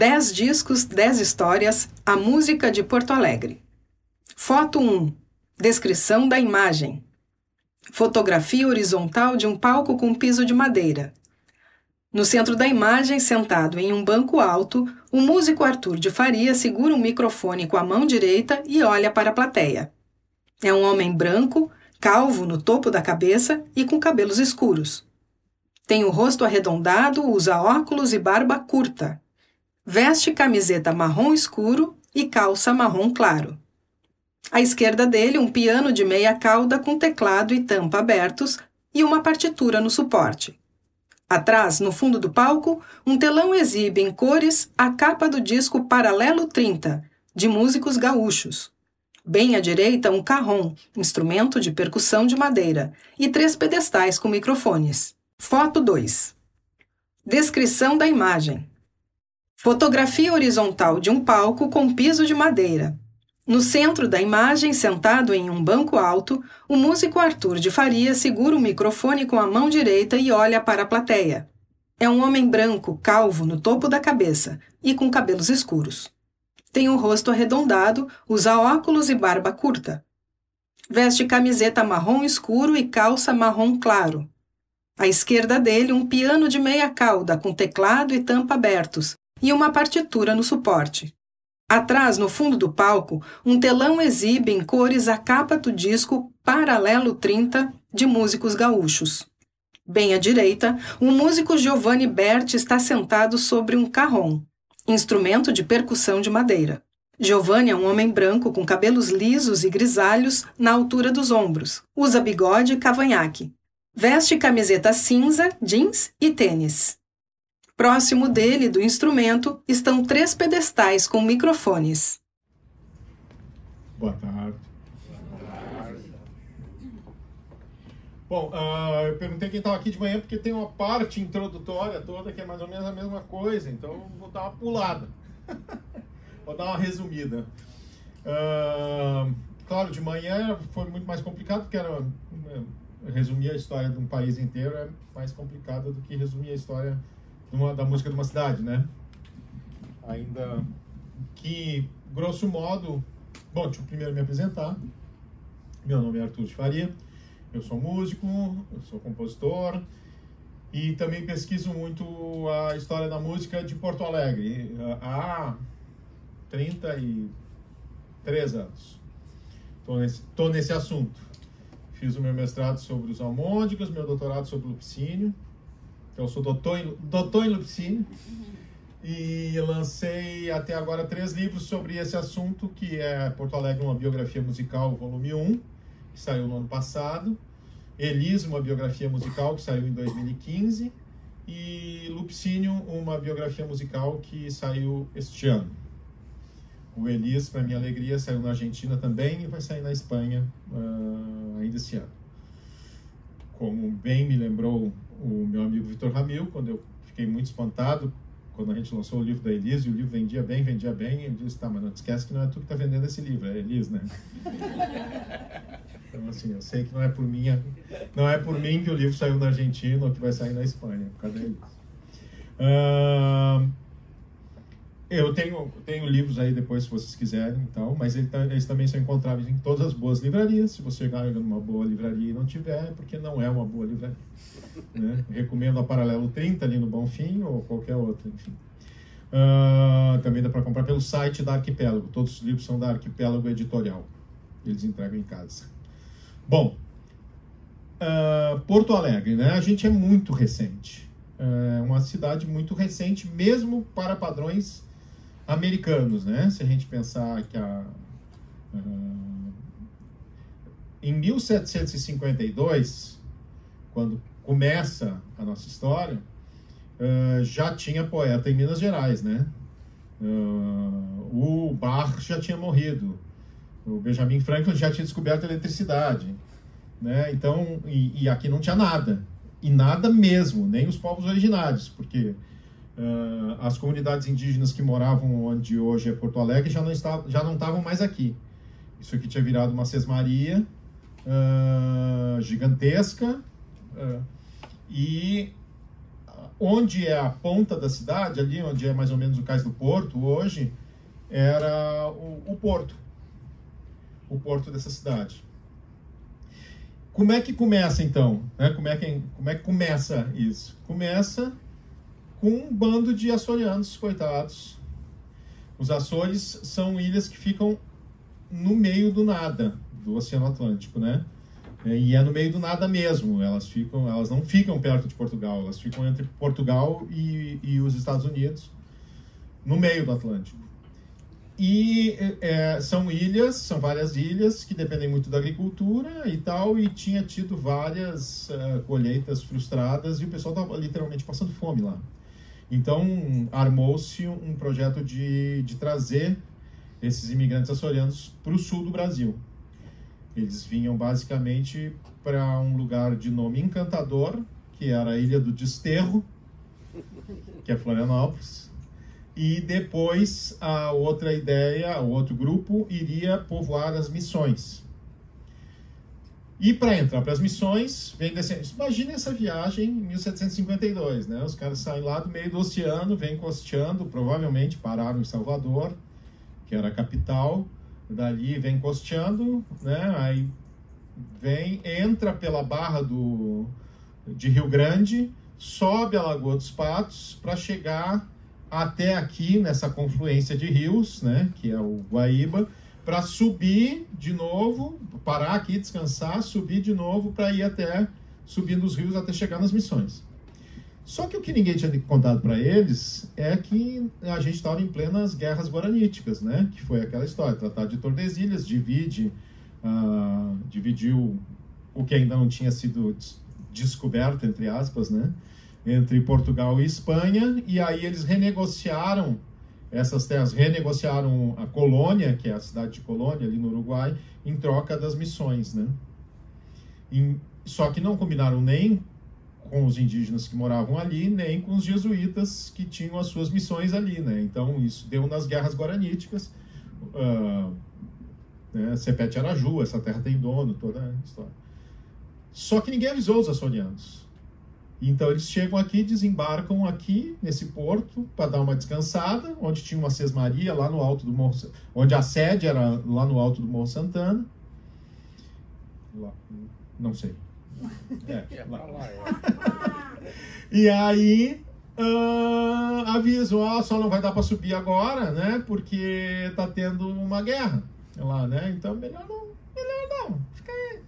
10 discos, 10 histórias, a música de Porto Alegre. Foto 1. Descrição da imagem. Fotografia horizontal de um palco com piso de madeira. No centro da imagem, sentado em um banco alto, o músico Arthur de Faria segura um microfone com a mão direita e olha para a plateia. É um homem branco, calvo no topo da cabeça e com cabelos escuros. Tem o rosto arredondado, usa óculos e barba curta. Veste camiseta marrom escuro e calça marrom claro. À esquerda dele, um piano de meia cauda com teclado e tampa abertos e uma partitura no suporte. Atrás, no fundo do palco, um telão exibe em cores a capa do disco Paralelo 30, de músicos gaúchos. Bem à direita, um carrom, instrumento de percussão de madeira, e três pedestais com microfones. Foto 2. Descrição da imagem. Fotografia horizontal de um palco com piso de madeira. No centro da imagem, sentado em um banco alto, o músico Arthur de Faria segura o microfone com a mão direita e olha para a plateia. É um homem branco, calvo no topo da cabeça e com cabelos escuros. Tem o rosto arredondado, usa óculos e barba curta. Veste camiseta marrom escuro e calça marrom claro. À esquerda dele, um piano de meia cauda com teclado e tampa abertos, e uma partitura no suporte. Atrás, no fundo do palco, um telão exibe em cores a capa do disco Paralelo 30 de músicos gaúchos. Bem à direita, o músico Giovanni Berti está sentado sobre um carrom, instrumento de percussão de madeira. Giovanni é um homem branco com cabelos lisos e grisalhos na altura dos ombros. Usa bigode e cavanhaque. Veste camiseta cinza, jeans e tênis. Próximo dele, do instrumento, estão três pedestais com microfones. Boa tarde. Boa tarde. Bom, uh, eu perguntei quem estava aqui de manhã porque tem uma parte introdutória toda que é mais ou menos a mesma coisa, então vou dar uma pulada. vou dar uma resumida. Uh, claro, de manhã foi muito mais complicado porque era resumir a história de um país inteiro é mais complicado do que resumir a história uma, da música de uma cidade, né? Ainda que, grosso modo, bom, deixa eu primeiro me apresentar. Meu nome é Arthur de Faria, eu sou músico, eu sou compositor e também pesquiso muito a história da música de Porto Alegre há 33 anos. Estou nesse, tô nesse assunto. Fiz o meu mestrado sobre os almôndegas, meu doutorado sobre o Lupicínio eu sou doutor em, doutor em Lupicínio. E lancei até agora três livros sobre esse assunto, que é Porto Alegre, uma biografia musical, volume 1, que saiu no ano passado. Elis, uma biografia musical, que saiu em 2015. E Lupicínio, uma biografia musical que saiu este ano. O Elis, para minha alegria, saiu na Argentina também e vai sair na Espanha uh, ainda esse ano. Como bem me lembrou o meu amigo Vitor Ramil, quando eu fiquei muito espantado, quando a gente lançou o livro da Elise, e o livro vendia bem, vendia bem, ele disse, tá, mas não esquece que não é tu que está vendendo esse livro, é a Elise, né? Então, assim, eu sei que não é por minha, não é por mim que o livro saiu na Argentina ou que vai sair na Espanha, por causa da Elise. Uh, eu tenho, tenho livros aí depois, se vocês quiserem, então, mas eles também são encontráveis em todas as boas livrarias. Se você chegar numa boa livraria e não tiver, é porque não é uma boa livraria. Né? Recomendo a Paralelo 30 ali no Bonfim ou qualquer outra, enfim. Uh, também dá para comprar pelo site da Arquipélago. Todos os livros são da Arquipélago Editorial. Eles entregam em casa. Bom, uh, Porto Alegre, né? A gente é muito recente. É uma cidade muito recente, mesmo para padrões americanos, né? Se a gente pensar que a, uh, em 1752, quando começa a nossa história, uh, já tinha poeta em Minas Gerais, né? Uh, o Bach já tinha morrido, o Benjamin Franklin já tinha descoberto a eletricidade, né? Então, e, e aqui não tinha nada, e nada mesmo, nem os povos originários, porque Uh, as comunidades indígenas que moravam onde hoje é Porto Alegre já não, estavam, já não estavam mais aqui. Isso aqui tinha virado uma sesmaria uh, gigantesca uh, e onde é a ponta da cidade, ali onde é mais ou menos o cais do porto hoje, era o, o porto. O porto dessa cidade. Como é que começa então? Né? Como, é que, como é que começa isso? Começa com um bando de açorianos, coitados. Os Açores são ilhas que ficam no meio do nada do Oceano Atlântico, né? É, e é no meio do nada mesmo. Elas ficam, elas não ficam perto de Portugal. Elas ficam entre Portugal e, e os Estados Unidos, no meio do Atlântico. E é, são ilhas, são várias ilhas que dependem muito da agricultura e tal, e tinha tido várias uh, colheitas frustradas e o pessoal estava literalmente passando fome lá. Então, armou-se um projeto de, de trazer esses imigrantes açorianos para o sul do Brasil. Eles vinham basicamente para um lugar de nome encantador, que era a Ilha do Desterro, que é Florianópolis, e depois a outra ideia, o outro grupo, iria povoar as missões. E para entrar para as missões, vem descendo. Imagine essa viagem em 1752, né? Os caras saem lá do meio do oceano, vêm costeando, provavelmente pararam em Salvador, que era a capital. Dali vem costeando, né? Aí vem, entra pela barra do, de Rio Grande, sobe a Lagoa dos Patos para chegar até aqui nessa confluência de rios, né, que é o Guaíba, para subir de novo, parar aqui, descansar, subir de novo para ir até subindo os rios até chegar nas missões. Só que o que ninguém tinha contado para eles é que a gente estava em plenas guerras guaraníticas, né? Que foi aquela história, Tratado de Tordesilhas divide, uh, dividiu o que ainda não tinha sido descoberto entre aspas, né? entre Portugal e Espanha, e aí eles renegociaram essas terras, renegociaram a Colônia, que é a cidade de Colônia, ali no Uruguai, em troca das missões, né? E, só que não combinaram nem com os indígenas que moravam ali, nem com os jesuítas que tinham as suas missões ali, né? Então, isso deu nas guerras guaraníticas, uh, né? Cepete Araju, essa terra tem dono, toda a história. Só que ninguém avisou os açorianos. Então eles chegam aqui, desembarcam aqui nesse porto para dar uma descansada, onde tinha uma sesmaria lá no alto do Morro, onde a sede era lá no alto do Morro Santana. Lá, não sei. É, é lá. lá é. e aí uh, avisam, ó, só não vai dar para subir agora, né? Porque tá tendo uma guerra lá, né? Então melhor não, melhor não, fica aí.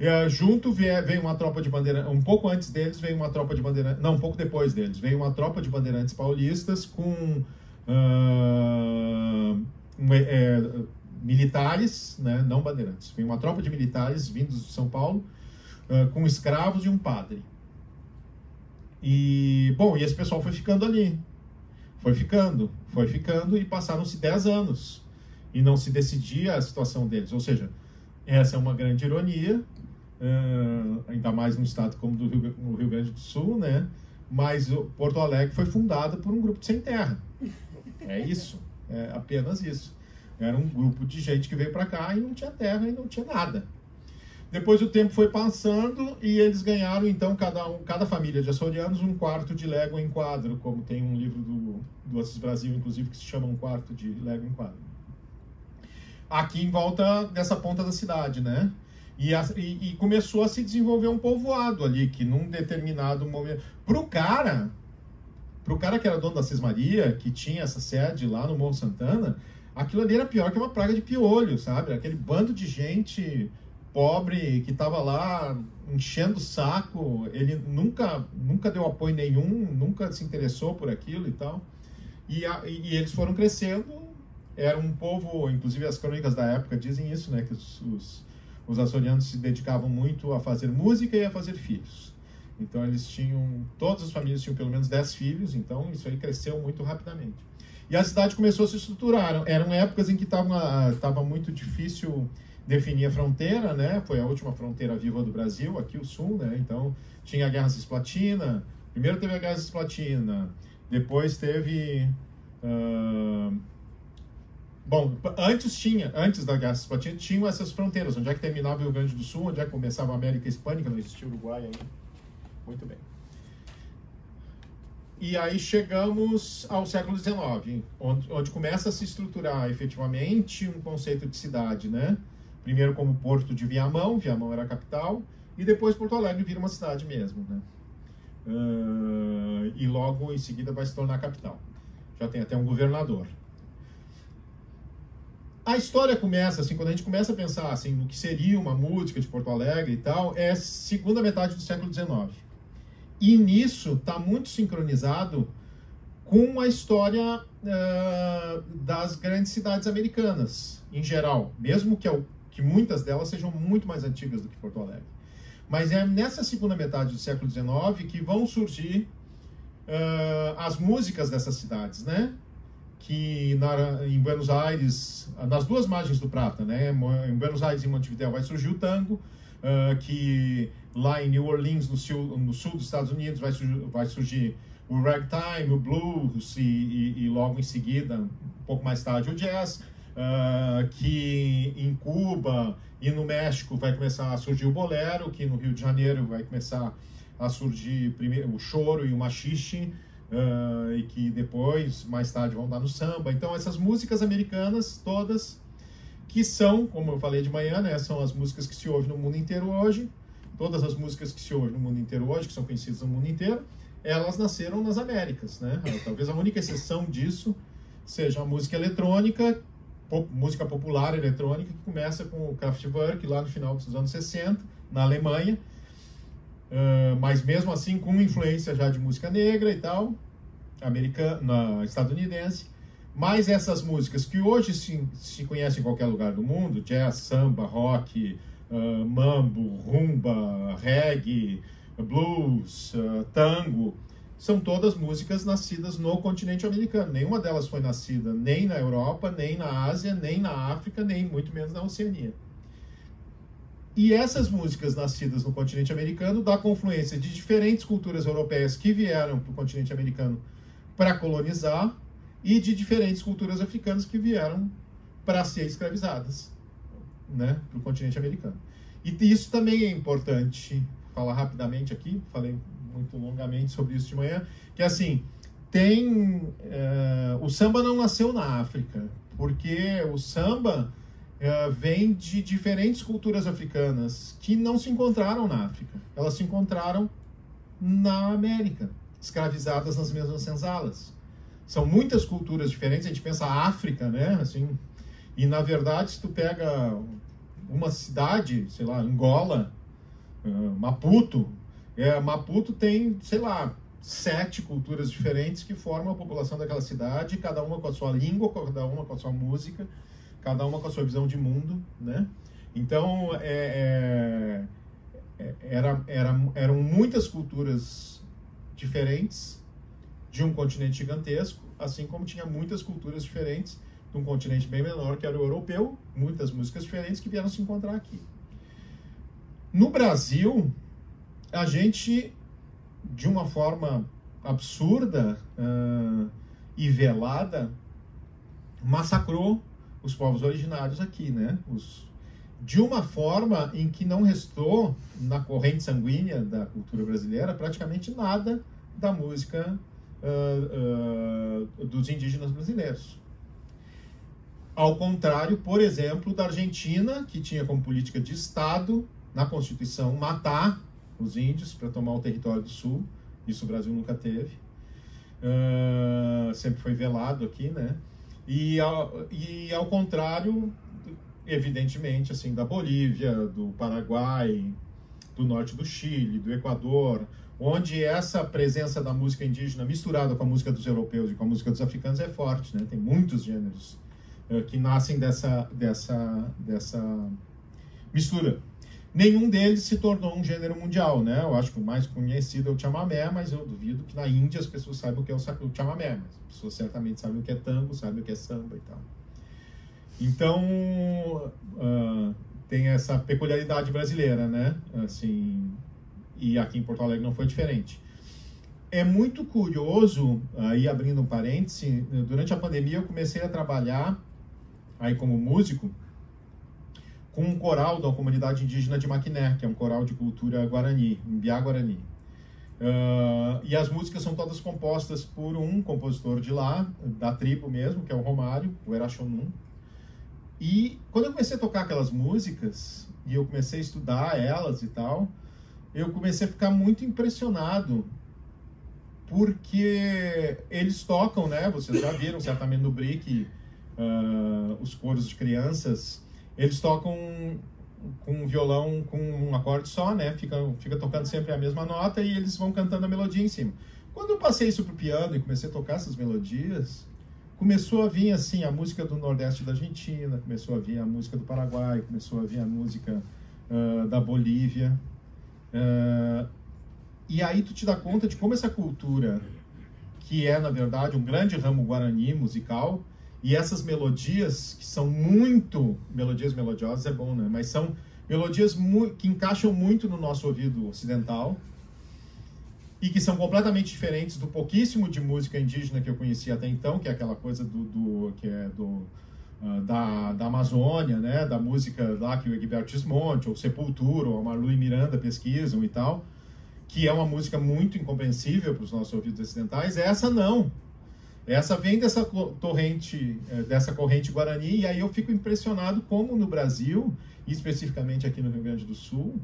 Uh, junto veio uma tropa de bandeirantes, um pouco antes deles veio uma tropa de bandeirantes, não, um pouco depois deles, veio uma tropa de bandeirantes paulistas com uh, é, militares, né, não bandeirantes, veio uma tropa de militares vindos de São Paulo uh, com escravos e um padre. E, bom, e esse pessoal foi ficando ali, foi ficando, foi ficando e passaram-se 10 anos. E não se decidia a situação deles, ou seja, essa é uma grande ironia, ainda mais num estado como do Rio, no Rio Grande do Sul, né? Mas Porto Alegre foi fundado por um grupo de sem terra. É isso, é apenas isso. Era um grupo de gente que veio para cá e não tinha terra e não tinha nada. Depois o tempo foi passando e eles ganharam, então, cada, um, cada família de açorianos, um quarto de Légua em quadro, como tem um livro do, do Assis Brasil, inclusive, que se chama Um Quarto de Légua em Quadro. Aqui em volta dessa ponta da cidade, né? E, a, e, e, começou a se desenvolver um povoado ali, que num determinado momento. Pro cara, pro cara que era dono da Cismaria, que tinha essa sede lá no Morro Santana, aquilo ali era pior que uma praga de piolho, sabe? Aquele bando de gente pobre que estava lá enchendo o saco, ele nunca, nunca deu apoio nenhum, nunca se interessou por aquilo e tal. E, a, e eles foram crescendo, era um povo, inclusive as crônicas da época dizem isso, né? Que os, os os açorianos se dedicavam muito a fazer música e a fazer filhos. Então eles tinham, todas as famílias tinham pelo menos 10 filhos, então isso aí cresceu muito rapidamente. E a cidade começou a se estruturar. Eram épocas em que estava muito difícil definir a fronteira, né? Foi a última fronteira viva do Brasil, aqui o sul, né? Então tinha a Guerra Cisplatina. Primeiro teve a Guerra Cisplatina, depois teve uh, Bom, antes tinha, antes da Guerra tinham essas fronteiras. Onde é que terminava o Rio Grande do Sul, onde é que começava a América Hispânica, não existia Uruguai ainda. Muito bem. e aí chegamos ao século XIX, onde, onde começa a se estruturar efetivamente um conceito de cidade, né? Primeiro como porto de Viamão, Viamão era a capital, e depois Porto Alegre vira uma cidade mesmo, né? Uh, e logo em seguida vai se tornar capital. Já tem até um governador. A história começa assim, quando a gente começa a pensar assim no que seria uma música de Porto Alegre e tal, é segunda metade do século XIX. E nisso está muito sincronizado com a história uh, das grandes cidades americanas, em geral, mesmo que, que muitas delas sejam muito mais antigas do que Porto Alegre. Mas é nessa segunda metade do século XIX que vão surgir uh, as músicas dessas cidades, né? Que na, em Buenos Aires, nas duas margens do Prata, né? Em Buenos Aires e Montevideo vai surgir o tango, uh, que lá em New Orleans, no sul, no sul dos Estados Unidos, vai, surgir, vai surgir o ragtime, o blues e, e, e, logo em seguida, um pouco mais tarde, o jazz. Uh, que em Cuba e no México vai começar a surgir o bolero, que no Rio de Janeiro vai começar a surgir primeiro o choro e o machixe, uh, e que depois, mais tarde, vão dar no samba. Então, essas músicas americanas todas, que são, como eu falei de manhã, né, são as músicas que se ouvem no mundo inteiro hoje, todas as músicas que se ouvem no mundo inteiro hoje, que são conhecidas no mundo inteiro, elas nasceram nas Américas, né? Talvez a única exceção disso seja a música eletrônica, música popular eletrônica, que começa com o Kraftwerk lá no final dos anos 60, na Alemanha, uh, mas mesmo assim com influência já de música negra e tal, americana, estadunidense. Mas essas músicas que hoje se, se conhecem em qualquer lugar do mundo, jazz, samba, rock, uh, mambo, rumba, reggae, blues, uh, tango, são todas músicas nascidas no continente americano. Nenhuma delas foi nascida nem na Europa, nem na Ásia, nem na África, nem muito menos na Oceania. E essas músicas nascidas no continente americano, da confluência de diferentes culturas europeias que vieram para o continente americano para colonizar e de diferentes culturas africanas que vieram para ser escravizadas né, para o continente americano. E isso também é importante falar rapidamente aqui, falei muito longamente sobre isso de manhã, que assim, tem. Uh, o samba não nasceu na África, porque o samba uh, vem de diferentes culturas africanas que não se encontraram na África. Elas se encontraram na América, escravizadas nas mesmas senzalas. São muitas culturas diferentes, a gente pensa África, né? Assim, e na verdade, se tu pega uma cidade, sei lá, Angola, uh, Maputo, é, Maputo tem, sei lá, sete culturas diferentes que formam a população daquela cidade, cada uma com a sua língua, cada uma com a sua música, cada uma com a sua visão de mundo, né? Então, é, é, é era, era, eram muitas culturas diferentes de um continente gigantesco, assim como tinha muitas culturas diferentes de um continente bem menor, que era o europeu, muitas músicas diferentes que vieram se encontrar aqui. No Brasil, a gente, de uma forma absurda uh, e velada, massacrou os povos originários aqui, né? Os, de uma forma em que não restou na corrente sanguínea da cultura brasileira praticamente nada da música uh, uh, dos indígenas brasileiros. Ao contrário, por exemplo, da Argentina, que tinha como política de Estado, na Constituição, matar os índios para tomar o território do Sul. Isso o Brasil nunca teve. Uh, sempre foi velado aqui, né? E ao, e ao contrário, evidentemente, assim, da Bolívia, do Paraguai, do norte do Chile, do Equador, onde essa presença da música indígena misturada com a música dos europeus e com a música dos africanos é forte, né? Tem muitos gêneros uh, que nascem dessa, dessa, dessa mistura. Nenhum deles se tornou um gênero mundial, né? Eu acho que o mais conhecido é o chamamé, mas eu duvido que na Índia as pessoas saibam o que é o chamamé. As pessoas certamente sabem o que é tango, sabem o que é samba e tal. Então, uh, tem essa peculiaridade brasileira, né? Assim, e aqui em Porto Alegre não foi diferente. É muito curioso, aí abrindo um parêntese, durante a pandemia eu comecei a trabalhar aí como músico com um coral da comunidade indígena de Maquiné, que é um coral de cultura guarani, Mbiá Guarani. Uh, e as músicas são todas compostas por um compositor de lá, da tribo mesmo, que é o Romário, o Erachonum. E quando eu comecei a tocar aquelas músicas, e eu comecei a estudar elas e tal, eu comecei a ficar muito impressionado, porque eles tocam, né? Vocês já viram certamente no Brick, uh, os coros de crianças, eles tocam com um violão com um acorde só, né? Fica, fica tocando sempre a mesma nota e eles vão cantando a melodia em cima. Quando eu passei isso pro piano e comecei a tocar essas melodias, começou a vir assim a música do Nordeste da Argentina, começou a vir a música do Paraguai, começou a vir a música uh, da Bolívia. Uh, e aí tu te dá conta de como essa cultura, que é na verdade um grande ramo guarani musical, e essas melodias, que são muito. Melodias melodiosas é bom, né? Mas são melodias que encaixam muito no nosso ouvido ocidental e que são completamente diferentes do pouquíssimo de música indígena que eu conhecia até então, que é aquela coisa do, do que é do uh, da, da Amazônia, né, da música lá que o Egberto Gismonte, ou Sepultura, ou a Marlu e Miranda pesquisam e tal, que é uma música muito incompreensível para os nossos ouvidos ocidentais. Essa não. Essa vem dessa torrente, é, dessa corrente guarani, e aí eu fico impressionado como no Brasil, e especificamente aqui no Rio Grande do Sul,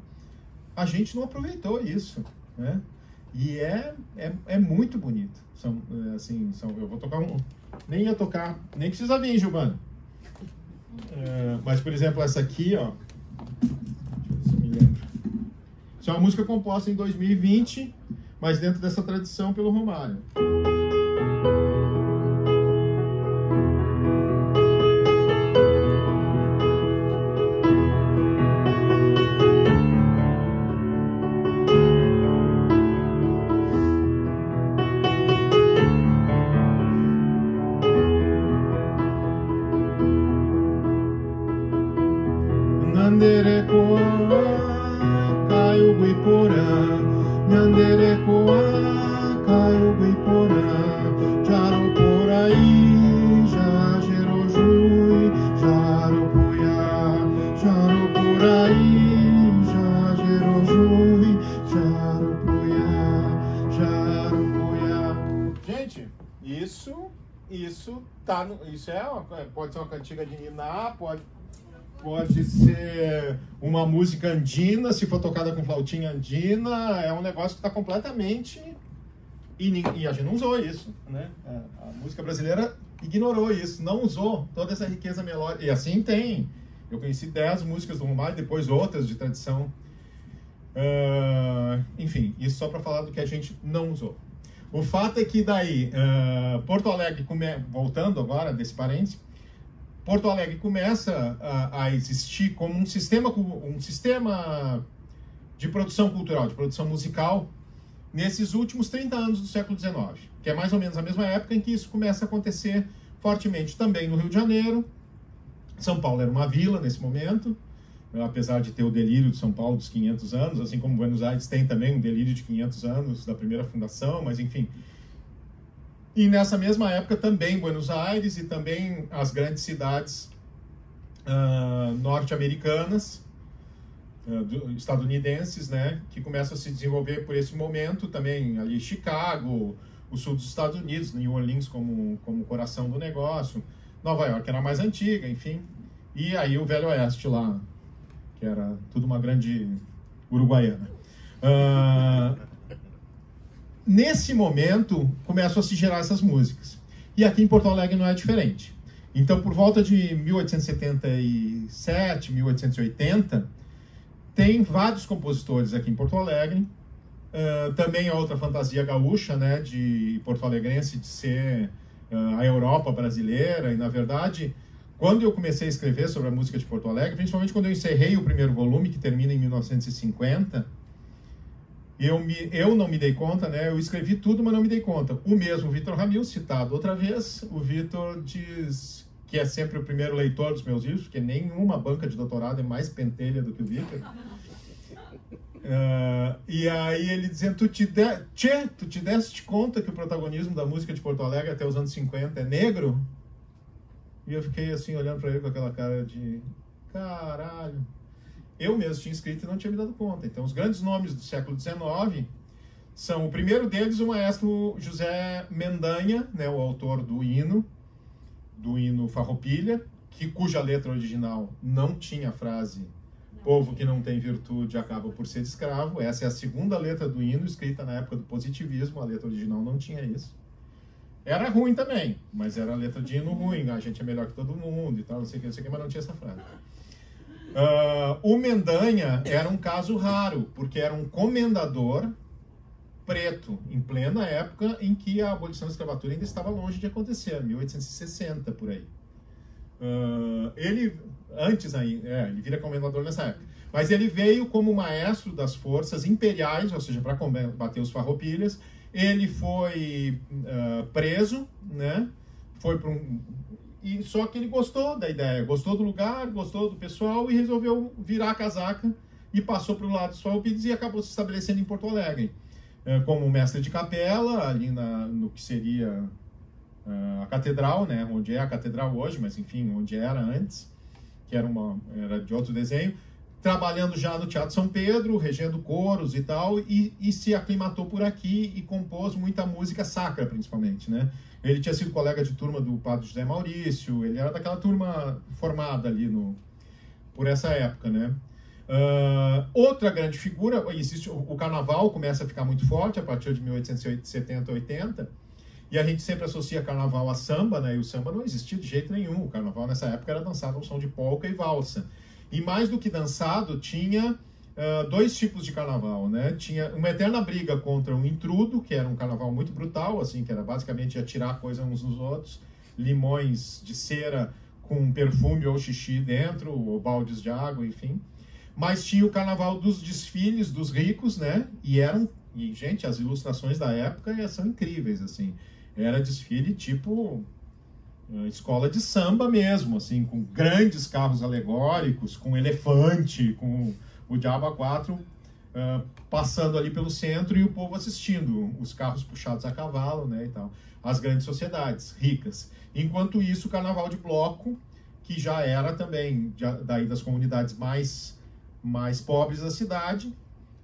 a gente não aproveitou isso, né? E é, é, é muito bonito. São, é, assim, são, eu vou tocar um. Nem ia tocar, nem precisa vir, Giovana. É, mas, por exemplo, essa aqui, ó. Deixa eu ver se eu me lembro. Isso é uma música composta em 2020, mas dentro dessa tradição pelo Romário. De Niná, pode, pode ser uma música andina, se for tocada com flautinha andina, é um negócio que está completamente. E, e, a gente não usou isso, né? A, a, música brasileira ignorou isso, não usou toda essa riqueza melódica. E assim tem. Eu conheci 10 músicas do Romário, depois outras de tradição. Uh, enfim, isso só para falar do que a gente não usou. O fato é que daí, uh, Porto Alegre, voltando agora desse parênteses, Porto Alegre começa a, a, existir como um sistema, um sistema de produção cultural, de produção musical, nesses últimos 30 anos do século XIX, que é mais ou menos a mesma época em que isso começa a acontecer fortemente também no Rio de Janeiro. São Paulo era uma vila nesse momento, apesar de ter o delírio de São Paulo dos 500 anos, assim como Buenos Aires tem também um delírio de 500 anos da primeira fundação, mas enfim, e nessa mesma época também Buenos Aires e também as grandes cidades uh, norte-americanas, uh, estadunidenses, né, que começam a se desenvolver por esse momento, também ali Chicago, o sul dos Estados Unidos, New Orleans como, como coração do negócio, Nova York era mais antiga, enfim, e aí o Velho Oeste lá, que era tudo uma grande uruguaiana. Uh, nesse momento começam a se gerar essas músicas. E aqui em Porto Alegre não é diferente. Então, por volta de 1877, 1880, tem vários compositores aqui em Porto Alegre. Uh, também a outra fantasia gaúcha, né, de Porto Alegrense, de ser uh, a Europa brasileira. E, na verdade, quando eu comecei a escrever sobre a música de Porto Alegre, principalmente quando eu encerrei o primeiro volume, que termina em 1950, eu, me, eu não me dei conta, né? Eu escrevi tudo, mas não me dei conta. O mesmo Vitor Ramil, citado outra vez, o Vitor diz que é sempre o primeiro leitor dos meus livros, porque nenhuma banca de doutorado é mais pentelha do que o Vitor. Uh, e aí ele dizendo, tu te, de... Tchê, tu te deste conta que o protagonismo da música de Porto Alegre até os anos 50 é negro? E eu fiquei assim, olhando para ele com aquela cara de, caralho eu mesmo tinha escrito e não tinha me dado conta. Então, os grandes nomes do século XIX são o primeiro deles o maestro José Mendanha, né, o autor do hino, do hino Farroupilha, que cuja letra original não tinha a frase povo que não tem virtude acaba por ser escravo. Essa é a segunda letra do hino, escrita na época do positivismo, a letra original não tinha isso. Era ruim também, mas era a letra de hino ruim, a gente é melhor que todo mundo e tal, não sei o que, não sei o que, mas não tinha essa frase. Uh, o Mendanha era um caso raro, porque era um comendador preto, em plena época em que a abolição da escravatura ainda estava longe de acontecer, 1860 por aí. Uh, ele, antes aí, é, ele vira comendador nessa época, mas ele veio como maestro das forças imperiais, ou seja, para combater os farroupilhas. Ele foi uh, preso, né? Foi para um e só que ele gostou da ideia, gostou do lugar, gostou do pessoal e resolveu virar a casaca e passou para o lado dos e acabou se estabelecendo em Porto Alegre. É, como mestre de capela, ali na, no que seria uh, a catedral, né, onde é a catedral hoje, mas enfim, onde era antes, que era, uma, era de outro desenho, trabalhando já no Teatro São Pedro, regendo coros e tal, e, e se aclimatou por aqui e compôs muita música sacra, principalmente, né? Ele tinha sido colega de turma do padre José Maurício, ele era daquela turma formada ali no, por essa época, né? Uh, outra grande figura, existe o, carnaval começa a ficar muito forte a partir de 1870, 80, e a gente sempre associa carnaval a samba, né? E o samba não existia de jeito nenhum. O carnaval nessa época era dançado ao som de polca e valsa. E mais do que dançado, tinha uh, dois tipos de carnaval, né? Tinha uma eterna briga contra um intrudo, que era um carnaval muito brutal, assim, que era basicamente atirar coisa uns nos outros, limões de cera com perfume ou xixi dentro, ou baldes de água, enfim. Mas tinha o carnaval dos desfiles dos ricos, né? E eram, e gente, as ilustrações da época são incríveis, assim. Era desfile tipo eh, escola de samba mesmo, assim, com grandes carros alegóricos, com elefante, com o Diabo 4 uh, eh, passando ali pelo centro e o povo assistindo, os carros puxados a cavalo, né, e tal. As grandes sociedades ricas. Enquanto isso, o carnaval de bloco, que já era também daí das comunidades mais mais pobres da cidade.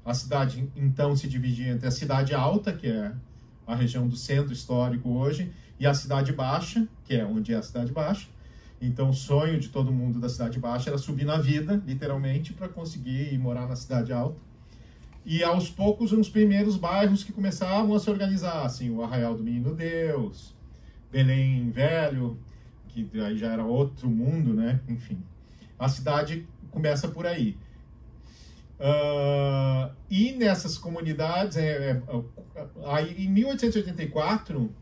A cidade então se dividia entre a cidade alta, que é a região do centro histórico hoje, e a cidade baixa, que é onde é a cidade baixa. Então, o sonho de todo mundo da cidade baixa era subir na vida, literalmente, para conseguir ir morar na cidade alta. E aos poucos, uns primeiros bairros que começavam a se organizar, assim, o Arraial do Menino Deus, Belém Velho, que aí já era outro mundo, né? Enfim, a cidade começa por aí. Uh, e nessas comunidades, é, é, aí, em 1884,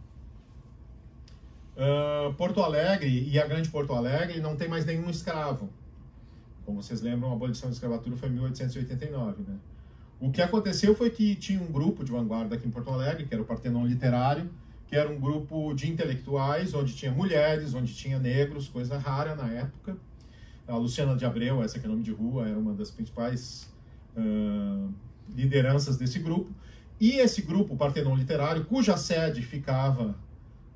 ah, Porto Alegre e a Grande Porto Alegre não tem mais nenhum escravo. Como vocês lembram, a abolição da escravatura foi em 1889. Né? O que aconteceu foi que tinha um grupo de vanguarda aqui em Porto Alegre, que era o Partenon Literário, que era um grupo de intelectuais, onde tinha mulheres, onde tinha negros, coisa rara na época. A Luciana de Abreu, essa que é nome de rua, era uma das principais uh, lideranças desse grupo. E esse grupo, o Partenon Literário, cuja sede ficava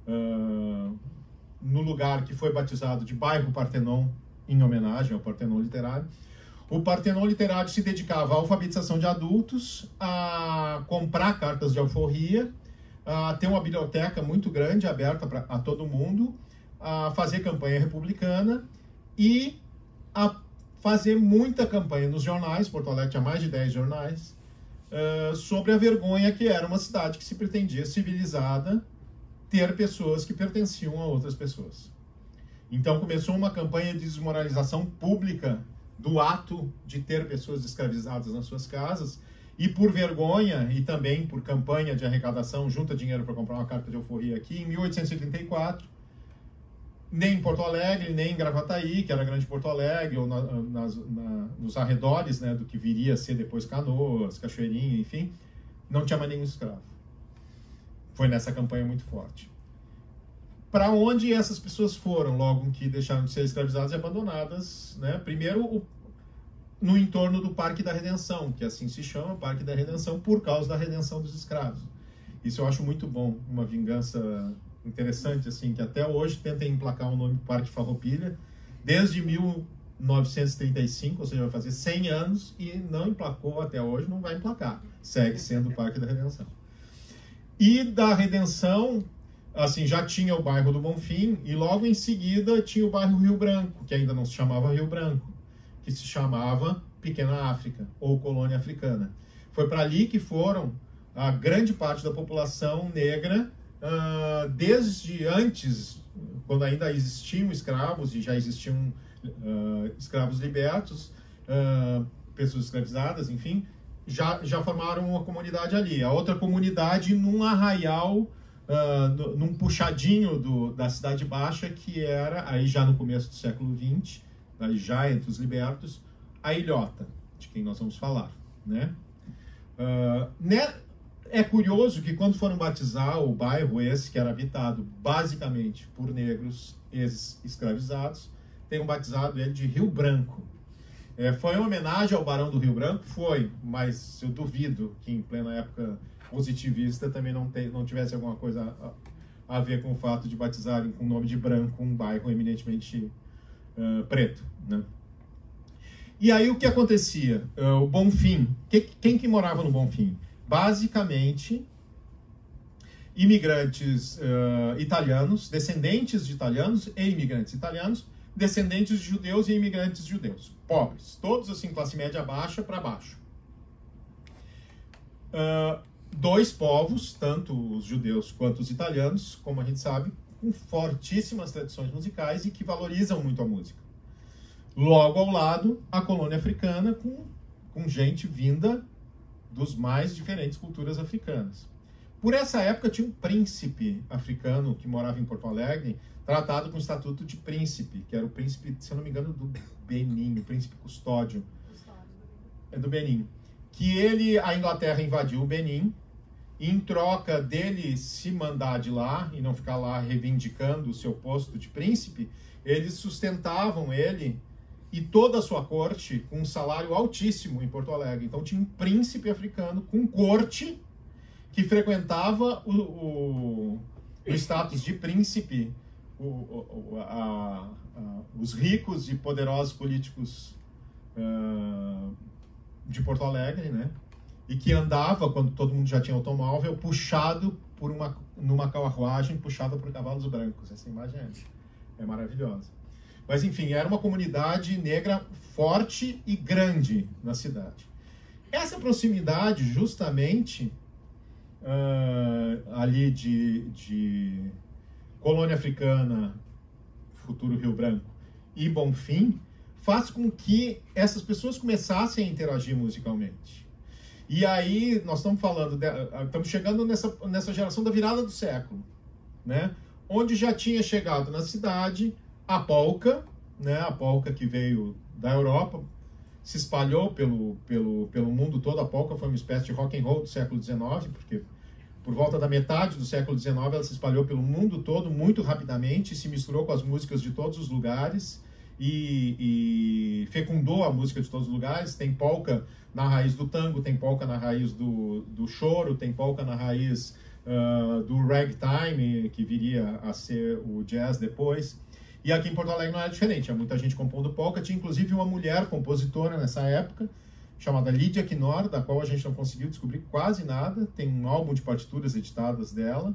no lugar que foi batizado de Bairro Partenon, em homenagem ao Partenon Literário, o Partenon Literário se dedicava à alfabetização de adultos, a comprar cartas de alforria, a ter uma biblioteca muito grande, aberta pra, a todo mundo, a fazer campanha republicana e a fazer muita campanha nos jornais, Porto Alegre tinha mais de 10 jornais, uh, sobre a vergonha que era uma cidade que se pretendia civilizada ter pessoas que pertenciam a outras pessoas. Então começou uma campanha de desmoralização pública do ato de ter pessoas escravizadas nas suas casas, e por vergonha e também por campanha de arrecadação, junta dinheiro para comprar uma carta de alforria aqui, em 1834, nem em Porto Alegre, nem em Gravataí, que era grande Porto Alegre, ou na, nas, na, nos arredores né, do que viria a ser depois Canoas, Cachoeirinha, enfim, não tinha mais nenhum escravo. Foi nessa campanha muito forte. Para onde essas pessoas foram logo que deixaram de ser escravizadas e abandonadas? Né? Primeiro, o, no entorno do Parque da Redenção, que assim se chama, Parque da Redenção, por causa da redenção dos escravos. Isso eu acho muito bom, uma vingança interessante, assim, que até hoje tenta emplacar o nome Parque Farroupilha, desde 1935, ou seja, vai fazer 100 anos, e não emplacou até hoje, não vai emplacar. Segue sendo o Parque da Redenção. E da Redenção, assim, já tinha o bairro do Bonfim e logo em seguida tinha o bairro Rio Branco, que ainda não se chamava Rio Branco, que se chamava Pequena África ou Colônia Africana. Foi para ali que foram a grande parte da população negra uh, desde antes, quando ainda existiam escravos e já existiam uh, escravos libertos, uh, pessoas escravizadas, enfim, já, já formaram uma comunidade ali. A outra comunidade num arraial, uh, num puxadinho do, da Cidade Baixa, que era, aí já no começo do século XX, já entre os libertos, a ilhota, de quem nós vamos falar. Né? Uh, né? É curioso que quando foram batizar o bairro esse, que era habitado basicamente por negros ex-escravizados, tenham batizado ele de Rio Branco. É, foi uma homenagem ao Barão do Rio Branco? Foi, mas eu duvido que em plena época positivista também não, te, não tivesse alguma coisa a, a, ver com o fato de batizarem com o nome de branco um bairro eminentemente uh, preto. Né? E aí o que acontecia? Uh, o Bonfim, que, quem que morava no Bonfim? Basicamente, imigrantes uh, italianos, descendentes de italianos e imigrantes italianos, descendentes de judeus e imigrantes judeus pobres, todos assim, classe média baixa para baixo. Uh, dois povos, tanto os judeus quanto os italianos, como a gente sabe, com fortíssimas tradições musicais e que valorizam muito a música. Logo ao lado, a colônia africana com, com gente vinda dos mais diferentes culturas africanas. Por essa época tinha um príncipe africano que morava em Porto Alegre, tratado com o estatuto de príncipe, que era o príncipe, se eu não me engano, do Benin, o príncipe custódio. É do Benin. Que ele, a Inglaterra invadiu o Benin, e em troca dele se mandar de lá e não ficar lá reivindicando o seu posto de príncipe, eles sustentavam ele e toda a sua corte com um salário altíssimo em Porto Alegre. Então tinha um príncipe africano com corte que frequentava o, o, o status de príncipe o, a, a, os ricos e poderosos políticos uh, de Porto Alegre, né? E que andava, quando todo mundo já tinha automóvel, puxado por uma, numa carruagem puxada por cavalos brancos. Essa imagem é, é maravilhosa. Mas, enfim, era uma comunidade negra forte e grande na cidade. Essa proximidade, justamente, uh, ali de, de colônia africana, futuro Rio Branco, e Bonfim, faz com que essas pessoas começassem a interagir musicalmente. E aí nós estamos falando, de, estamos chegando nessa, nessa geração da virada do século, né? Onde já tinha chegado na cidade a polca, né? A polca que veio da Europa, se espalhou pelo, pelo, pelo mundo todo. A polca foi uma espécie de rock and roll do século XIX, porque por volta da metade do século XIX, ela se espalhou pelo mundo todo muito rapidamente, se misturou com as músicas de todos os lugares e, e fecundou a música de todos os lugares. Tem polca na raiz do tango, tem polca na raiz do, do choro, tem polca na raiz uh, do ragtime, que viria a ser o jazz depois. E aqui em Porto Alegre não era diferente, tinha muita gente compondo polca, tinha inclusive uma mulher compositora nessa época, chamada Lídia Knorr, da qual a gente não conseguiu descobrir quase nada. Tem um álbum de partituras editadas dela.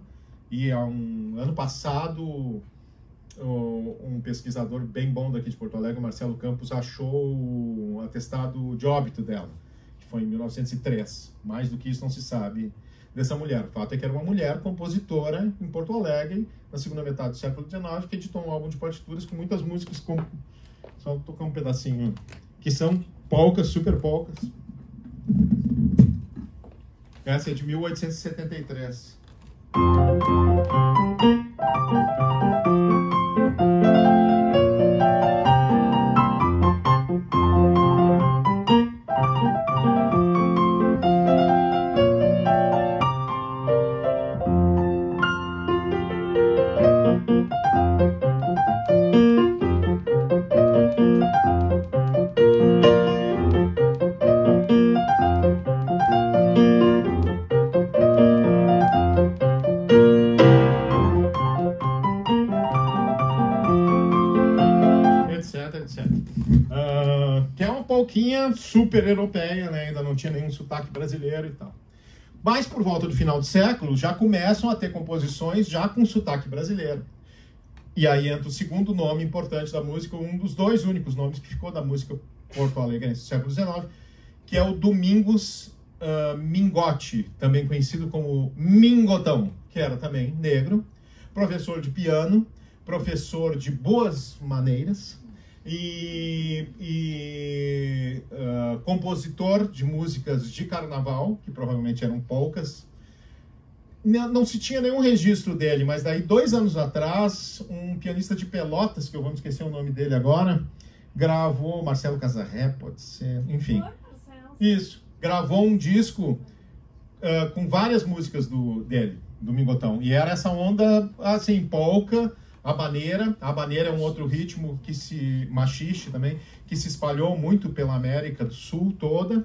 E há um ano passado, um pesquisador bem bom daqui de Porto Alegre, Marcelo Campos, achou o atestado de óbito dela, que foi em 1903. Mais do que isso não se sabe dessa mulher. O fato é que era uma mulher compositora em Porto Alegre, na segunda metade do século XIX, que editou um álbum de partituras com muitas músicas, com... só tocar um pedacinho, que são polcas, super polcas. Essa é de 1873. Tinha nenhum sotaque brasileiro e tal. Mas por volta do final do século já começam a ter composições já com sotaque brasileiro. E aí entra o segundo nome importante da música, um dos dois únicos nomes que ficou da música porto Alegre no século XIX, que é o Domingos uh, Mingotti, também conhecido como Mingotão, que era também negro, professor de piano, professor de boas maneiras e, e uh, compositor de músicas de carnaval, que provavelmente eram poucas. Não, não, se tinha nenhum registro dele, mas daí dois anos atrás, um pianista de Pelotas, que eu vou esquecer o nome dele agora, gravou Marcelo Casarré, pode ser, enfim. Isso, gravou um disco uh, com várias músicas do dele, do Mingotão. E era essa onda assim, polca, a baneira, a baneira é um outro ritmo que se machixe também, que se espalhou muito pela América do Sul toda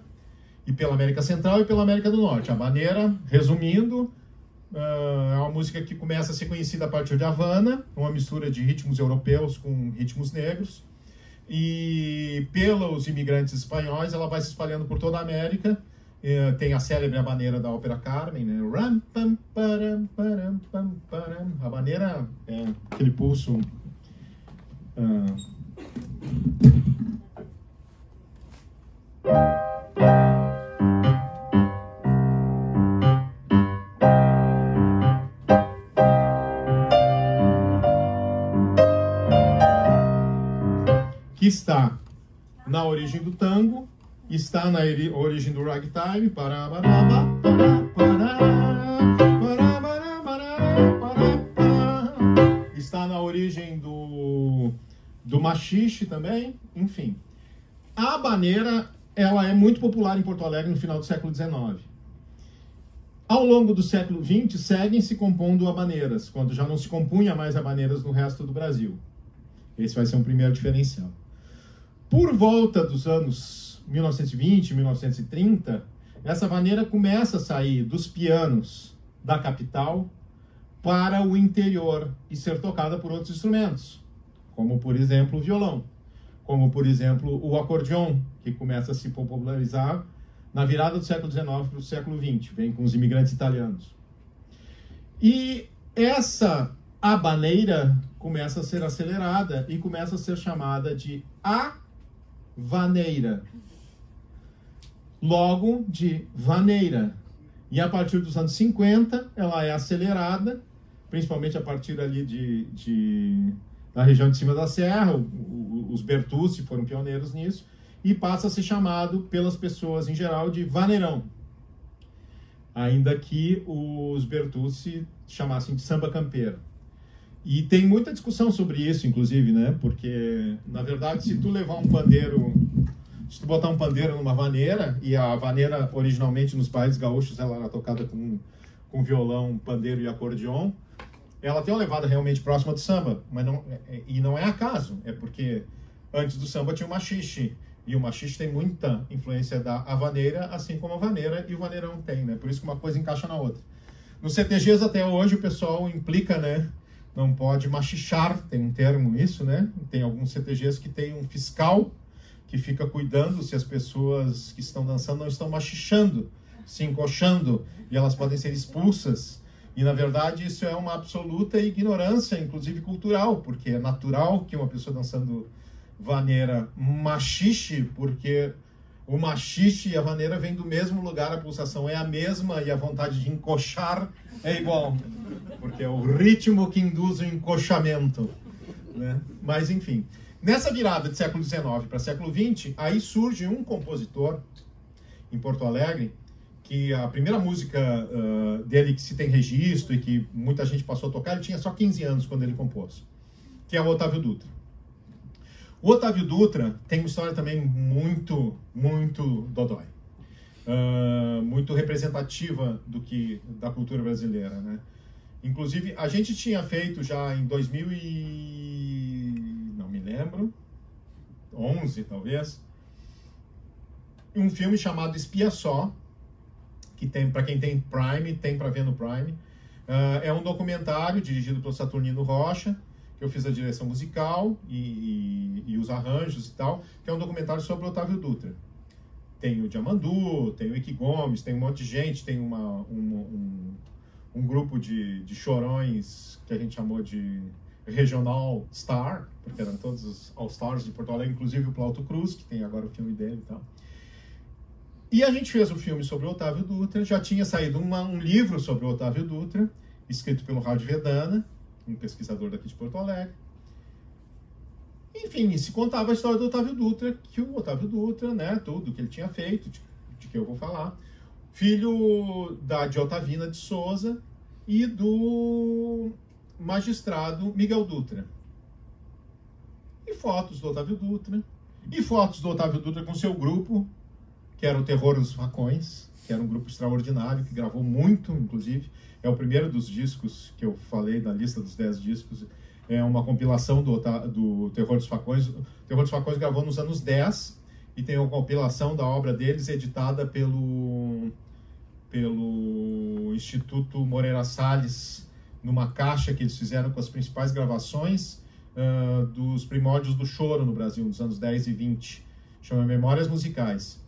e pela América Central e pela América do Norte. A baneira, resumindo, uh, é uma música que começa a ser conhecida a partir de Havana, uma mistura de ritmos europeus com ritmos negros. E pelos imigrantes espanhóis, ela vai se espalhando por toda a América tem a célebre habaneira da ópera Carmen, né? A habaneira é aquele pulso. Uh... que está na origem do tango está na origem do ragtime. Está na origem do, do machixe também, enfim. A baneira, ela é muito popular em Porto Alegre no final do século XIX. Ao longo do século XX, seguem se compondo habaneiras, quando já não se compunha mais habaneiras no resto do Brasil. Esse vai ser um primeiro diferencial. Por volta dos anos 1920, 1930, essa maneira começa a sair dos pianos da capital para o interior e ser tocada por outros instrumentos, como por exemplo o violão, como por exemplo o acordeon, que começa a se popularizar na virada do século XIX para o século XX, vem com os imigrantes italianos. E essa abaneira começa a ser acelerada e começa a ser chamada de avaneira logo de vaneira. E a partir dos anos 50, ela é acelerada, principalmente a partir ali de, de da região de cima da serra, o, o, os Bertucci foram pioneiros nisso, e passa a ser chamado pelas pessoas em geral de vaneirão. Ainda que os Bertucci chamassem de samba campeiro. E tem muita discussão sobre isso, inclusive, né? Porque, na verdade, se tu levar um pandeiro se tu botar um pandeiro numa vaneira, e a vaneira originalmente nos países gaúchos ela era tocada com, com violão, pandeiro e acordeon, ela tem uma levada realmente próxima do samba, mas não, é, é, e não é acaso, é porque antes do samba tinha o machixe, e o machixe tem muita influência da avaneira, assim como a vaneira e o vaneirão tem, né? Por isso que uma coisa encaixa na outra. Nos CTGs até hoje o pessoal implica, né? Não pode machichar, tem um termo isso, né? Tem alguns CTGs que tem um fiscal que fica cuidando se as pessoas que estão dançando não estão machichando, se encoxando, e elas podem ser expulsas. E na verdade isso é uma absoluta ignorância, inclusive cultural, porque é natural que uma pessoa dançando vaneira machiche, porque o machixe e a vaneira vêm do mesmo lugar, a pulsação é a mesma e a vontade de encoxar é igual, porque é o ritmo que induz o encoxamento. Né? Mas enfim. Nessa virada de século XIX para século XX, aí surge um compositor em Porto Alegre que a primeira música uh, dele que se tem registro e que muita gente passou a tocar, ele tinha só 15 anos quando ele compôs, que é o Otávio Dutra. O Otávio Dutra tem uma história também muito, muito dodói. Uh, muito representativa do que da cultura brasileira, né? Inclusive, a gente tinha feito já em 2000 e lembro, 11 talvez, um filme chamado Espia Só, que tem para quem tem Prime, tem para ver no Prime. Uh, é um documentário dirigido pelo Saturnino Rocha, que eu fiz a direção musical e, e, e, os arranjos e tal, que é um documentário sobre Otávio Dutra. tem o Diamandu, tem o Ike Gomes, tem um monte de gente, tem uma, um, um, um grupo de, de chorões que a gente chamou de regional star, porque eram todos os all-stars de Porto Alegre, inclusive o Plauto Cruz, que tem agora o filme dele e. E a gente fez o um filme sobre o Otávio Dutra, já tinha saído uma, um livro sobre o Otávio Dutra, escrito pelo Rádio Vedana, um pesquisador daqui de Porto Alegre. Enfim, se contava a história do Otávio Dutra, que o Otávio Dutra, né, tudo que ele tinha feito, de, de que eu vou falar, filho da de Otavina de Souza e do magistrado Miguel Dutra. E fotos do Otávio Dutra. E fotos do Otávio Dutra com seu grupo, que era o Terror dos Facões, que era um grupo extraordinário, que gravou muito, inclusive. É o primeiro dos discos que eu falei na lista dos 10 discos. É uma compilação do, do Terror dos Facões. O Terror dos Facões gravou nos anos 10 e tem uma compilação da obra deles editada pelo, pelo Instituto Moreira Salles, numa caixa que eles fizeram com as principais gravações uh, dos primórdios do choro no Brasil, nos anos 10 e 20. Chama Memórias Musicais.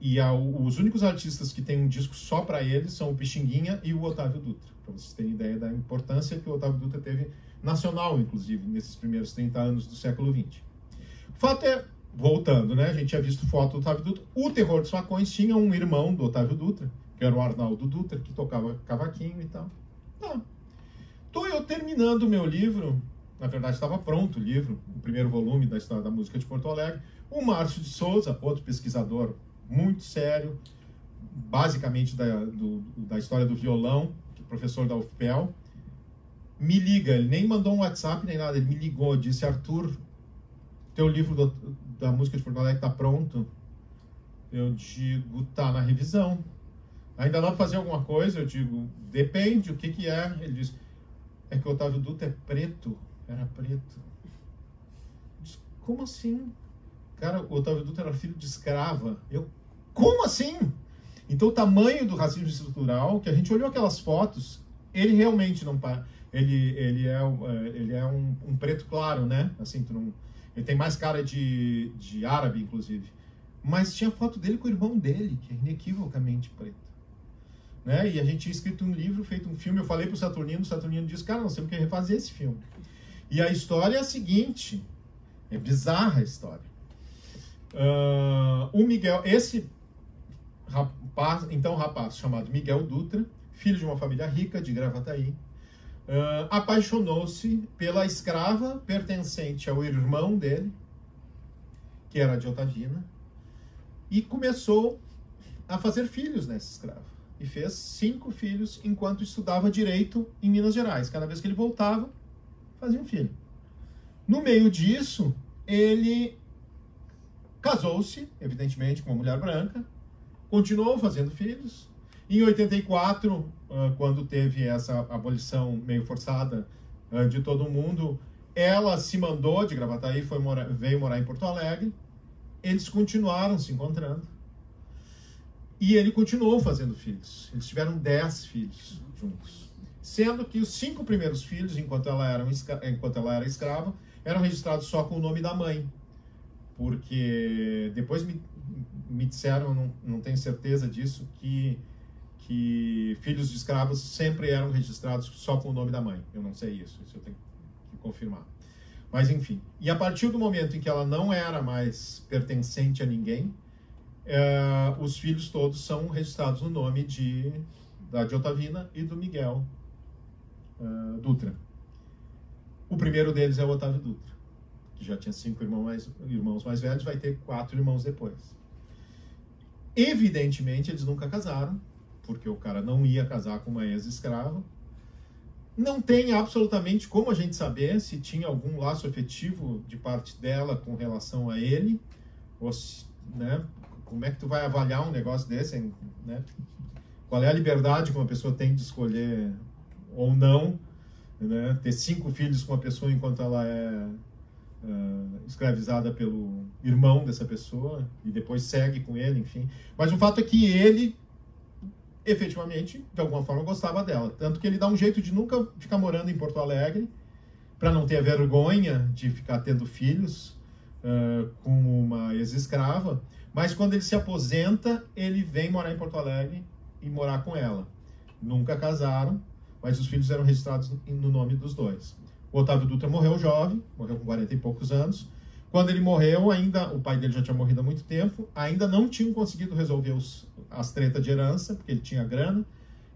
E a, os únicos artistas que têm um disco só para eles são o Pixinguinha e o Otávio Dutra, para vocês terem ideia da importância que o Otávio Dutra teve nacional, inclusive, nesses primeiros 30 anos do século XX. O fato é, voltando, né, a gente tinha visto foto do Otávio Dutra, o Terror dos Facões tinha um irmão do Otávio Dutra, que era o Arnaldo Dutra, que tocava cavaquinho e tal. Tá, Estou eu terminando meu livro, na verdade estava pronto o livro, o primeiro volume da história da música de Porto Alegre. O Márcio de Souza, outro pesquisador muito sério, basicamente da, do, da história do violão, professor da UFPEL, me liga, ele nem mandou um WhatsApp nem nada, ele me ligou, disse, Arthur, teu livro do, da música de Porto Alegre está pronto? Eu digo, tá na revisão. Ainda dá para fazer alguma coisa? Eu digo, depende, o que que é? Ele diz, é que o Otávio Dutra é preto. Era preto. Como assim? Cara, o Otávio Dutra era filho de escrava. Eu, como assim? Então, o tamanho do racismo estrutural, que a gente olhou aquelas fotos, ele realmente não ele ele é ele é um, um preto claro, né? Assim, não, ele tem mais cara de, de árabe, inclusive. Mas tinha foto dele com o irmão dele, que é inequivocamente preto. Né? E a gente tinha escrito um livro, feito um filme. Eu falei para o Saturnino, o Saturnino disse: Cara, nós temos que refazer esse filme. E a história é a seguinte: é bizarra a história. Uh, o Miguel, esse rapaz, então rapaz chamado Miguel Dutra, filho de uma família rica de Gravataí, uh, apaixonou-se pela escrava pertencente ao irmão dele, que era de Otavina, e começou a fazer filhos nessa escrava e fez cinco filhos enquanto estudava direito em Minas Gerais. Cada vez que ele voltava, fazia um filho. No meio disso, ele casou-se, evidentemente, com uma mulher branca, continuou fazendo filhos. Em 84, ah, quando teve essa abolição meio forçada ah, de todo mundo, ela se mandou de Gravataí, foi morar, veio morar em Porto Alegre. Eles continuaram se encontrando. E ele continuou fazendo filhos. Eles tiveram dez filhos juntos. Sendo que os cinco primeiros filhos, enquanto ela era, enquanto ela era escrava, eram registrados só com o nome da mãe. Porque depois me, me disseram, não, não tenho certeza disso, que, que filhos de escravos sempre eram registrados só com o nome da mãe. Eu não sei isso, isso eu tenho que confirmar. Mas enfim. E a partir do momento em que ela não era mais pertencente a ninguém, é, os filhos todos são registrados no nome de, da de Otavina e do Miguel uh, Dutra. O primeiro deles é o Otávio Dutra, que já tinha cinco irmãos mais, irmãos mais velhos, vai ter quatro irmãos depois. Evidentemente, eles nunca casaram, porque o cara não ia casar com uma ex-escrava. Não tem absolutamente como a gente saber se tinha algum laço afetivo de parte dela com relação a ele, ou se, né, como é que tu vai avaliar um negócio desse, né? Qual é a liberdade que uma pessoa tem de escolher ou não, né? Ter cinco filhos com uma pessoa enquanto ela é uh, escravizada pelo irmão dessa pessoa e depois segue com ele, enfim. Mas o fato é que ele efetivamente, de alguma forma, gostava dela. Tanto que ele dá um jeito de nunca ficar morando em Porto Alegre, para não ter a vergonha de ficar tendo filhos uh, com uma ex-escrava, mas quando ele se aposenta, ele vem morar em Porto Alegre e morar com ela. Nunca casaram, mas os filhos eram registrados no nome dos dois. O Otávio Dutra morreu jovem, morreu com 40 e poucos anos. Quando ele morreu, ainda o pai dele já tinha morrido há muito tempo, ainda não tinham conseguido resolver os, as tretas de herança, porque ele tinha grana,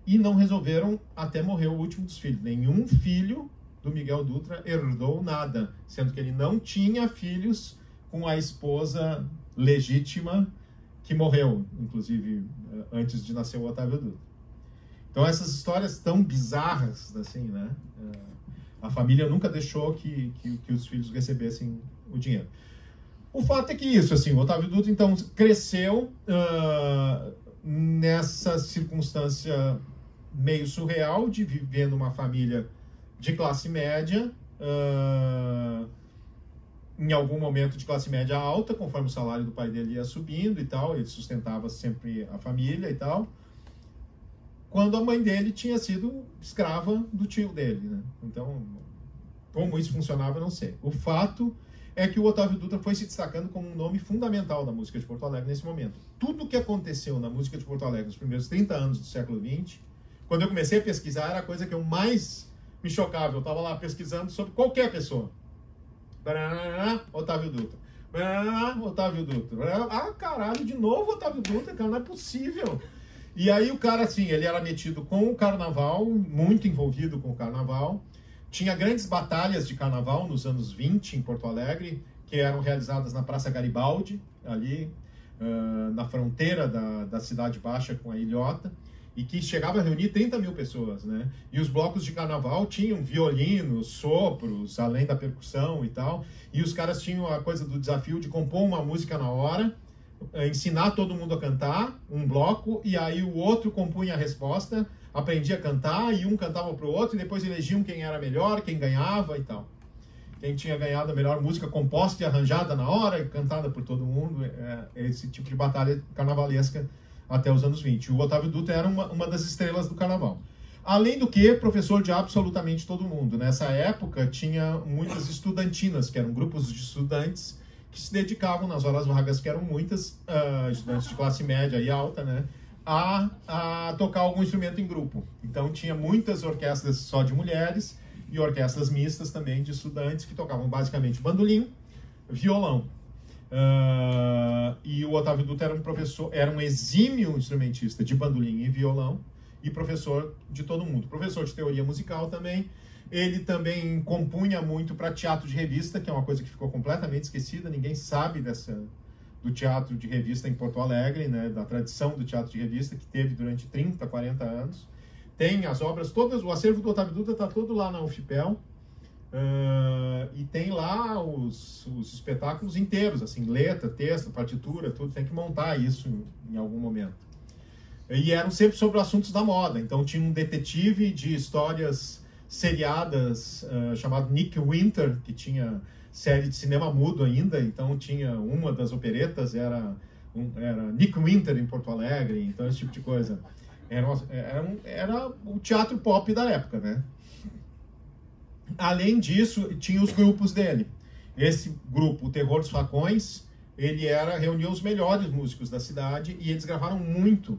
e não resolveram até morrer o último dos filhos. Nenhum filho do Miguel Dutra herdou nada, sendo que ele não tinha filhos com a esposa legítima que morreu, inclusive eh, antes de nascer o Otávio Dutra. Então essas histórias tão bizarras, assim, né? Eh, a família nunca deixou que, que, que os filhos recebessem o dinheiro. O fato é que isso, assim, o Otávio Dutra, então, cresceu uh, nessa circunstância meio surreal de viver numa família de classe média, uh, em algum momento de classe média alta, conforme o salário do pai dele ia subindo e tal, ele sustentava sempre a família e tal. Quando a mãe dele tinha sido escrava do tio dele, né? Então, como isso funcionava, eu não sei. O fato é que o Otávio Dutra foi se destacando como um nome fundamental da música de Porto Alegre nesse momento. Tudo o que aconteceu na música de Porto Alegre nos primeiros 30 anos do século XX, quando eu comecei a pesquisar, era a coisa que eu mais me chocava. Eu estava lá pesquisando sobre qualquer pessoa. Otávio Dutra. Otávio Dutra. Ah, caralho, de novo Otávio Dutra, cara, não é possível. E aí o cara, assim, ele era metido com o carnaval, muito envolvido com o carnaval. Tinha grandes batalhas de carnaval nos anos 20 em Porto Alegre, que eram realizadas na Praça Garibaldi, ali uh, na fronteira da, da Cidade Baixa com a Ilhota e que chegava a reunir 30 mil pessoas, né? E os blocos de carnaval tinham violinos, sopros, além da percussão e tal. E os caras tinham a coisa do desafio de compor uma música na hora, ensinar todo mundo a cantar, um bloco, e aí o outro compunha a resposta, aprendia a cantar, e um cantava para o outro, e depois elegiam quem era melhor, quem ganhava e tal. Quem tinha ganhado a melhor música composta e arranjada na hora, cantada por todo mundo, é, é esse tipo de batalha carnavalesca até os anos 20. O Otávio Dutra era uma, uma das estrelas do carnaval. Além do que, professor de absolutamente todo mundo. Nessa época, tinha muitas estudantinas, que eram grupos de estudantes que se dedicavam nas horas vagas, que eram muitas, uh, estudantes de classe média e alta, né, a, a tocar algum instrumento em grupo. Então, tinha muitas orquestras só de mulheres e orquestras mistas também de estudantes que tocavam basicamente bandolim, violão. Uh, e o Otávio Dutra era um professor, era um exímio instrumentista de bandolim e violão e professor de todo mundo. Professor de teoria musical também. Ele também compunha muito para teatro de revista, que é uma coisa que ficou completamente esquecida. Ninguém sabe dessa do teatro de revista em Porto Alegre, né, da tradição do teatro de revista que teve durante 30, 40 anos. Tem as obras todas, o acervo do Otávio Dutra está todo lá na UFPEL. Uh, e tem lá os, os, espetáculos inteiros, assim, letra, texto, partitura, tudo, tem que montar isso em, em, algum momento. E eram sempre sobre assuntos da moda, então tinha um detetive de histórias seriadas uh, chamado Nick Winter, que tinha série de cinema mudo ainda, então tinha uma das operetas, era, um, era Nick Winter em Porto Alegre, então esse tipo de coisa. Era, era, era o teatro pop da época, né? Além disso, tinha os grupos dele. Esse grupo, o Terror dos Facões, ele era reuniu os melhores músicos da cidade e eles gravaram muito,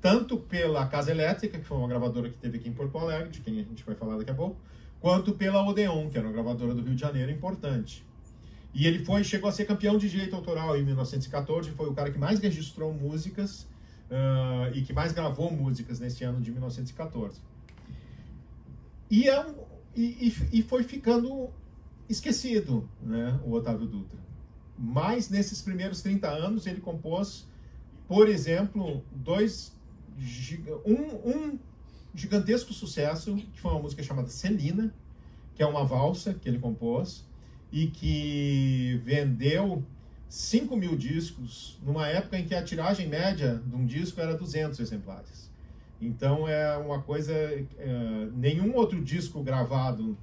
tanto pela Casa Elétrica, que foi uma gravadora que teve aqui em Porto Alegre, de quem a gente vai falar daqui a pouco, quanto pela Odeon, que era uma gravadora do Rio de Janeiro importante. E ele foi chegou a ser campeão de direito autoral em 1914, foi o cara que mais registrou músicas uh, e que mais gravou músicas nesse ano de 1914. E é um, e, e, foi ficando esquecido, né, o Otávio Dutra. Mas nesses primeiros 30 anos ele compôs, por exemplo, dois um, um gigantesco sucesso, que foi uma música chamada Celina, que é uma valsa que ele compôs e que vendeu 5 mil discos numa época em que a tiragem média de um disco era 200 exemplares. Então é uma coisa. É, nenhum outro disco gravado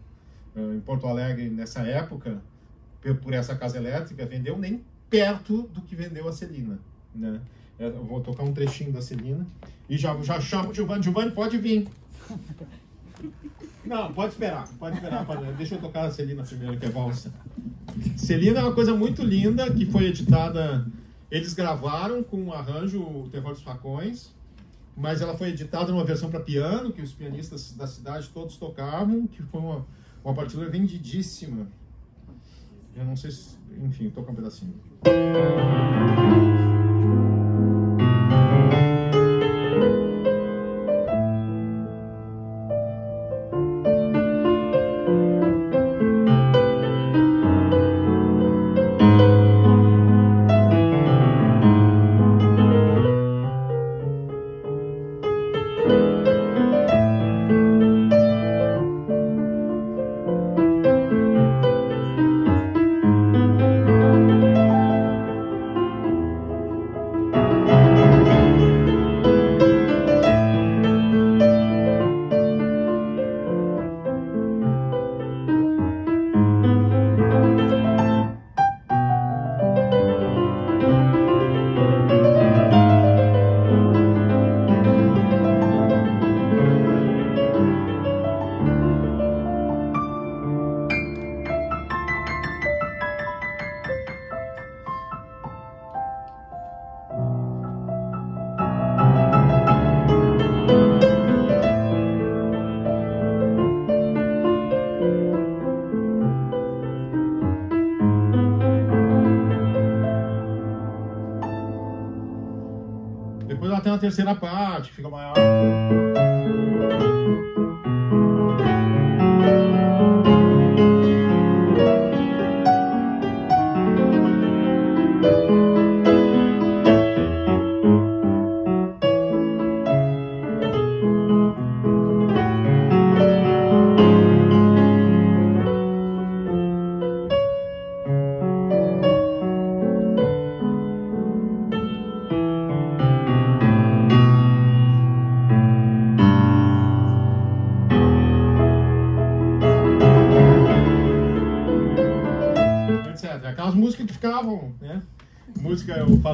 é, em Porto Alegre nessa época, por essa casa elétrica, vendeu nem perto do que vendeu a Celina. Né? É, eu vou tocar um trechinho da Celina e já, já chamo o Giovanni. Giovanni, pode vir. Não, pode esperar, pode esperar. Pode... Deixa eu tocar a Celina primeiro, que é valsa. Celina é uma coisa muito linda que foi editada. Eles gravaram com um arranjo o Terror dos Facões, mas ela foi editada numa versão para piano que os pianistas da cidade todos tocavam, que foi uma, uma partitura vendidíssima. Eu não sei se. Enfim, toca um pedacinho.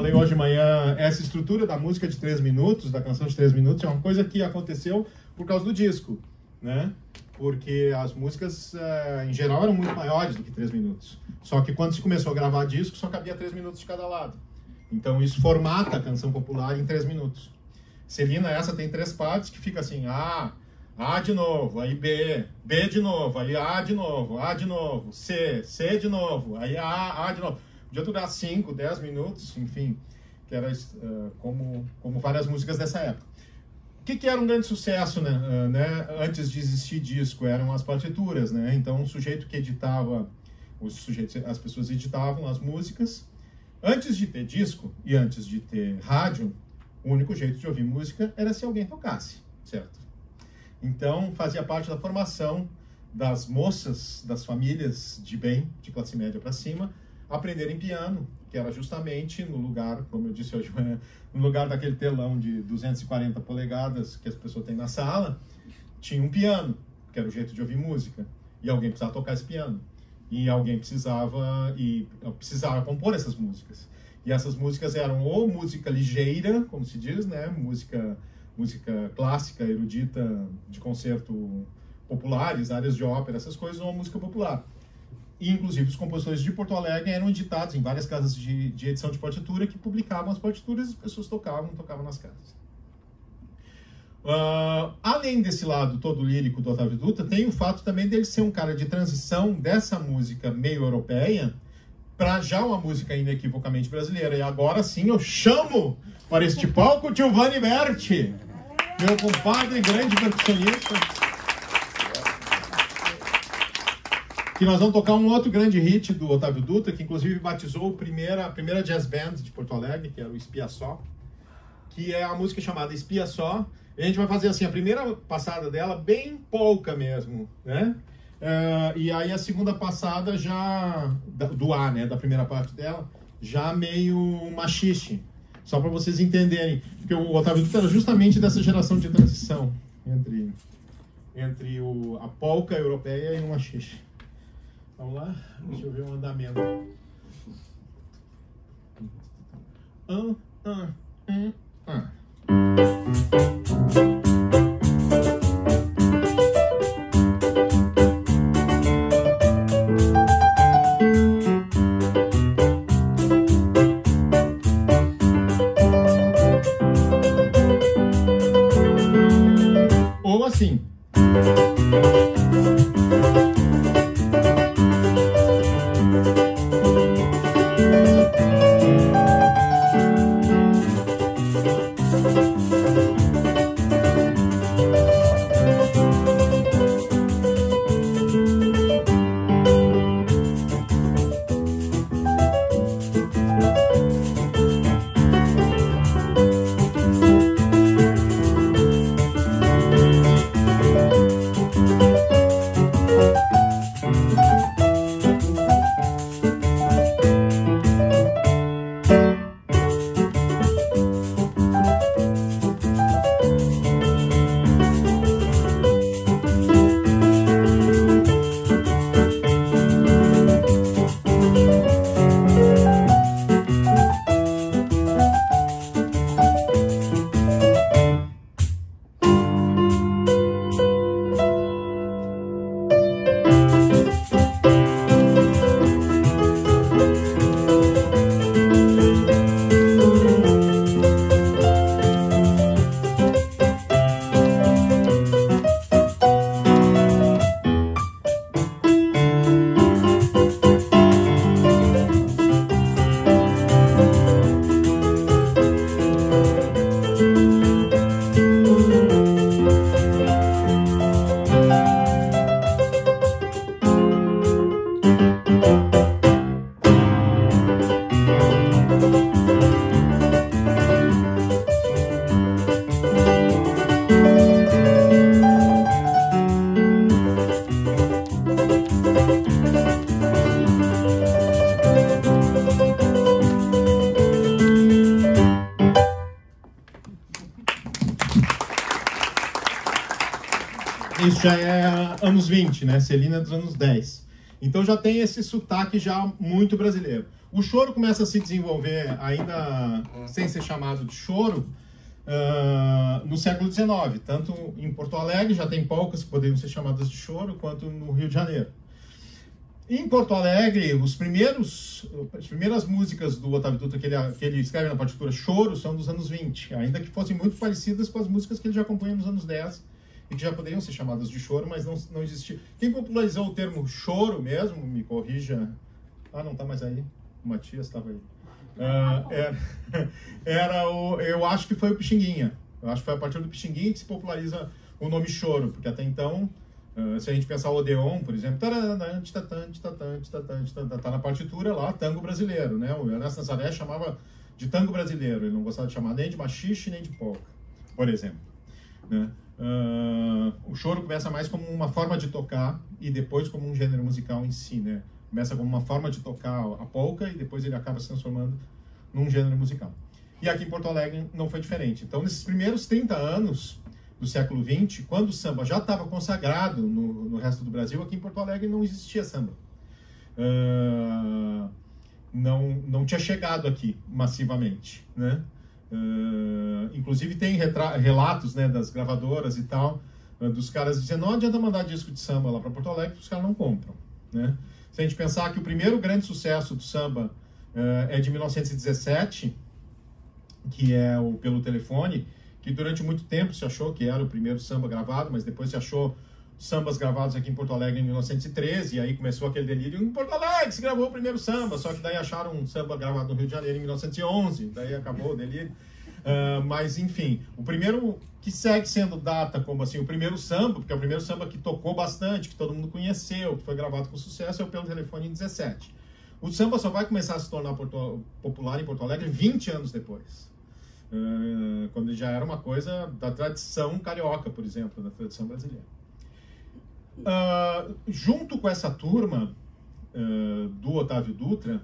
Falei hoje de manhã, essa estrutura da música de três minutos, da canção de três minutos, é uma coisa que aconteceu por causa do disco, né? Porque as músicas, eh, em geral, eram muito maiores do que três minutos. Só que quando se começou a gravar disco, só cabia três minutos de cada lado. Então isso formata a canção popular em três minutos. Celina, essa tem três partes que fica assim, A, A de novo, aí B, B de novo, aí A de novo, A de novo, C, C de novo, aí A, A de novo. Podia durar 5, 10 minutos, enfim, que era uh, como, como várias músicas dessa época. O que, que era um grande sucesso, né, uh, né, antes de existir disco? Eram as partituras, né? Então, um sujeito que editava, os sujeitos, as pessoas editavam as músicas. Antes de ter disco e antes de ter rádio, o único jeito de ouvir música era se alguém tocasse, certo? Então, fazia parte da formação das moças, das famílias de bem, de classe média para cima, aprenderem piano, que era justamente no lugar, como eu disse hoje, no lugar daquele telão de 240 polegadas que as pessoas têm na sala, tinha um piano, que era o jeito de ouvir música, e alguém precisava tocar esse piano. E alguém precisava e precisava compor essas músicas. E essas músicas eram ou música ligeira, como se diz, né, música música clássica, erudita, de concerto populares, áreas de ópera, essas coisas, ou música popular. E, inclusive, os compositores de Porto Alegre eram editados em várias casas de, de edição de partitura que publicavam as partituras e as pessoas tocavam, tocavam nas casas. Uh, além desse lado todo lírico do Otávio Dutra, tem o fato também dele ser um cara de transição dessa música meio europeia para já uma música inequivocamente brasileira. E agora sim eu chamo para este palco Giovanni Berti, meu compadre grande percussionista. Que nós vamos tocar um outro grande hit do Otávio Dutra, que inclusive batizou a primeira, a primeira jazz band de Porto Alegre, que era o Espia Só, que é a música chamada Espia Só. E a gente vai fazer assim, a primeira passada dela bem pouca mesmo, né? Uh, e aí a segunda passada já do A, né, da primeira parte dela, já meio machixe. Só para vocês entenderem, porque o Otávio Dutra era justamente dessa geração de transição entre entre o, a polca europeia e o machixe. Vamos lá? Deixa eu ver o andamento. Um, um, um, um. 20, né? Celina é dos anos 10. Então já tem esse sotaque já muito brasileiro. O choro começa a se desenvolver ainda sem ser chamado de choro uh, no século XIX. Tanto em Porto Alegre já tem polcas que poderiam ser chamadas de choro, quanto no Rio de Janeiro. Em Porto Alegre, os primeiros, as primeiras músicas do Otávio Dutra que ele, que ele escreve na partitura Choro são dos anos 20, ainda que fossem muito parecidas com as músicas que ele já acompanha nos anos 10 e que já poderiam ser chamadas de choro, mas não, não existia. Quem popularizou o termo choro mesmo, me corrija. Ah, não está mais aí. O Matias estava aí. Uh, era, era, o, eu acho que foi o Pixinguinha. Eu acho que foi a partir do Pixinguinha que se populariza o nome choro, porque até então Uh, se a gente pensar o Odeon, por exemplo, tá na partitura lá, tango brasileiro, né? O Ernesto Nazaré chamava de tango brasileiro, ele não gostava de chamar nem de machixe nem de polka, por exemplo. Né? Uh, o choro começa mais como uma forma de tocar e depois como um gênero musical em si, né? Começa como uma forma de tocar a polka e depois ele acaba se transformando num gênero musical. E aqui em Porto Alegre não foi diferente. Então, nesses primeiros 30 anos, do século XX, quando o samba já estava consagrado no, no, resto do Brasil, aqui em Porto Alegre não existia samba. Uh, não, não tinha chegado aqui massivamente, né? Uh, inclusive tem relatos né, das gravadoras e tal, uh, dos caras dizendo não adianta mandar disco de samba lá para Porto Alegre, os caras não compram, né? Se a gente pensar que o primeiro grande sucesso do samba é de 1917, que é o Pelo Telefone, que durante muito tempo se achou que era o primeiro samba gravado, mas depois se achou sambas gravados aqui em Porto Alegre em 1913, e aí começou aquele delírio, em Porto Alegre se gravou o primeiro samba, só que daí acharam um samba gravado no Rio de Janeiro em 1911, daí acabou o delírio. Uh, mas enfim, o primeiro que segue sendo data como assim, o primeiro samba, porque é o primeiro samba que tocou bastante, que todo mundo conheceu, que foi gravado com sucesso, é o Pelo Telefone em 17. O samba só vai começar a se tornar popular em Porto Alegre 20 anos depois. Uh, quando já era uma coisa da tradição carioca, por exemplo, da tradição brasileira. Uh, junto com essa turma uh, do Otávio Dutra,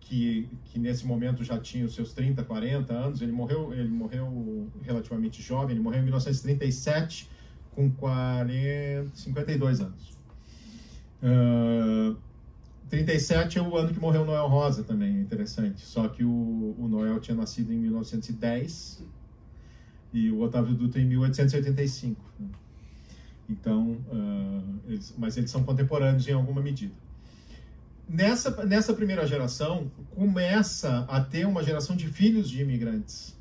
que, que nesse momento já tinha os seus 30, 40 anos, ele morreu, ele morreu relativamente jovem, ele morreu em 1937 com 40, 52 anos. Uh, 37 é o ano que morreu Noel Rosa também, é interessante. Só que o, o Noel tinha nascido em 1910 e o Otávio Dutra em 1885. Né? Então, uh, eles, mas eles são contemporâneos em alguma medida. Nessa, nessa primeira geração, começa a ter uma geração de filhos de imigrantes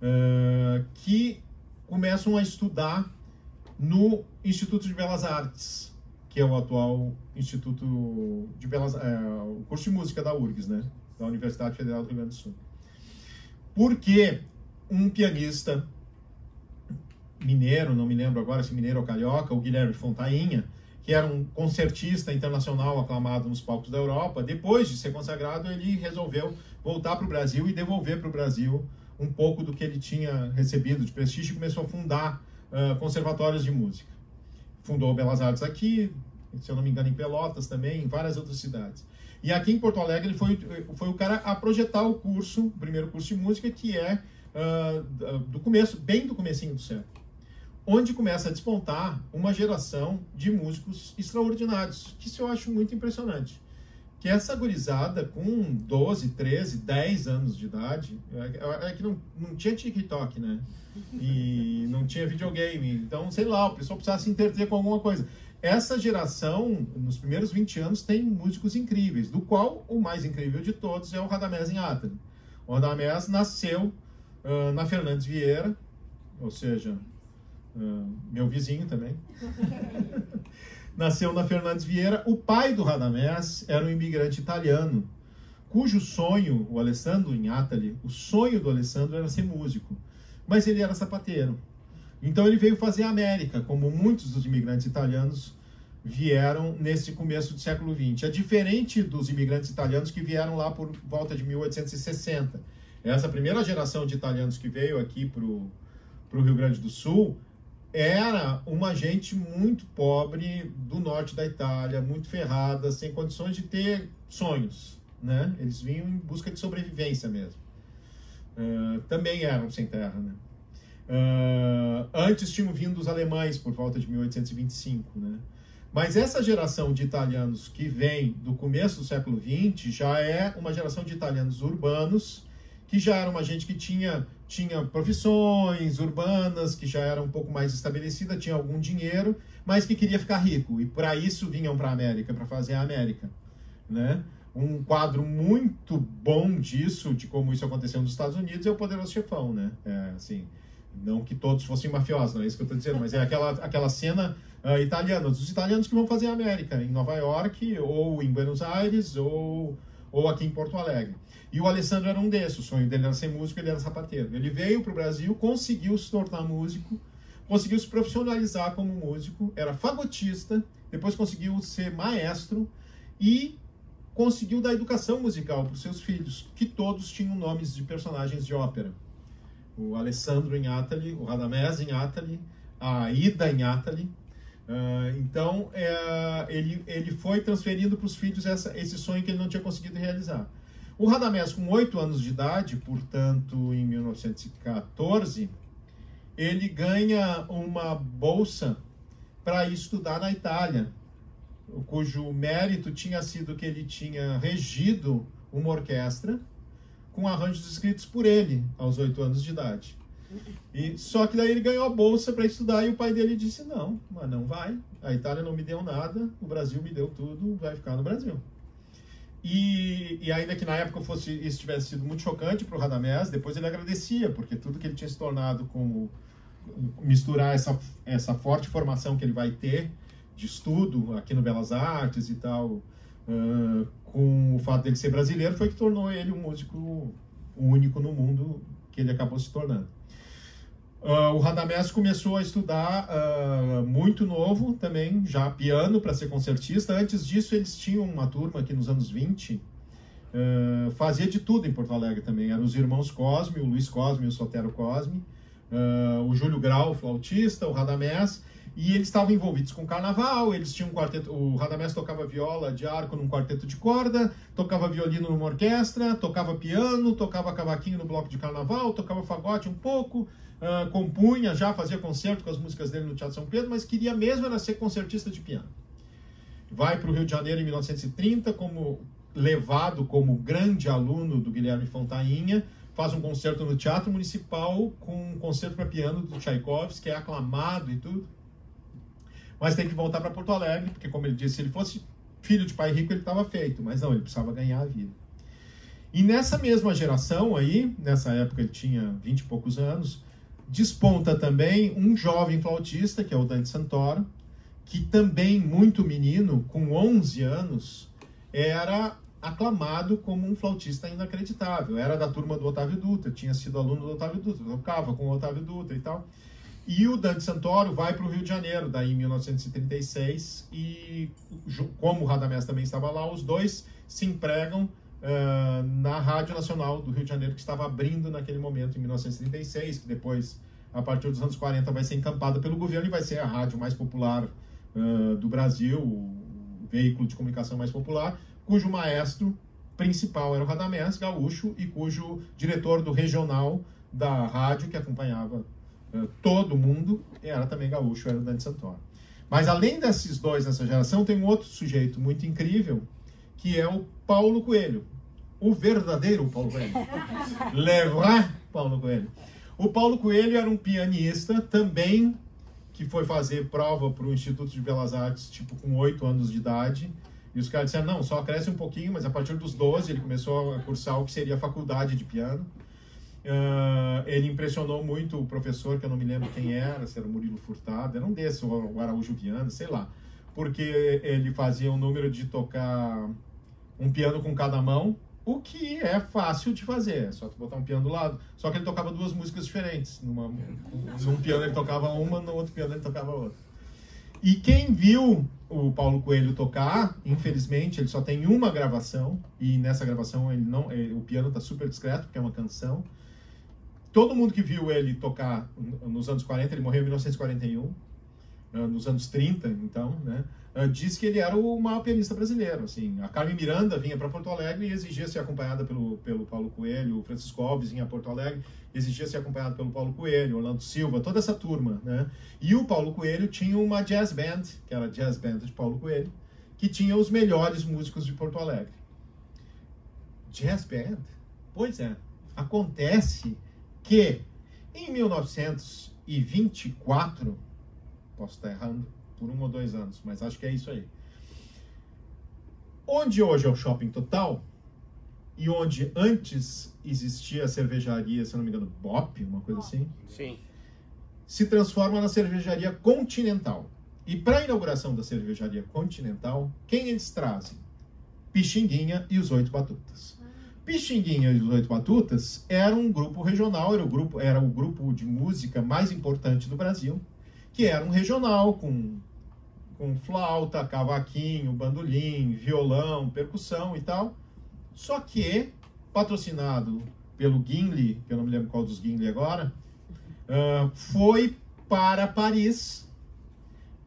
uh, que começam a estudar no Instituto de Belas Artes que é o atual Instituto de Belas é, o curso de música da URGS, né, da Universidade Federal do Rio Grande do Sul. Porque um pianista mineiro, não me lembro agora se mineiro ou carioca, o Guilherme Fontainha, que era um concertista internacional aclamado nos palcos da Europa, depois de ser consagrado, ele resolveu voltar para o Brasil e devolver para o Brasil um pouco do que ele tinha recebido de prestígio e começou a fundar uh, conservatórios de música fundou Belas Artes aqui, se eu não me engano, em Pelotas também, em várias outras cidades. E aqui em Porto Alegre ele foi, foi o cara a projetar o curso, o primeiro curso de música, que é uh, do começo, bem do comecinho do século. Onde começa a despontar uma geração de músicos extraordinários, que isso eu acho muito impressionante que essa gurizada com 12, 13, 10 anos de idade, é, é que não, não tinha TikTok, né? E não tinha videogame. Então, sei lá, o pessoal precisava se interter com alguma coisa. Essa geração, nos primeiros 20 anos, tem músicos incríveis, do qual o mais incrível de todos é o Radamés em Atari. O Radamés nasceu uh, na Fernandes Vieira, ou seja, uh, meu vizinho também. nasceu na Fernandes Vieira. O pai do Radamés era um imigrante italiano, cujo sonho, o Alessandro Inhatali, o sonho do Alessandro era ser músico, mas ele era sapateiro. Então ele veio fazer a América, como muitos dos imigrantes italianos vieram nesse começo do século XX. É diferente dos imigrantes italianos que vieram lá por volta de 1860. Essa primeira geração de italianos que veio aqui para o Rio Grande do Sul era uma gente muito pobre do norte da Itália, muito ferrada, sem condições de ter sonhos, né? Eles vinham em busca de sobrevivência mesmo. Uh, também eram sem terra, né? Uh, antes tinham vindo os alemães por volta de 1825, né? Mas essa geração de italianos que vem do começo do século XX já é uma geração de italianos urbanos, que já era uma gente que tinha, tinha profissões urbanas, que já era um pouco mais estabelecida, tinha algum dinheiro, mas que queria ficar rico. E para isso vinham para a América, para fazer a América. Né? Um quadro muito bom disso, de como isso aconteceu nos Estados Unidos, é o Poderoso Chefão. Né? É, assim, não que todos fossem mafiosos, não é isso que eu estou dizendo, mas é aquela, aquela cena uh, italiana, dos italianos que vão fazer a América, em Nova York, ou em Buenos Aires, ou, ou aqui em Porto Alegre. E o Alessandro era um desses, o sonho dele era ser músico, ele era sapateiro. Ele veio para o Brasil, conseguiu se tornar músico, conseguiu se profissionalizar como músico, era fagotista, depois conseguiu ser maestro e conseguiu dar educação musical para os seus filhos, que todos tinham nomes de personagens de ópera o Alessandro em Atali, o Radamés em Atali, a Ida em Atali. Uh, então, é, ele, ele foi transferindo para os filhos essa, esse sonho que ele não tinha conseguido realizar. O Radamés, com oito anos de idade, portanto, em 1914, ele ganha uma bolsa para estudar na Itália, cujo mérito tinha sido que ele tinha regido uma orquestra com arranjos escritos por ele aos oito anos de idade. E só que daí ele ganhou a bolsa para estudar e o pai dele disse não, mas não vai. A Itália não me deu nada, o Brasil me deu tudo, vai ficar no Brasil. E, e ainda que na época fosse isso tivesse sido muito chocante para o Radamés, depois ele agradecia porque tudo que ele tinha se tornado como misturar essa essa forte formação que ele vai ter de estudo aqui no Belas Artes e tal, uh, com o fato dele ser brasileiro, foi que tornou ele um músico único no mundo que ele acabou se tornando. Uh, o Radamés começou a estudar uh, muito novo também, já piano para ser concertista. Antes disso, eles tinham uma turma aqui nos anos 20, uh, fazia de tudo em Porto Alegre também. Eram os irmãos Cosme, o Luiz Cosme e o Sotero Cosme, o Júlio Grau, flautista, o Radamés. E eles estavam envolvidos com carnaval, eles tinham um quarteto, o Radamés tocava viola de arco num quarteto de corda, tocava violino numa orquestra, tocava piano, tocava cavaquinho no bloco de carnaval, tocava fagote um pouco, uh, compunha, já fazia concerto com as músicas dele no Teatro São Pedro, mas queria mesmo era ser concertista de piano. Vai para o Rio de Janeiro em 1930 como levado como grande aluno do Guilherme Fontainha, faz um concerto no Teatro Municipal com um concerto para piano do Tchaikovsky, que é aclamado e tudo mas tem que voltar para Porto Alegre, porque, como ele disse, se ele fosse filho de pai rico, ele estava feito, mas não, ele precisava ganhar a vida. E nessa mesma geração aí, nessa época ele tinha 20 e poucos anos, desponta também um jovem flautista, que é o Dante Santoro, que também, muito menino, com 11 anos, era aclamado como um flautista inacreditável. Era da turma do Otávio Dutra, tinha sido aluno do Otávio Dutra, tocava com o Otávio Dutra e tal. E o Dante Santoro vai para o Rio de Janeiro, daí em 1936, e como o Radamés também estava lá, os dois se empregam uh, na Rádio Nacional do Rio de Janeiro, que estava abrindo naquele momento, em 1936, que depois, a partir dos anos 40, vai ser encampada pelo governo e vai ser a rádio mais popular uh, do Brasil, o veículo de comunicação mais popular, cujo maestro principal era o Radamés Gaúcho e cujo diretor do regional da rádio que acompanhava eh, todo mundo era também gaúcho, era o Dante Santoro. Mas além desses dois nessa geração, tem um outro sujeito muito incrível, que é o Paulo Coelho. O verdadeiro Paulo Coelho. Le vrai Paulo Coelho. O Paulo Coelho era um pianista também que foi fazer prova para o Instituto de Belas Artes, tipo, com oito anos de idade. E os caras disseram, não, só cresce um pouquinho, mas a partir dos 12 ele começou a cursar o que seria a faculdade de piano. Uh, ele impressionou muito o professor, que eu não me lembro quem era, se era o Murilo Furtado, era um desses, o Araújo Viana, sei lá. Porque ele fazia um número de tocar um piano com cada mão, o que é fácil de fazer, é só tu botar um piano do lado. Só que ele tocava duas músicas diferentes. Numa, num piano ele tocava uma, no outro piano ele tocava outra. E quem viu o Paulo Coelho tocar, infelizmente, ele só tem uma gravação, e nessa gravação ele não, ele, o piano está super discreto, porque é uma canção todo mundo que viu ele tocar nos anos 40, ele morreu em 1941, né, nos anos 30, então, né? Uh, diz que ele era o maior pianista brasileiro. Assim, a Carmen Miranda vinha para Porto Alegre e exigia ser acompanhada pelo, pelo Paulo Coelho, o Francisco Alves vinha a Porto Alegre exigia ser acompanhado pelo Paulo Coelho, Orlando Silva, toda essa turma, né? E o Paulo Coelho tinha uma jazz band, que era a jazz band de Paulo Coelho, que tinha os melhores músicos de Porto Alegre. Jazz band? Pois é. Acontece que em 1924, posso estar errando por um ou dois anos, mas acho que é isso aí. Onde hoje é o Shopping Total, e onde antes existia a cervejaria, se não me engano, Bop, uma coisa assim. Sim. Se transforma na cervejaria Continental. E para a inauguração da cervejaria Continental, quem eles trazem? Pixinguinha e os Oito Batutas. Pixinguinha e os Oito Batutas era um grupo regional, era o grupo, era o grupo de música mais importante do Brasil, que era um regional com, com flauta, cavaquinho, bandolim, violão, percussão e tal. Só que, patrocinado pelo Gimli, que eu não me lembro qual dos Gimli agora, uh, foi para Paris.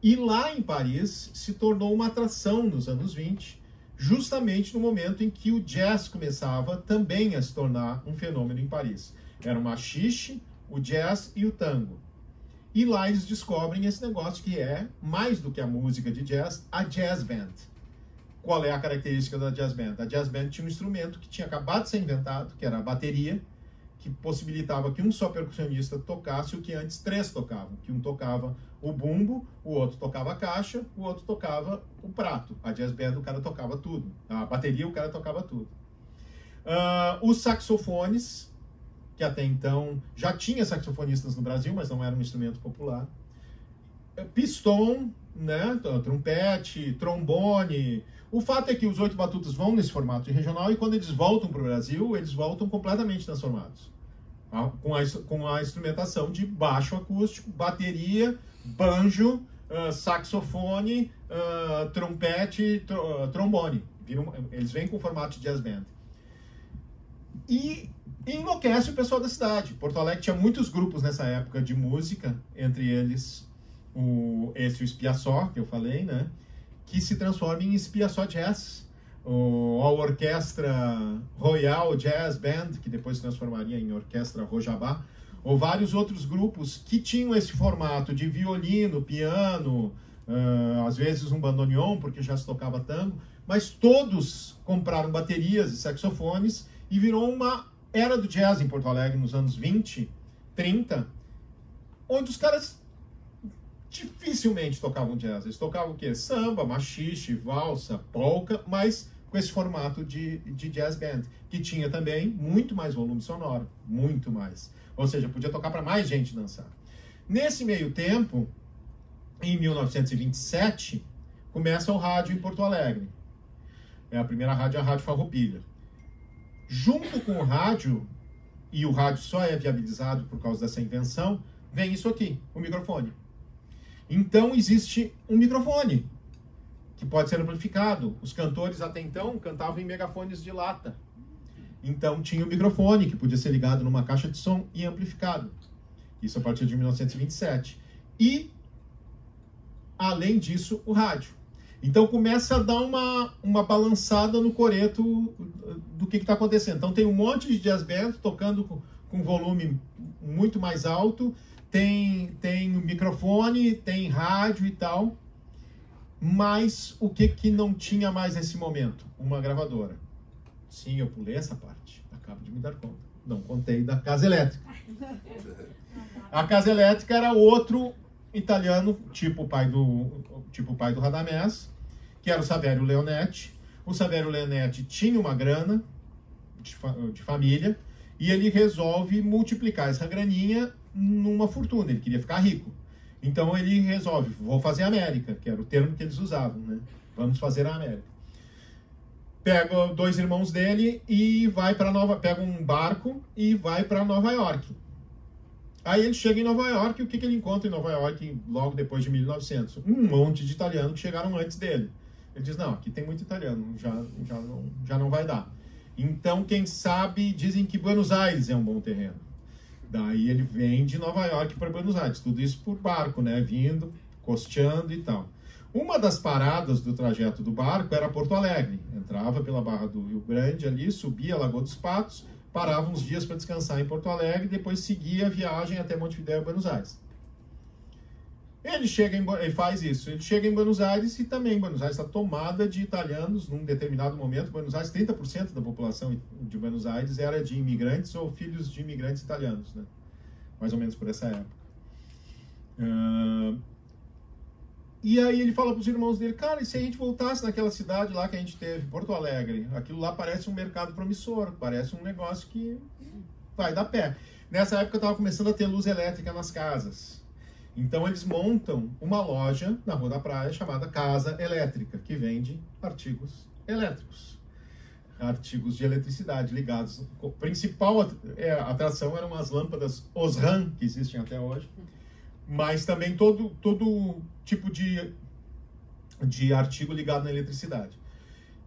E lá em Paris se tornou uma atração nos anos 20, justamente no momento em que o jazz começava também a se tornar um fenômeno em Paris. Era o machixe, o jazz e o tango. E lá eles descobrem esse negócio que é, mais do que a música de jazz, a jazz band qual é a característica da jazz band? A jazz band tinha um instrumento que tinha acabado de ser inventado, que era a bateria, que possibilitava que um só percussionista tocasse o que antes três tocavam. Que um tocava o bumbo, o outro tocava a caixa, o outro tocava o prato. A jazz band o cara tocava tudo. A bateria o cara tocava tudo. Uh, os saxofones, que até então já tinha saxofonistas no Brasil, mas não era um instrumento popular. Piston, né, trompete, trombone, o fato é que os oito batutas vão nesse formato regional e quando eles voltam para o Brasil, eles voltam completamente transformados. Tá? Com, a, com a instrumentação de baixo acústico, bateria, banjo, uh, saxofone, uh, trompete, tr trombone. Viram, eles vêm com o formato de jazz band. E enlouquece o pessoal da cidade. Porto Alegre tinha muitos grupos nessa época de música, entre eles o, esse o Espiaçó, que eu falei, né? que se transforma em Espia Só Jazz, ou a Orquestra Royal Jazz Band, que depois se transformaria em Orquestra Rojabá, ou vários outros grupos que tinham esse formato de violino, piano, uh, às vezes um bandoneon, porque já se tocava tango, mas todos compraram baterias e saxofones e virou uma era do jazz em Porto Alegre nos anos 20, 30, onde os caras dificilmente tocavam jazz. Eles tocavam o quê? Samba, machixe, valsa, polka, mas com esse formato de, de jazz band, que tinha também muito mais volume sonoro, muito mais. Ou seja, podia tocar para mais gente dançar. Nesse meio tempo, em 1927, começa o rádio em Porto Alegre. É a primeira rádio, a Rádio Farroupilha. Junto com o rádio, e o rádio só é viabilizado por causa dessa invenção, vem isso aqui, o microfone. Então existe um microfone que pode ser amplificado. Os cantores até então cantavam em megafones de lata. Então tinha o microfone que podia ser ligado numa caixa de som e amplificado. Isso a partir de 1927. E além disso, o rádio. Então começa a dar uma, uma balançada no coreto do que está acontecendo. Então tem um monte de jazz band tocando com, com volume muito mais alto tem, tem microfone, tem rádio e tal. Mas o que, que não tinha mais nesse momento? Uma gravadora. Sim, eu pulei essa parte. Acabo de me dar conta. Não contei da Casa Elétrica. A Casa Elétrica era outro italiano, tipo o pai do, tipo o pai do Radamés, que era o Saverio Leonetti. O Saverio Leonetti tinha uma grana de, de família e ele resolve multiplicar essa graninha numa fortuna, ele queria ficar rico. Então ele resolve, vou fazer a América, que era o termo que eles usavam, né? Vamos fazer a América. Pega dois irmãos dele e vai para Nova, pega um barco e vai para Nova York. Aí ele chega em Nova York e o que, que ele encontra em Nova York logo depois de 1900? Um monte de italianos que chegaram antes dele. Ele diz: Não, aqui tem muito italiano, já, já, não, já não vai dar. Então, quem sabe, dizem que Buenos Aires é um bom terreno. Daí ele vem de Nova York para Buenos Aires, tudo isso por barco, né? Vindo, costeando e tal. Uma das paradas do trajeto do barco era Porto Alegre. Entrava pela Barra do Rio Grande ali, subia a Lagoa dos Patos, parava uns dias para descansar em Porto Alegre depois seguia a viagem até Montevideo e Buenos Aires. Ele chega em, ele faz isso. Ele chega em Buenos Aires e também Buenos Aires está tomada de italianos num determinado momento. Buenos Aires, 30% da população de Buenos Aires era de imigrantes ou filhos de imigrantes italianos, né? Mais ou menos por essa época. Uh, e aí ele fala para os irmãos dele, cara, e se a gente voltasse naquela cidade lá que a gente teve, Porto Alegre? Aquilo lá parece um mercado promissor, parece um negócio que vai dar pé. Nessa época estava começando a ter luz elétrica nas casas. Então eles montam uma loja na Rua da Praia chamada Casa Elétrica, que vende artigos elétricos. Artigos de eletricidade ligados. A principal é, atração eram as lâmpadas Osram, que existem até hoje, mas também todo, todo tipo de, de artigo ligado na eletricidade.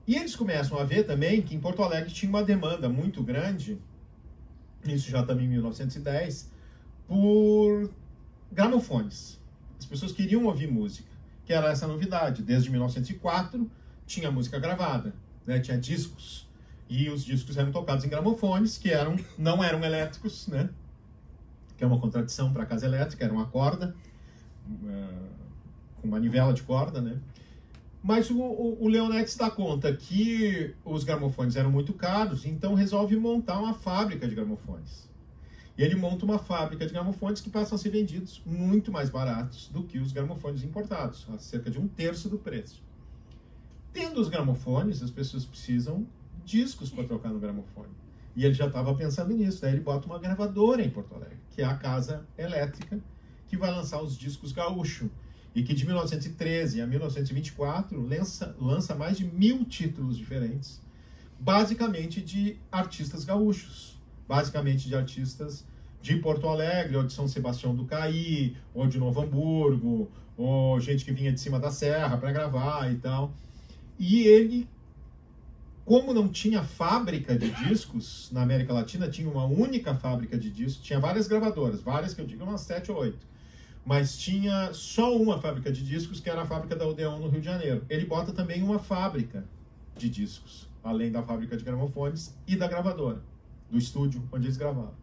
E eles começam a ver também que em Porto Alegre tinha uma demanda muito grande, isso já também em 1910, por gramofones. As pessoas queriam ouvir música, que era essa novidade. Desde 1904 tinha música gravada, né? tinha discos. E os discos eram tocados em gramofones, que eram não eram elétricos, né? que é uma contradição para a casa elétrica, era uma corda, uh, com manivela de corda, né? Mas o, o, o Leonetti dá conta que os gramofones eram muito caros, então resolve montar uma fábrica de gramofones. E ele monta uma fábrica de gramofones que passam a ser vendidos muito mais baratos do que os gramofones importados, a cerca de um terço do preço. Tendo os gramofones, as pessoas precisam discos para trocar no gramofone. E ele já estava pensando nisso. Daí ele bota uma gravadora em Porto Alegre, que é a Casa Elétrica, que vai lançar os discos gaúcho. E que de 1913 a 1924 lança, lança mais de mil títulos diferentes, basicamente de artistas gaúchos, basicamente de artistas de Porto Alegre, ou de São Sebastião do Caí, ou de Novo Hamburgo, ou gente que vinha de cima da serra para gravar e tal. E ele como não tinha fábrica de discos na América Latina, tinha uma única fábrica de discos, tinha várias gravadoras, várias que eu digo umas sete ou oito, mas tinha só uma fábrica de discos, que era a fábrica da Odeon no Rio de Janeiro. Ele bota também uma fábrica de discos, além da fábrica de gramofones e da gravadora, do estúdio onde eles gravavam.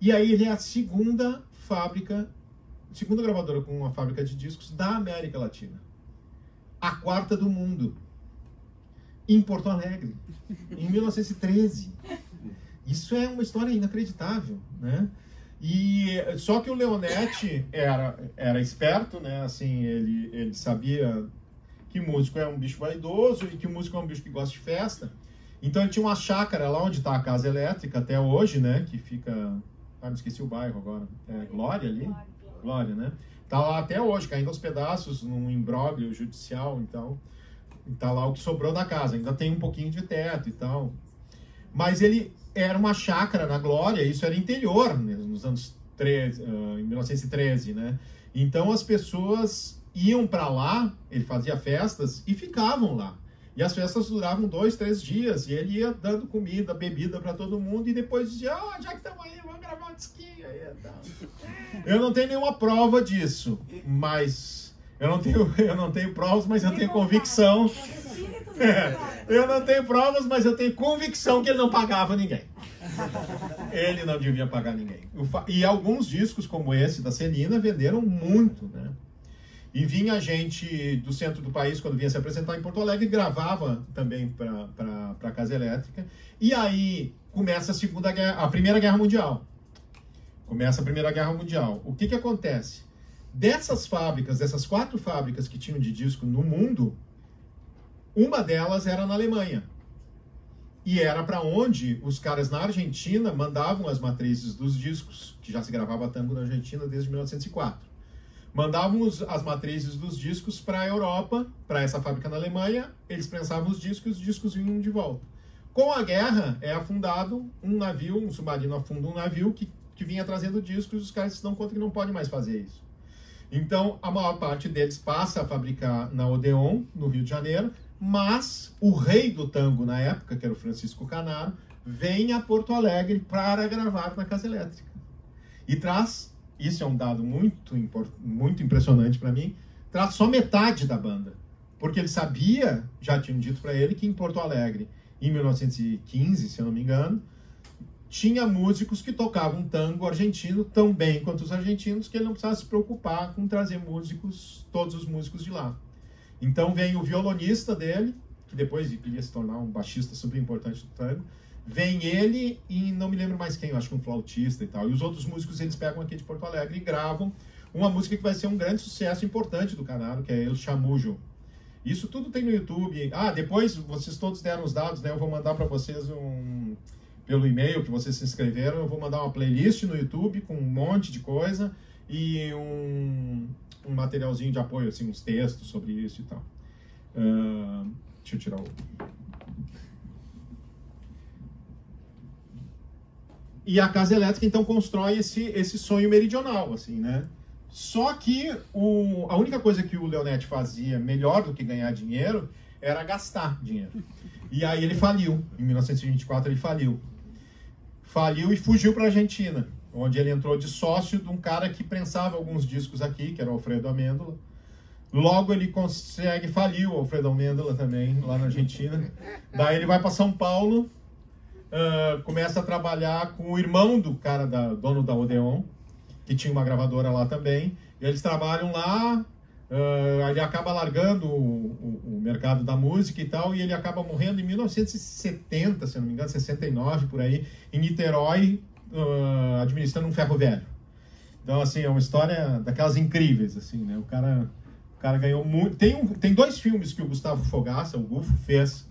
E aí ele é a segunda fábrica, segunda gravadora com uma fábrica de discos da América Latina. A quarta do mundo em Porto Alegre, em 1913. Isso é uma história inacreditável, né? E só que o Leonetti era era esperto, né? Assim, ele ele sabia que músico é um bicho vaidoso e que músico é um bicho que gosta de festa. Então ele tinha uma chácara lá onde está a casa elétrica até hoje, né? Que fica, ah, me esqueci o bairro agora. É Glória ali, Glória, né? Tá lá até hoje, caindo aos pedaços num imbróglio judicial, então. Está lá o que sobrou da casa, ainda tem um pouquinho de teto e tal. Mas ele era uma chácara na Glória, isso era interior, né, nos anos 13, uh, ah, em 1913, né? Então as pessoas iam para lá, ele fazia festas e ficavam lá. E as festas duravam dois, três dias, e ele ia dando comida, bebida para todo mundo, e depois dizia, oh, já que estamos aí, vamos gravar um disquinho. Eu não tenho nenhuma prova disso, mas eu não tenho, eu não tenho provas, mas eu tenho convicção. É, eu não tenho provas, mas eu tenho convicção que ele não pagava ninguém. Ele não devia pagar ninguém. E alguns discos como esse da Celina venderam muito, né? E vinha gente do centro do país, quando vinha se apresentar em Porto Alegre, gravava também para a Casa Elétrica. E aí começa a Segunda Guerra, a Primeira Guerra Mundial. Começa a Primeira Guerra Mundial. O que, que acontece? Dessas fábricas, dessas quatro fábricas que tinham de disco no mundo, uma delas era na Alemanha. E era para onde os caras na Argentina mandavam as matrizes dos discos, que já se gravava tango na Argentina desde 1904. Mandavam as matrizes dos discos para a Europa, para essa fábrica na Alemanha, eles prensavam os discos e os discos vinham de volta. Com a guerra, é afundado um navio, um submarino afunda um navio que, que vinha trazendo discos e os caras se dão conta que não podem mais fazer isso. Então, a maior parte deles passa a fabricar na Odeon, no Rio de Janeiro, mas o rei do tango na época, que era o Francisco Canaro, vem a Porto Alegre para gravar na Casa Elétrica. E traz, isso é um dado muito, muito impressionante para mim, traz só metade da banda. Porque ele sabia, já tinham dito para ele, que em Porto Alegre, em 1915, se eu não me engano, tinha músicos que tocavam tango argentino tão bem quanto os argentinos, que ele não precisava se preocupar com trazer músicos, todos os músicos de lá. Então vem o violonista dele, que depois iria se tornar um baixista super importante do tango, vem ele e não me lembro mais quem, acho que um flautista e tal. E os outros músicos eles pegam aqui de Porto Alegre e gravam uma música que vai ser um grande sucesso importante do canal, que é El Chamujo. Isso tudo tem no YouTube. Ah, depois vocês todos deram os dados, né? Eu vou mandar para vocês um pelo e-mail que vocês se inscreveram, eu vou mandar uma playlist no YouTube com um monte de coisa e um, um materialzinho de apoio, assim, uns textos sobre isso e tal. Uh, deixa eu tirar o. E a casa elétrica então constrói esse, esse sonho meridional, assim, né? Só que o, a única coisa que o Leonetti fazia melhor do que ganhar dinheiro era gastar dinheiro. E aí ele faliu. Em 1924 ele faliu faliu e fugiu para a Argentina, onde ele entrou de sócio de um cara que prensava alguns discos aqui, que era o Alfredo Amêndola. Logo ele consegue falir o Alfredo Amêndola também, lá na Argentina. Daí ele vai para São Paulo, uh, começa a trabalhar com o irmão do cara, da, dono da Odeon, que tinha uma gravadora lá também. E eles trabalham lá, Uh, ele acaba largando o, o, o, mercado da música e tal, e ele acaba morrendo em 1970, se não me engano, 69 por aí, em Niterói, uh, administrando um ferro velho. Então, assim, é uma história daquelas incríveis, assim, né? O cara, o cara ganhou muito. Tem, um, tem dois filmes que o Gustavo Fogaça, o Gufo, fez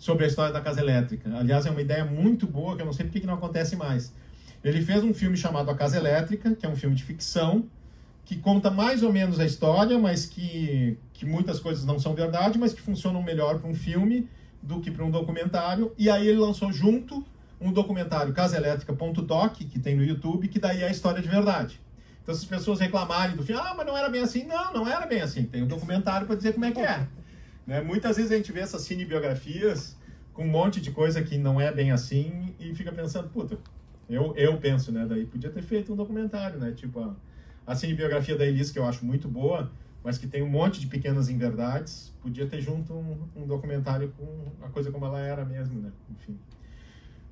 sobre a história da Casa Elétrica. Aliás, é uma ideia muito boa que eu não sei porque que não acontece mais. Ele fez um filme chamado A Casa Elétrica, que é um filme de ficção, que conta mais ou menos a história, mas que, que muitas coisas não são verdade, mas que funcionam melhor para um filme do que para um documentário. E aí ele lançou junto um documentário casaelétrica.doc, que tem no YouTube, que daí é a história de verdade. Então, se as pessoas reclamarem do filme, ah, mas não era bem assim. Não, não era bem assim. Tem um documentário para dizer como é que é. Né? Muitas vezes a gente vê essas cinebiografias com um monte de coisa que não é bem assim e fica pensando, puta, eu, eu penso, né? Daí podia ter feito um documentário, né? Tipo, a, a cinebiografia da Elis, que eu acho muito boa, mas que tem um monte de pequenas inverdades, podia ter junto um, um documentário com a coisa como ela era mesmo, né? Enfim.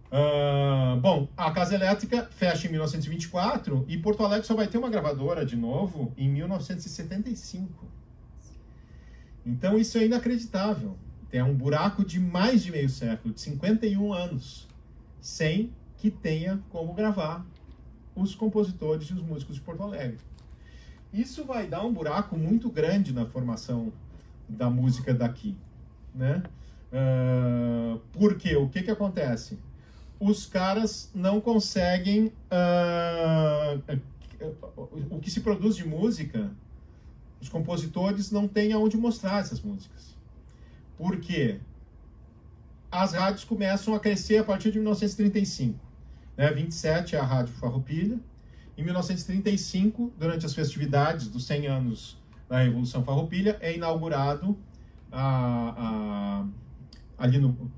Uh, bom, a Casa Elétrica fecha em 1924 e Porto Alegre só vai ter uma gravadora de novo em 1975. Então isso é inacreditável. Tem um buraco de mais de meio século, de 51 anos, sem que tenha como gravar os compositores e os músicos de Porto Alegre. Isso vai dar um buraco muito grande na formação da música daqui, né? Uh, porque o que que acontece? Os caras não conseguem uh, o que se produz de música, os compositores não têm aonde mostrar essas músicas. Por quê? As rádios começam a crescer a partir de 1935. Né? 27 é a Rádio Farroupilha. Em 1935, durante as festividades dos 100 anos da Revolução Farroupilha, é inaugurado a, a, ali no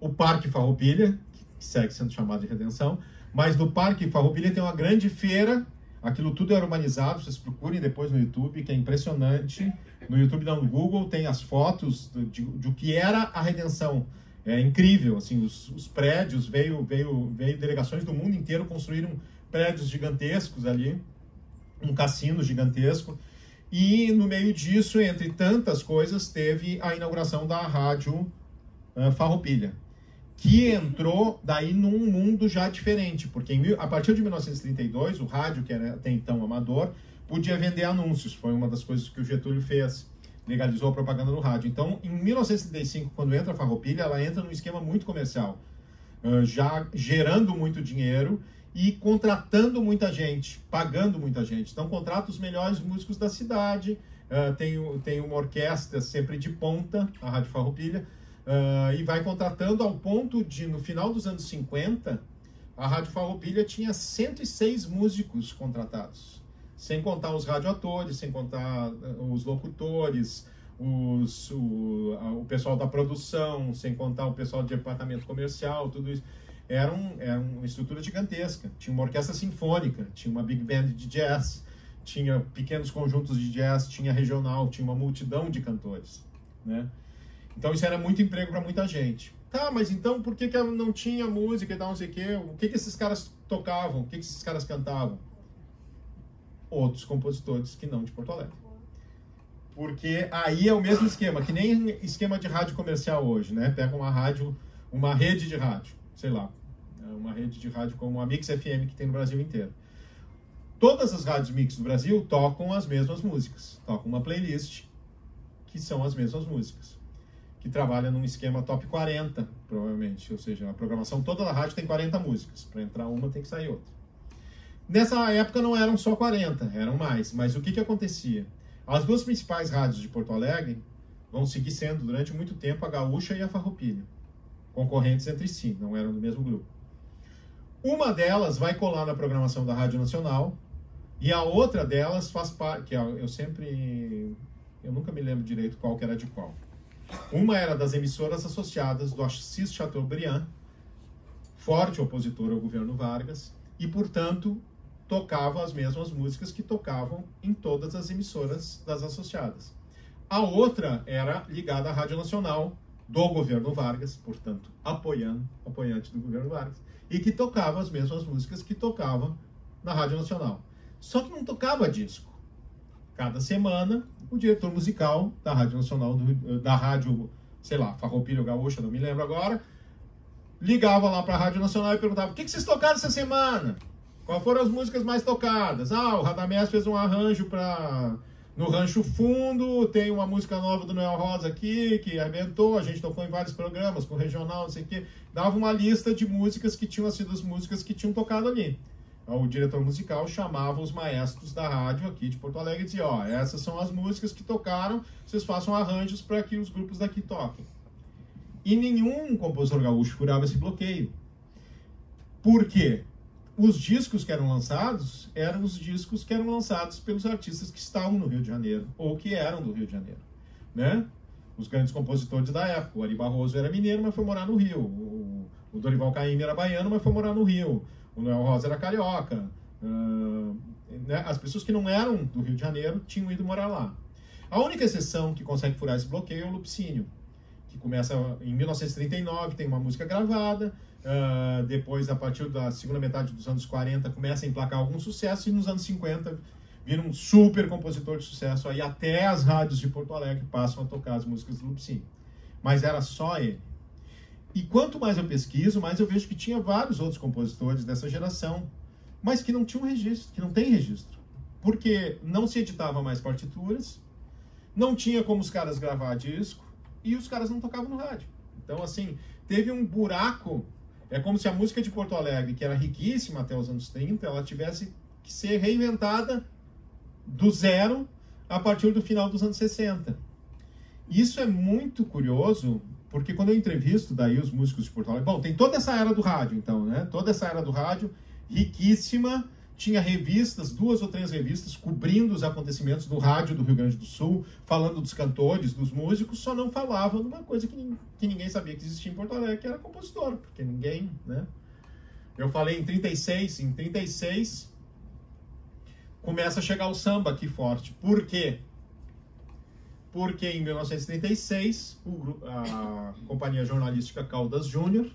o Parque Farroupilha, que segue sendo chamado de Redenção, mas no Parque Farroupilha tem uma grande feira, aquilo tudo é urbanizado, vocês procurem depois no YouTube, que é impressionante. No YouTube, não, no Google, tem as fotos de, de o que era a Redenção. É incrível, assim, os, os, prédios, veio, veio, veio delegações do mundo inteiro, construíram prédios gigantescos ali, um cassino gigantesco, e no meio disso, entre tantas coisas, teve a inauguração da rádio uh, Farroupilha, que entrou daí num mundo já diferente, porque em, a partir de 1932, o rádio, que era até então amador, podia vender anúncios, foi uma das coisas que o Getúlio fez legalizou a propaganda no rádio. Então, em 1935, quando entra a Farroupilha, ela entra num esquema muito comercial, já gerando muito dinheiro e contratando muita gente, pagando muita gente. Então, contrata os melhores músicos da cidade, tem, tem uma orquestra sempre de ponta, a Rádio Farroupilha, e vai contratando ao ponto de, no final dos anos 50, a Rádio Farroupilha tinha 106 músicos contratados sem contar os radioatores, sem contar eh, os locutores, os, o, o pessoal da produção, sem contar o pessoal de departamento comercial, tudo isso. Era, um, era uma estrutura gigantesca. Tinha uma orquestra sinfônica, tinha uma big band de jazz, tinha pequenos conjuntos de jazz, tinha regional, tinha uma multidão de cantores, né? Então isso era muito emprego para muita gente. Tá, mas então por que, que não tinha música e tal, não sei o quê? O que, que esses caras tocavam? O que, que esses caras cantavam? Outros compositores que não de Porto Alegre. Porque aí é o mesmo esquema, que nem esquema de rádio comercial hoje, né? Pega uma rádio, uma rede de rádio, sei lá, uma rede de rádio como a Mix FM que tem no Brasil inteiro. Todas as rádios Mix do Brasil tocam as mesmas músicas, tocam uma playlist que são as mesmas músicas que trabalha num esquema top 40, provavelmente. Ou seja, a programação toda da rádio tem 40 músicas. Para entrar uma, tem que sair outra. Nessa época não eram só 40, eram mais. Mas o que, que acontecia? As duas principais rádios de Porto Alegre vão seguir sendo durante muito tempo a Gaúcha e a Farroupilha. Concorrentes entre si, não eram do mesmo grupo. Uma delas vai colar na programação da Rádio Nacional e a outra delas faz parte, que eu sempre eu nunca me lembro direito qual que era de qual. Uma era das emissoras associadas do Assis Chateaubriand, forte opositor ao governo Vargas, e, portanto, tocava as mesmas músicas que tocavam em todas as emissoras das associadas. A outra era ligada à Rádio Nacional do governo Vargas, portanto, apoiando, apoiante do governo Vargas, e que tocava as mesmas músicas que tocava na Rádio Nacional. Só que não tocava disco. Cada semana, o diretor musical da Rádio Nacional, do, da Rádio, sei lá, Farroupilha ou Gaúcha, não me lembro agora, ligava lá para a Rádio Nacional e perguntava: o que, que vocês tocaram essa semana? Quais foram as músicas mais tocadas? Ah, o Radamés fez um arranjo para no Rancho Fundo, tem uma música nova do Noel Rosa aqui, que arrebentou, a gente tocou em vários programas, com regional, não sei o quê. Dava uma lista de músicas que tinham sido as músicas que tinham tocado ali o diretor musical chamava os maestros da rádio aqui de Porto Alegre e dizia: Ó, essas são as músicas que tocaram, vocês façam arranjos para que os grupos daqui toquem. E nenhum compositor gaúcho furava esse bloqueio. Por quê? Os discos que eram lançados eram os discos que eram lançados pelos artistas que estavam no Rio de Janeiro, ou que eram do Rio de Janeiro. Né? Os grandes compositores da época. O Ari Barroso era mineiro, mas foi morar no Rio. O, Dorival Caymmi era baiano, mas foi morar no Rio o Noel Rosa era carioca. Uh, né? As pessoas que não eram do Rio de Janeiro tinham ido morar lá. A única exceção que consegue furar esse bloqueio é o Lupicínio, que começa em 1939, tem uma música gravada, uh, depois, a partir da segunda metade dos anos 40, começa a emplacar algum sucesso, e nos anos 50 vira um super compositor de sucesso, aí até as rádios de Porto Alegre passam a tocar as músicas do Lupicínio. Mas era só ele. E quanto mais eu pesquiso, mais eu vejo que tinha vários outros compositores dessa geração, mas que não tinham registro, que não tem registro. Porque não se editava mais partituras, não tinha como os caras gravar disco e os caras não tocavam no rádio. Então, assim, teve um buraco. É como se a música de Porto Alegre, que era riquíssima até os anos 30, ela tivesse que ser reinventada do zero a partir do final dos anos 60. Isso é muito curioso porque quando eu entrevisto daí os músicos de Porto Alegre, bom, tem toda essa era do rádio, então, né? Toda essa era do rádio, riquíssima, tinha revistas, duas ou três revistas, cobrindo os acontecimentos do rádio do Rio Grande do Sul, falando dos cantores, dos músicos, só não falavam de uma coisa que, que ninguém sabia que existia em Porto Alegre, que era compositor, porque ninguém, né? Eu falei em 36, em 36 começa a chegar o samba aqui forte. Por quê? Porque em 1936 a companhia jornalística Caldas Júnior,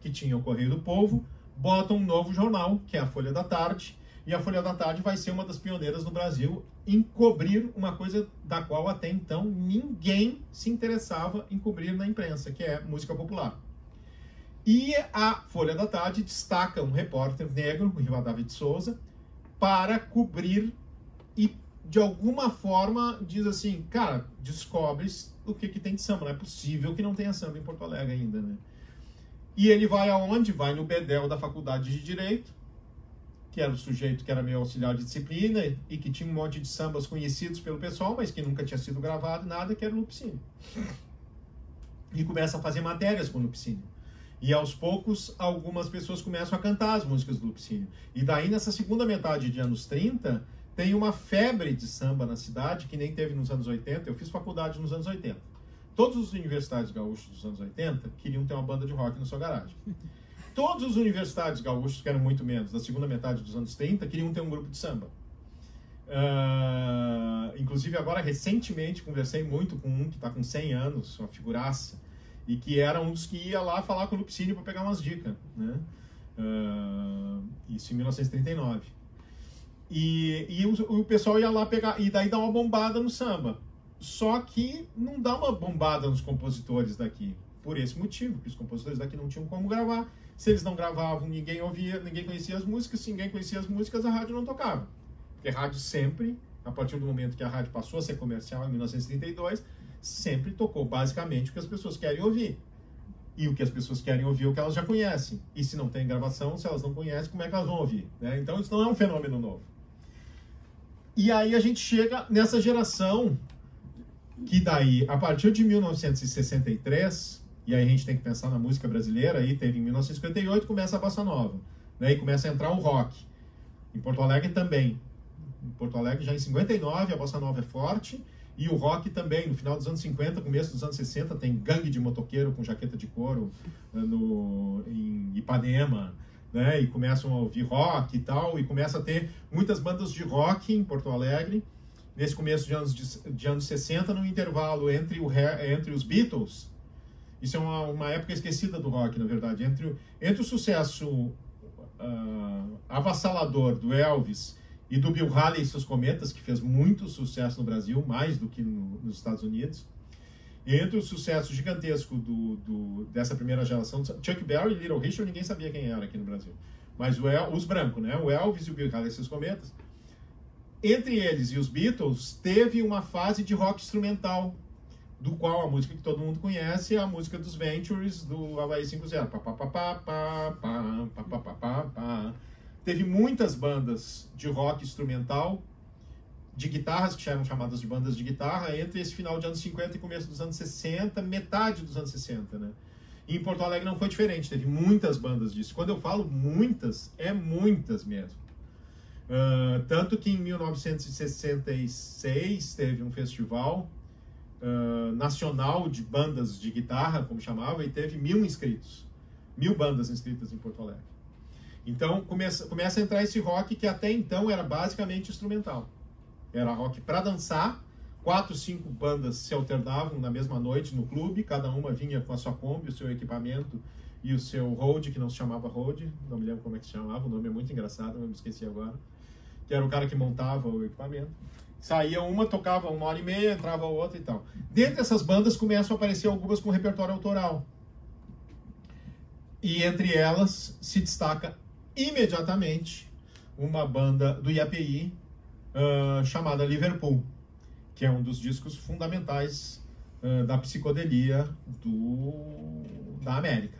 que tinha o Correio do Povo, bota um novo jornal, que é a Folha da Tarde, e a Folha da Tarde vai ser uma das pioneiras no Brasil em cobrir uma coisa da qual até então ninguém se interessava em cobrir na imprensa, que é música popular. E a Folha da Tarde destaca um repórter negro, o Rivadavia de Souza, para cobrir e de alguma forma diz assim, cara, descobres o que, que tem de samba. Não é possível que não tenha samba em Porto Alegre ainda, né? E ele vai aonde? Vai no Bedel da Faculdade de Direito, que era o sujeito que era meu auxiliar de disciplina e que tinha um monte de sambas conhecidos pelo pessoal, mas que nunca tinha sido gravado, nada, que era o Lupicínio. E começa a fazer matérias com o Lupicínio. E aos poucos, algumas pessoas começam a cantar as músicas do Lupicínio. E daí, nessa segunda metade de anos 30, tem uma febre de samba na cidade que nem teve nos anos 80. Eu fiz faculdade nos anos 80. Todos os universitários gaúchos dos anos 80 queriam ter uma banda de rock na sua garagem. Todos os universitários gaúchos, que eram muito menos, da segunda metade dos anos 30, queriam ter um grupo de samba. Uh, inclusive, agora, recentemente, conversei muito com um que está com 100 anos, uma figuraça, e que era um dos que ia lá falar com o Lupicínio para pegar umas dicas, né? Uh, isso em 1939. E, e o, o, pessoal ia lá pegar, e daí dá uma bombada no samba. Só que não dá uma bombada nos compositores daqui, por esse motivo, que os compositores daqui não tinham como gravar. Se eles não gravavam, ninguém ouvia, ninguém conhecia as músicas. Se ninguém conhecia as músicas, a rádio não tocava. Porque rádio sempre, a partir do momento que a rádio passou a ser comercial em 1932, sempre tocou basicamente o que as pessoas querem ouvir. E o que as pessoas querem ouvir é o que elas já conhecem. E se não tem gravação, se elas não conhecem, como é que elas vão ouvir? Né? Então isso não é um fenômeno novo. E aí a gente chega nessa geração que daí, a partir de 1963, e aí a gente tem que pensar na música brasileira, aí teve em 1958 começa a bossa nova, né? E começa a entrar o rock. Em Porto Alegre também em Porto Alegre já em 59, a bossa nova é forte, e o rock também, no final dos anos 50, começo dos anos 60, tem gangue de motoqueiro com jaqueta de couro eh, no, em Ipanema, né? E começam a ouvir rock e tal, e começa a ter muitas bandas de rock em Porto Alegre, nesse começo de anos, de, de anos 60, no intervalo entre, o, entre os Beatles, isso é uma, uma época esquecida do rock, na verdade, entre, entre o sucesso uh, avassalador do Elvis e do Bill Haley e seus cometas, que fez muito sucesso no Brasil, mais do que no, nos Estados Unidos. Entre o sucesso gigantesco do, do, dessa primeira geração, Chuck Berry e Little Richard, ninguém sabia quem era aqui no Brasil. Mas El, os brancos, né? O Elvis e o Bill Haley e seus cometas. Entre eles e os Beatles, teve uma fase de rock instrumental, do qual a música que todo mundo conhece é a música dos Ventures, do Havaí 5.0. Pá, pá, pá, pá, pá, pá, pá, pá, pá, pá, pá. Teve muitas bandas de rock instrumental, de guitarras, que já eram chamadas de bandas de guitarra, entre esse final de anos 50 e começo dos anos 60, metade dos anos 60, né? E em Porto Alegre não foi diferente, teve muitas bandas disso. Quando eu falo muitas, é muitas mesmo. Uh, tanto que em 1966 teve um festival uh, nacional de bandas de guitarra, como chamava, e teve mil inscritos. Mil bandas inscritas em Porto Alegre. Então começa, começa a entrar esse rock que até então era basicamente instrumental. Era rock para dançar, quatro, cinco bandas se alternavam na mesma noite no clube, cada uma vinha com a sua Kombi, o seu equipamento e o seu Rode, que não se chamava Rode, não me lembro como é que se chamava, o nome é muito engraçado, eu me esqueci agora, que era o cara que montava o equipamento. Saía uma, tocava uma hora e meia, entrava outra e tal. Dentro dessas bandas começam a aparecer algumas com repertório autoral. E entre elas se destaca imediatamente uma banda do IAPI chamada Liverpool, que é um dos discos fundamentais uh, da psicodelia do, da América,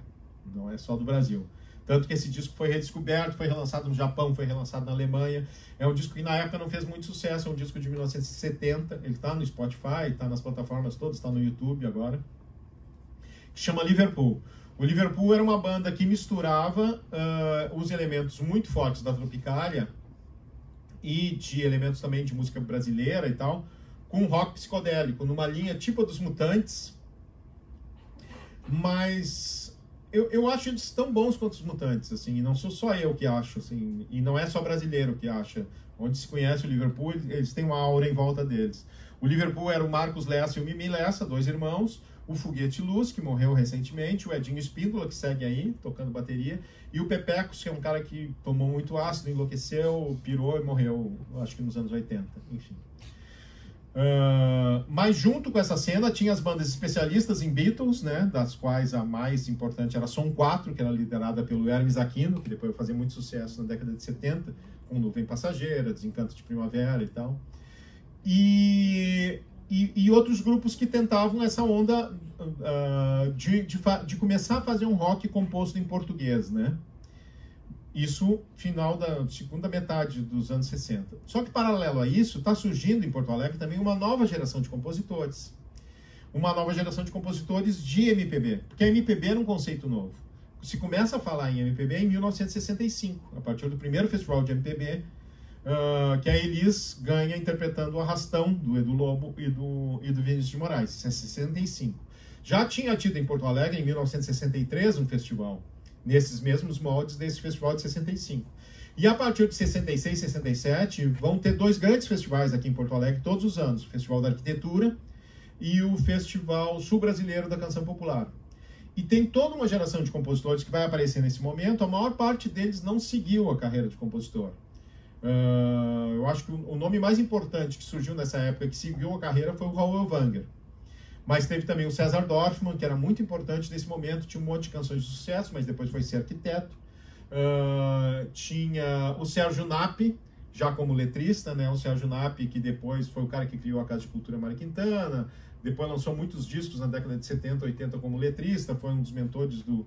não é só do Brasil. Tanto que esse disco foi redescoberto, foi relançado no Japão, foi relançado na Alemanha. É um disco que na época não fez muito sucesso, é um disco de 1970. Ele está no Spotify, está nas plataformas todas, está no YouTube agora. Chama Liverpool. O Liverpool era uma banda que misturava uh, os elementos muito fortes da Tropicália e de elementos também de música brasileira e tal, com rock psicodélico, numa linha tipo a dos Mutantes, mas eu, eu acho eles tão bons quanto os Mutantes, assim, e não sou só eu que acho, assim, e não é só brasileiro que acha. Onde se conhece o Liverpool, eles têm uma aura em volta deles. O Liverpool era o Marcos Lessa e o Mimi Lessa, dois irmãos, o Foguete Luz, que morreu recentemente, o Edinho Espíndola, que segue aí, tocando bateria, e o Pepecos, que é um cara que tomou muito ácido, enlouqueceu, pirou e morreu, acho que nos anos 80, enfim. Uh, mas junto com essa cena tinha as bandas especialistas em Beatles, né, das quais a mais importante era Som 4, que era liderada pelo Hermes Aquino, que depois fazia muito sucesso na década de 70, com Nuvem Passageira, Desencanto de Primavera e tal. E e, e, outros grupos que tentavam essa onda uh, de, de, de, começar a fazer um rock composto em português, né? Isso final da segunda metade dos anos 60. Só que paralelo a isso, está surgindo em Porto Alegre também uma nova geração de compositores. Uma nova geração de compositores de MPB. Porque MPB era um conceito novo. Se começa a falar em MPB em 1965, a partir do primeiro festival de MPB uh, que a Elis ganha interpretando o Arrastão, do Edu Lobo e do, e do Vinícius de Moraes, em 65. Já tinha tido em Porto Alegre, em 1963, um festival, nesses mesmos moldes desse festival de 65. E a partir de 66, 67, vão ter dois grandes festivais aqui em Porto Alegre todos os anos: o Festival da Arquitetura e o Festival Sul Brasileiro da Canção Popular. E tem toda uma geração de compositores que vai aparecer nesse momento. A maior parte deles não seguiu a carreira de compositor. Eu acho que o nome mais importante que surgiu nessa época que seguiu a carreira foi o Raul Elvanger. Mas teve também o César Dorfman, que era muito importante nesse momento, tinha um monte de canções de sucesso, mas depois foi ser arquiteto. Uh, tinha o Sérgio Napi, já como letrista, né? O Sérgio Napi, que depois foi o cara que criou a Casa de Cultura Mário Quintana, depois lançou muitos discos na década de 70, 80 como letrista, foi um dos mentores do,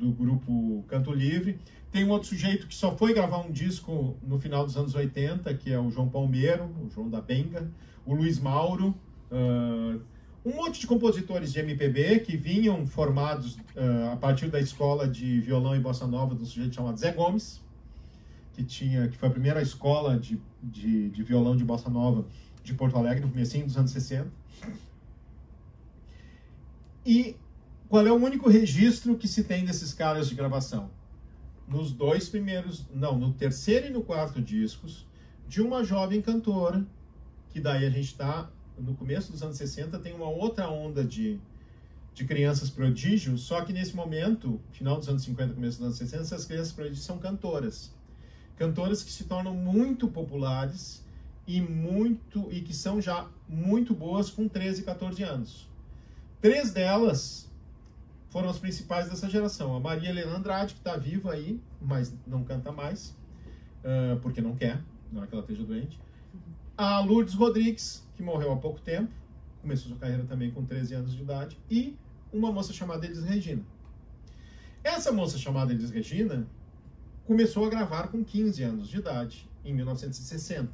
do grupo Canto Livre. Tem um outro sujeito que só foi gravar um disco no final dos anos 80, que é o João Palmeiro, o João da Benga, o Luiz Mauro, uh, um monte de compositores de MPB que vinham formados uh, a partir da escola de violão e bossa nova de um sujeito chamado Zé Gomes, que, tinha, que foi a primeira escola de, de, de violão de bossa nova de Porto Alegre, no começo dos anos 60. E qual é o único registro que se tem desses caras de gravação? Nos dois primeiros, não, no terceiro e no quarto discos, de uma jovem cantora, que daí a gente está no começo dos anos 60, tem uma outra onda de, de crianças prodígios, só que nesse momento, final dos anos 50, começo dos anos 60, essas crianças prodígios são cantoras. Cantoras que se tornam muito populares e muito e que são já muito boas com 13, 14 anos. Três delas foram as principais dessa geração. A Maria Helena Andrade, que está viva aí, mas não canta mais, uh, porque não quer, não é que ela esteja doente. A Lourdes Rodrigues, que morreu há pouco tempo, começou sua carreira também com 13 anos de idade. E uma moça chamada Elis Regina. Essa moça chamada Elis Regina começou a gravar com 15 anos de idade, em 1960.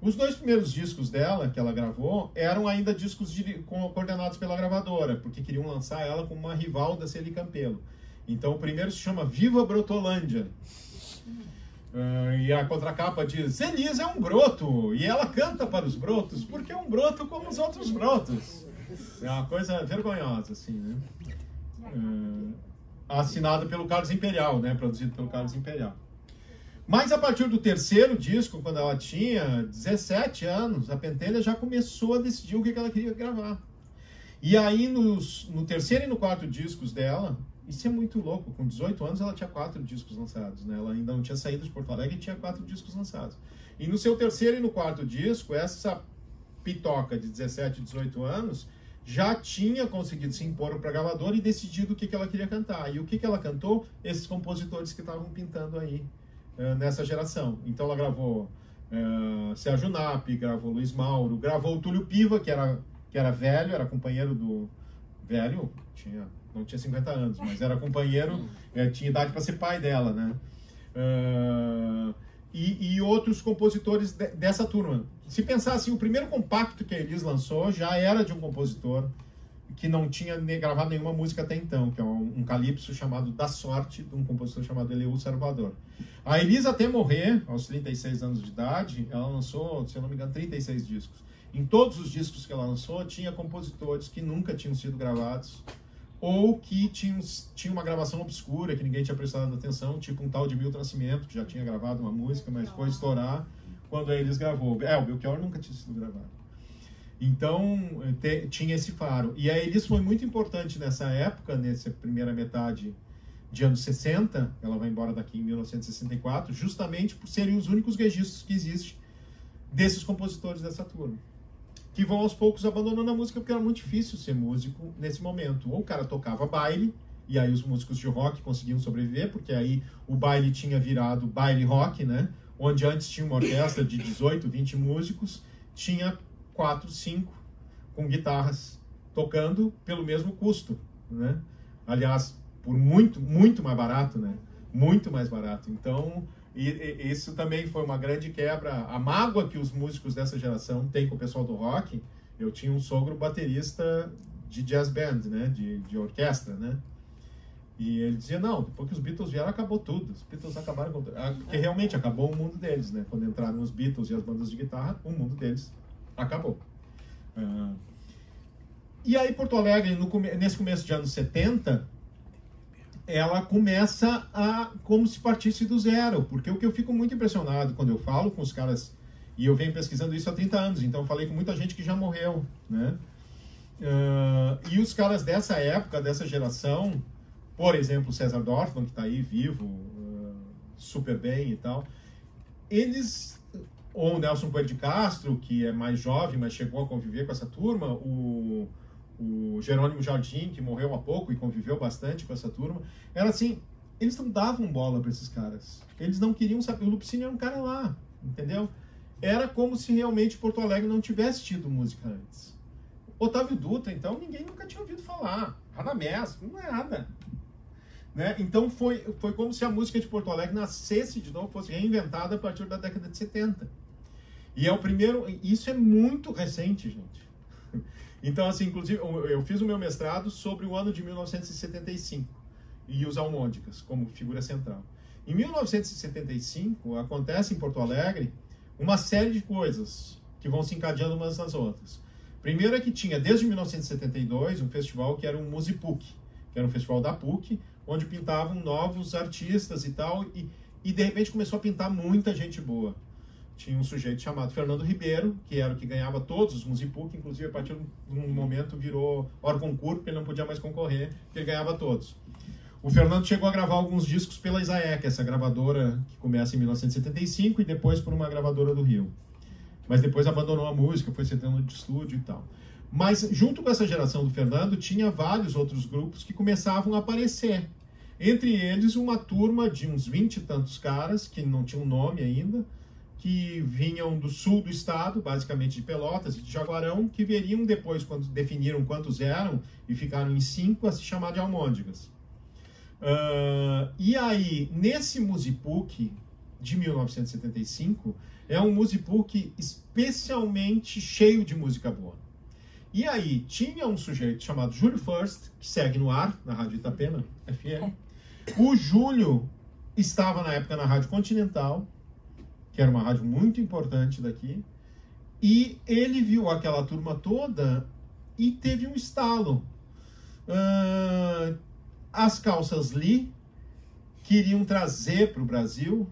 Os dois primeiros discos dela, que ela gravou, eram ainda discos de, com, coordenados pela gravadora, porque queriam lançar ela como uma rival da Celi Campelo. Então o primeiro se chama Viva Brotolândia. Uh, e a contracapa diz: Elis é um broto, e ela canta para os brotos, porque é um broto como os outros brotos. É uma coisa vergonhosa, assim, né? Uh, assinado pelo Carlos Imperial, né? Produzido pelo Carlos Imperial. Mas a partir do terceiro disco, quando ela tinha 17 anos, a Pentelha já começou a decidir o que ela queria gravar. E aí, nos, no terceiro e no quarto discos dela, isso é muito louco, com 18 anos ela tinha quatro discos lançados, né? Ela ainda não tinha saído de Porto Alegre e tinha quatro discos lançados. E no seu terceiro e no quarto disco, essa pitoca de 17, 18 anos já tinha conseguido se impor para gravadora e decidido o que, que ela queria cantar. E o que, que ela cantou? Esses compositores que estavam pintando aí uh, nessa geração. Então ela gravou uh, Sérgio Napi, gravou Luiz Mauro, gravou o Túlio Piva, que era, que era velho, era companheiro do. Velho? Tinha, não tinha 50 anos, mas era companheiro, é, tinha idade para ser pai dela, né? E, e, outros compositores de, dessa turma. Se pensar assim, o primeiro compacto que a Elis lançou já era de um compositor que não tinha gravado nenhuma música até então, que é um, um calypso chamado Da Sorte, de um compositor chamado Eleu Salvador. A Elisa até morrer, aos 36 anos de idade, ela lançou, se eu não me engano, 36 discos. Em todos os discos que ela lançou, tinha compositores que nunca tinham sido gravados, ou que tinham, tinham uma gravação obscura, que ninguém tinha prestado atenção, tipo um tal de Milton Nascimento, que já tinha gravado uma música, mas foi estourar quando a Elis gravou. É, o Belchior nunca tinha sido gravado. Então, te, tinha esse faro. E a Elis foi muito importante nessa época, nessa primeira metade de anos 60, ela vai embora daqui em 1964, justamente por serem os únicos registros que existem desses compositores dessa turma. Que vão aos poucos abandonando a música porque era muito difícil ser músico nesse momento. Ou o cara tocava baile, e aí os músicos de rock conseguiam sobreviver, porque aí o baile tinha virado baile rock, né? Onde antes tinha uma orquestra de 18, 20 músicos, tinha quatro, cinco com guitarras tocando pelo mesmo custo, né? Aliás, por muito, muito mais barato, né? Muito mais barato. Então, e, e, isso também foi uma grande quebra. A mágoa que os músicos dessa geração têm com o pessoal do rock. Eu tinha um sogro baterista de jazz band, né? De, de orquestra, né? E ele dizia, não, depois que os Beatles vieram, acabou tudo. Os Beatles acabaram com... Porque realmente acabou o mundo deles, né? Quando entraram os Beatles e as bandas de guitarra, o mundo deles acabou. Uh, e aí Porto Alegre, no, nesse começo de anos 70, ela começa a como se partisse do zero, porque o que eu fico muito impressionado quando eu falo com os caras, e eu venho pesquisando isso há 30 anos, então eu falei com muita gente que já morreu, né? Uh, e os caras dessa época, dessa geração, por exemplo, César Dorfman, que está aí vivo, uh, super bem e tal, eles, ou o Nelson Coelho de Castro, que é mais jovem, mas chegou a conviver com essa turma, o o Jerônimo Jardim, que morreu há pouco e conviveu bastante com essa turma, era assim, eles não davam bola para esses caras. Eles não queriam saber. O Lupicínio era um cara lá, entendeu? Era como se realmente Porto Alegre não tivesse tido música antes. Otávio Dutra, então, ninguém nunca tinha ouvido falar. Radamés, não é nada. Né? Então foi, foi como se a música de Porto Alegre nascesse de novo, fosse reinventada a partir da década de 70. E é o primeiro. Isso é muito recente, gente. Então, assim, inclusive, eu fiz o meu mestrado sobre o ano de 1975 e os almôndegas como figura central. Em 1975, acontece em Porto Alegre uma série de coisas que vão se encadeando umas nas outras. Primeiro é que tinha, desde 1972, um festival que era um Musipuc, que era um festival da PUC, onde pintavam novos artistas e tal, e, e de repente começou a pintar muita gente boa tinha um sujeito chamado Fernando Ribeiro, que era o que ganhava todos os Musipuc, inclusive a partir de um momento virou órgão curto, porque ele não podia mais concorrer, porque ele ganhava todos. O Fernando chegou a gravar alguns discos pela Isaek, essa gravadora que começa em 1975 e depois por uma gravadora do Rio. Mas depois abandonou a música, foi sentando de estúdio e tal. Mas junto com essa geração do Fernando, tinha vários outros grupos que começavam a aparecer. Entre eles, uma turma de uns 20 e tantos caras, que não tinham nome ainda, que vinham do sul do estado, basicamente de Pelotas e de Jaguarão, que veriam depois, quando definiram quantos eram e ficaram em cinco, a se chamar de almôndegas. Uh, e aí, nesse Musipuc de 1975, é um Musipuc especialmente cheio de música boa. E aí, tinha um sujeito chamado Júlio First, que segue no ar, na Rádio Itapema, FM. O Júlio estava na época na Rádio Continental, que era uma rádio muito importante daqui, e ele viu aquela turma toda e teve um estalo. Uh, as calças Lee queriam trazer para o Brasil,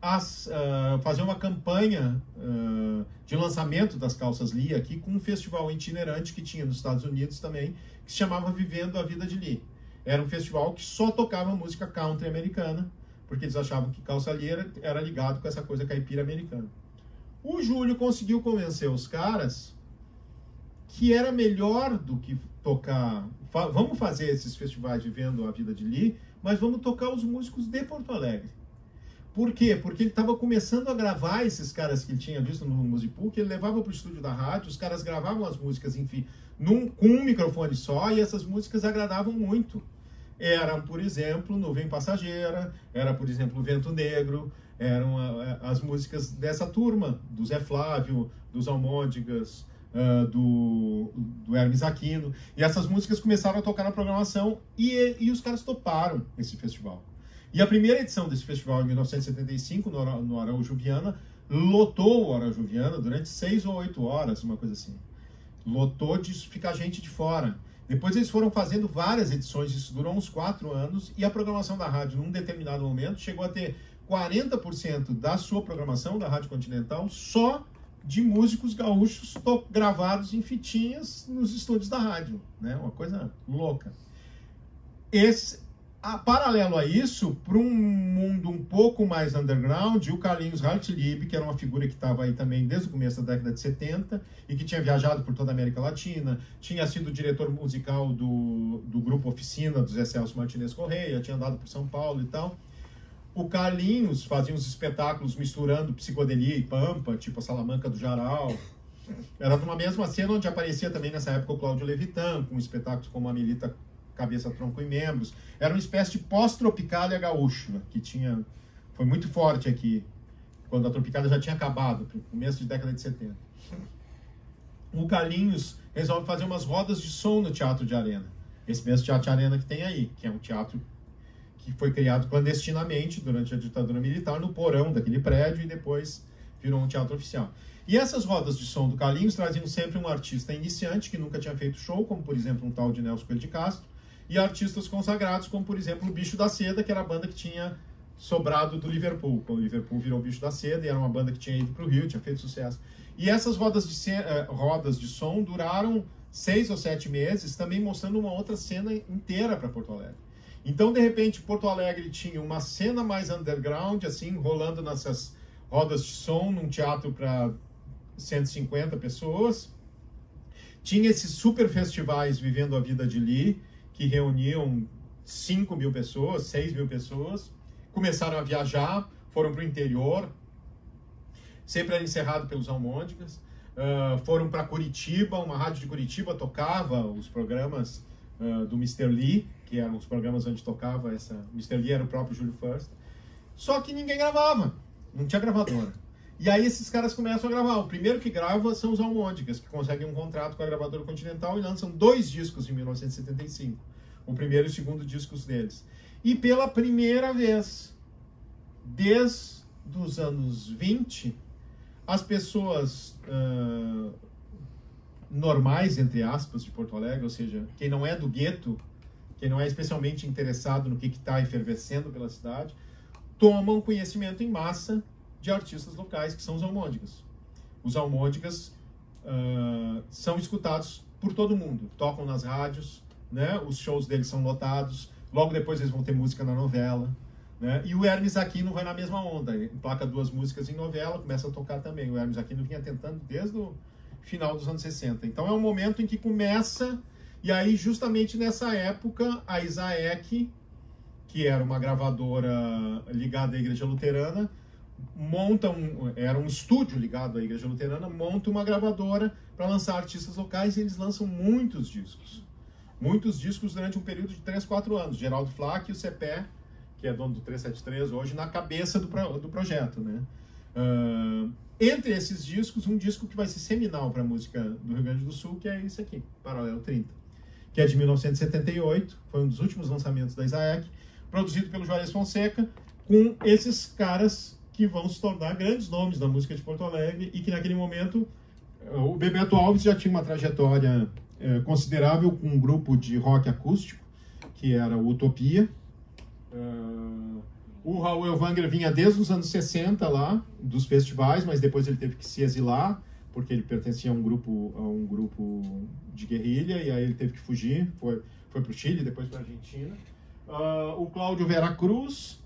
as, uh, fazer uma campanha uh, de lançamento das calças Lee aqui com um festival itinerante que tinha nos Estados Unidos também, que se chamava Vivendo a Vida de Lee. Era um festival que só tocava música country americana porque eles achavam que calça calçalheira era ligado com essa coisa caipira americana. O Júlio conseguiu convencer os caras que era melhor do que tocar. Vamos fazer esses festivais vivendo a vida de Lee, mas vamos tocar os músicos de Porto Alegre. Por quê? Porque ele estava começando a gravar esses caras que ele tinha visto no Musipuc, ele levava para o estúdio da rádio, os caras gravavam as músicas, enfim, num, com um microfone só, e essas músicas agradavam muito eram, por exemplo, Nuvem Passageira, era, por exemplo, Vento Negro, eram ah, ah, as músicas dessa turma, do Zé Flávio, dos Almôndegas, uh, do, do Hermes Aquino. E essas músicas começaram a tocar na programação e, e os caras toparam esse festival. E a primeira edição desse festival, em 1975, no, no Araújo Viana, lotou o Araújo Viana durante seis ou oito horas, uma coisa assim. Lotou de ficar gente de fora. Depois eles foram fazendo várias edições, isso durou uns quatro anos, e a programação da rádio, num determinado momento, chegou a ter 40% da sua programação da Rádio Continental só de músicos gaúchos gravados em fitinhas nos estúdios da rádio, né? Uma coisa louca. Esse, a, paralelo a isso, para um mundo um pouco mais underground, o Carlinhos Hartlieb, que era uma figura que estava aí também desde o começo da década de 70 e que tinha viajado por toda a América Latina, tinha sido diretor musical do, do grupo Oficina do Zé Celso Martinez Correia, tinha andado por São Paulo e tal. O Carlinhos fazia uns espetáculos misturando psicodelia e pampa, tipo a Salamanca do Jaral. Era numa mesma cena onde aparecia também nessa época o Cláudio Levitan, com espetáculos como a Milita cabeça, tronco e membros. Era uma espécie de pós-tropicália gaúcho, né, que tinha foi muito forte aqui, quando a tropicália já tinha acabado, no começo de década de 70. O Carlinhos resolve fazer umas rodas de som no Teatro de Arena. Esse mesmo Teatro de Arena que tem aí, que é um teatro que foi criado clandestinamente durante a ditadura militar no porão daquele prédio e depois virou um teatro oficial. E essas rodas de som do Carlinhos traziam sempre um artista iniciante que nunca tinha feito show, como por exemplo um tal de Nelson Coelho de Castro, e artistas consagrados, como por exemplo o Bicho da Seda, que era a banda que tinha sobrado do Liverpool, quando o Liverpool virou o Bicho da Seda, e era uma banda que tinha ido para o Rio, tinha feito sucesso. E essas rodas de, uh, rodas de som duraram seis ou sete meses, também mostrando uma outra cena inteira para Porto Alegre. Então, de repente, Porto Alegre tinha uma cena mais underground, assim, rolando nessas rodas de som, num teatro para 150 pessoas. Tinha esses super festivais Vivendo a Vida de Lee, que reuniam 5 mil pessoas, 6 mil pessoas. Começaram a viajar, foram para o interior, sempre era encerrado pelos almôndegas. Uh, foram para Curitiba, uma rádio de Curitiba tocava os programas uh, do Mr. Lee, que eram os programas onde tocava essa. Mr. Lee era o próprio Júlio First. Só que ninguém gravava, não tinha gravadora. E aí esses caras começam a gravar. O primeiro que grava são os Almôndegas, que conseguem um contrato com a gravadora Continental e lançam dois discos em 1975. O primeiro e o segundo discos deles. E pela primeira vez, desde os anos 20, as pessoas uh, normais, entre aspas, de Porto Alegre, ou seja, quem não é do gueto, quem não é especialmente interessado no que está efervescendo pela cidade, tomam conhecimento em massa de artistas locais, que são os almôndegas. Os almôndegas uh, são escutados por todo mundo, tocam nas rádios, né? os shows deles são lotados, logo depois eles vão ter música na novela. Né? E o Hermes Aquino vai na mesma onda, emplaca duas músicas em novela, começa a tocar também. O Hermes Aquino vinha tentando desde o final dos anos 60. Então é um momento em que começa, e aí justamente nessa época a Isaek, que era uma gravadora ligada à Igreja Luterana, monta um, era um estúdio ligado à Igreja Luterana, monta uma gravadora para lançar artistas locais e eles lançam muitos discos. Muitos discos durante um período de 3, 4 anos. Geraldo Flack e o Cepé, que é dono do 373 hoje, na cabeça do, do projeto, né? Uh, entre esses discos, um disco que vai ser seminal para a música do Rio Grande do Sul, que é esse aqui, Paralelo 30, que é de 1978, foi um dos últimos lançamentos da Isaac, produzido pelo Juarez Fonseca, com esses caras que vão se tornar grandes nomes da música de Porto Alegre e que naquele momento o Bebeto Alves já tinha uma trajetória é, considerável com um grupo de rock acústico, que era o Utopia. Uh, o Raul Elvanger vinha desde os anos 60 lá, dos festivais, mas depois ele teve que se exilar, porque ele pertencia a um grupo, a um grupo de guerrilha, e aí ele teve que fugir, foi, foi para o Chile, depois para a Argentina. Uh, o Cláudio Vera Cruz,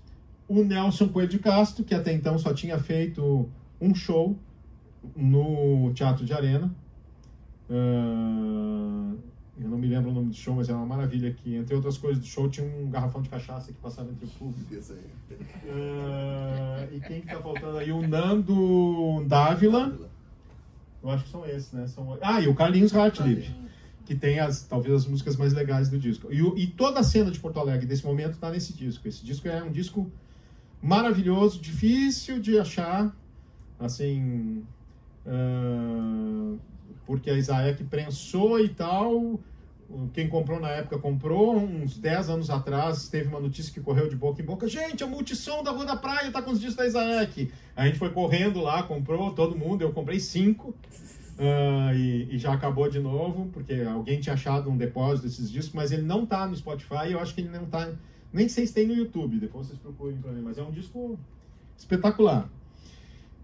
o Nelson Coelho de Castro, que até então só tinha feito um show no Teatro de Arena. Uh, eu não me lembro o nome do show, mas era uma maravilha que, entre outras coisas do show, tinha um garrafão de cachaça que passava entre o público. Uh, e quem que tá faltando aí? O Nando Dávila. Eu acho que são esses, né? São... Ah, e o Carlinhos Hartlib, que tem as, talvez as músicas mais legais do disco. E, e toda a cena de Porto Alegre desse momento está nesse disco. Esse disco é um disco maravilhoso, difícil de achar, assim, uh, porque a Isaac prensou e tal. Quem comprou na época comprou. Uns 10 anos atrás teve uma notícia que correu de boca em boca. Gente, a multissom da Rua da Praia tá com os discos da Isaac. A gente foi correndo lá, comprou, todo mundo. Eu comprei cinco. Uh, e, e, já acabou de novo, porque alguém tinha achado um depósito desses discos, mas ele não tá no Spotify. Eu acho que ele não tá nem sei se tem no YouTube, depois vocês procurem para mim, mas é um disco espetacular.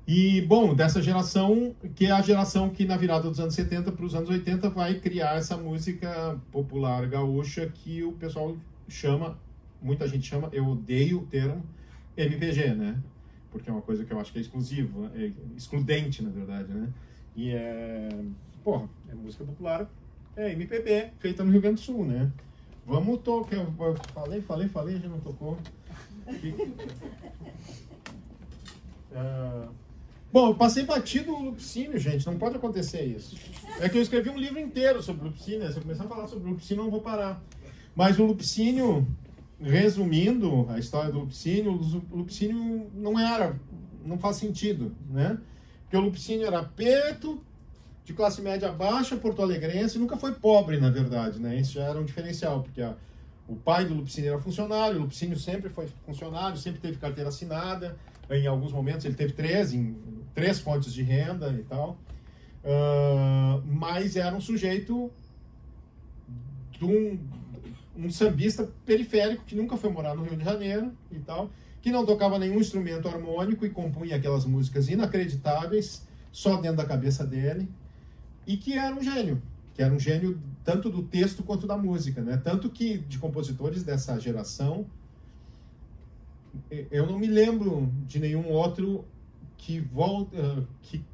E, bom, dessa geração, que é a geração que na virada dos anos 70 para os anos 80 vai criar essa música popular gaúcha que o pessoal chama, muita gente chama, eu odeio o termo MPG, né? Porque é uma coisa que eu acho que é exclusiva, é excludente, na verdade, né? E é, porra, é música popular, é MPB, feita no Rio Grande do Sul, né? Vamos tocar. Eu falei, falei, falei, já não tocou. Uh, bom, eu passei batido o lupicínio, gente. Não pode acontecer isso. É que eu escrevi um livro inteiro sobre lupicínio. Se eu começar a falar sobre lupicínio, não vou parar. Mas o lupicínio, resumindo a história do lupicínio, o lupicínio não era, não faz sentido, né? Porque o lupicínio era preto, de classe média baixa, porto-alegrense, nunca foi pobre, na verdade, né? Isso já era um diferencial, porque a, o pai do Lupicínio era funcionário, o Lupicínio sempre foi funcionário, sempre teve carteira assinada, em alguns momentos ele teve três, em, três fontes de renda e tal, uh, mas era um sujeito de um, um sambista periférico que nunca foi morar no Rio de Janeiro e tal, que não tocava nenhum instrumento harmônico e compunha aquelas músicas inacreditáveis só dentro da cabeça dele e que era um gênio, que era um gênio tanto do texto quanto da música, né? Tanto que de compositores dessa geração eu não me lembro de nenhum outro que volta que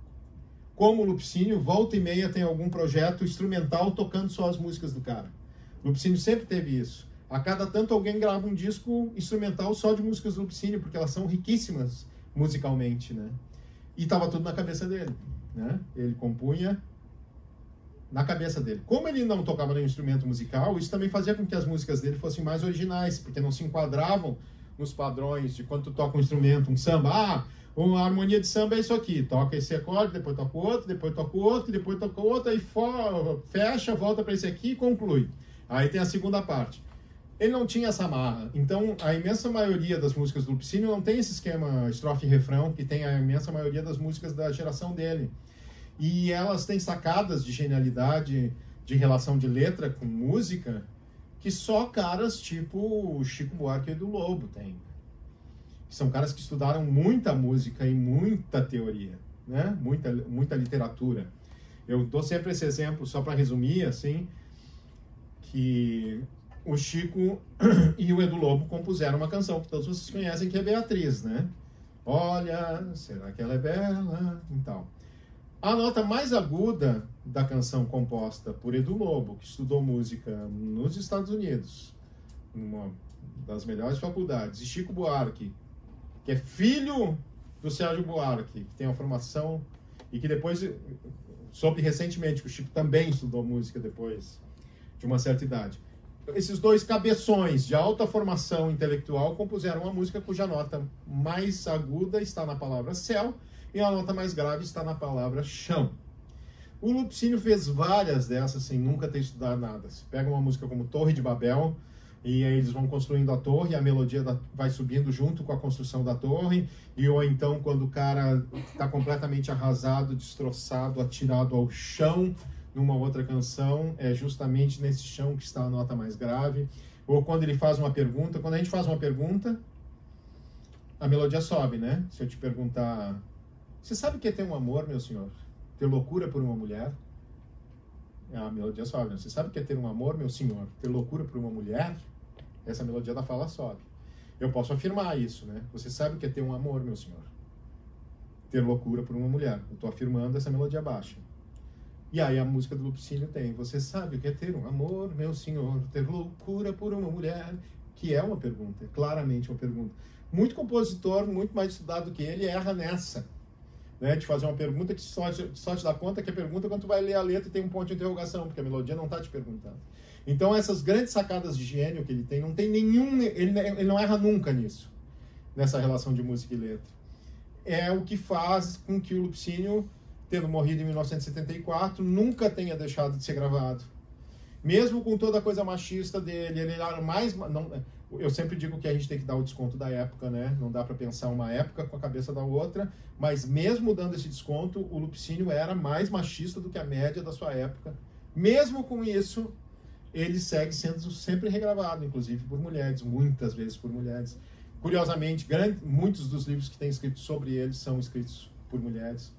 como Lupicínio, volta e meia tem algum projeto instrumental tocando só as músicas do cara. Lupicínio sempre teve isso. A cada tanto alguém grava um disco instrumental só de músicas do Lupicínio, porque elas são riquíssimas musicalmente, né? E estava tudo na cabeça dele, né? Ele compunha na cabeça dele. Como ele não tocava nenhum instrumento musical, isso também fazia com que as músicas dele fossem mais originais, porque não se enquadravam nos padrões de quando tu toca um instrumento, um samba. Ah, uma harmonia de samba é isso aqui, toca esse acorde, depois toca outro, depois toca outro, depois toca outro, aí fecha, volta para esse aqui e conclui. Aí tem a segunda parte. Ele não tinha essa marra. Então, a imensa maioria das músicas do Lupicínio não tem esse esquema estrofe e refrão que tem a imensa maioria das músicas da geração dele. E elas têm sacadas de genialidade, de relação de letra com música, que só caras tipo Chico Buarque e do Lobo têm são caras que estudaram muita música e muita teoria, né? Muita, muita literatura. Eu dou sempre esse exemplo, só para resumir, assim, que o Chico e o Edu Lobo compuseram uma canção que todos vocês conhecem, que é Beatriz, né? Olha, será que ela é bela? Então, a nota mais aguda da canção composta por Edu Lobo, que estudou música nos Estados Unidos, numa das melhores faculdades, e Chico Buarque, que é filho do Sérgio Buarque, que tem uma formação e que depois soube recentemente que o Chico também estudou música depois de uma certa idade. Esses dois cabeções de alta formação intelectual compuseram uma música cuja nota mais aguda está na palavra céu e a nota mais grave está na palavra chão. O Lupicínio fez várias dessas sem nunca ter estudado nada. Você pega uma música como Torre de Babel, e aí eles vão construindo a torre, a melodia da, vai subindo junto com a construção da torre, e ou então quando o cara está completamente arrasado, destroçado, atirado ao chão numa outra canção, é justamente nesse chão que está a nota mais grave, ou quando ele faz uma pergunta, quando a gente faz uma pergunta, a melodia sobe, né? Se eu te perguntar, você sabe o que é ter um amor, meu senhor? Ter loucura por uma mulher? A melodia sobe. Você sabe o que é ter um amor, meu senhor? Ter loucura por uma mulher? essa melodia da fala sobe. Eu posso afirmar isso, né? Você sabe o que é ter um amor, meu senhor. Ter loucura por uma mulher. Eu estou afirmando essa melodia baixa. E aí a música do Lupicínio tem, você sabe o que é ter um amor, meu senhor, ter loucura por uma mulher, que é uma pergunta, é claramente uma pergunta. Muito compositor, muito mais estudado que ele, erra nessa. Né, de fazer uma pergunta que só te, só te dá conta que a pergunta quando tu vai ler a letra tem um ponto de interrogação, porque a melodia não está te perguntando. Então, essas grandes sacadas de gênio que ele tem, não tem nenhum. Ele, ele não erra nunca nisso, nessa relação de música e letra. É o que faz com que o Lupicínio, tendo morrido em 1974, nunca tenha deixado de ser gravado. Mesmo com toda a coisa machista dele, ele era mais. Não, eu sempre digo que a gente tem que dar o desconto da época, né? Não dá para pensar uma época com a cabeça da outra, mas mesmo dando esse desconto, o Lupicínio era mais machista do que a média da sua época. Mesmo com isso, ele segue sendo sempre regravado, inclusive por mulheres, muitas vezes por mulheres. Curiosamente, grande, muitos dos livros que tem escrito sobre ele são escritos por mulheres.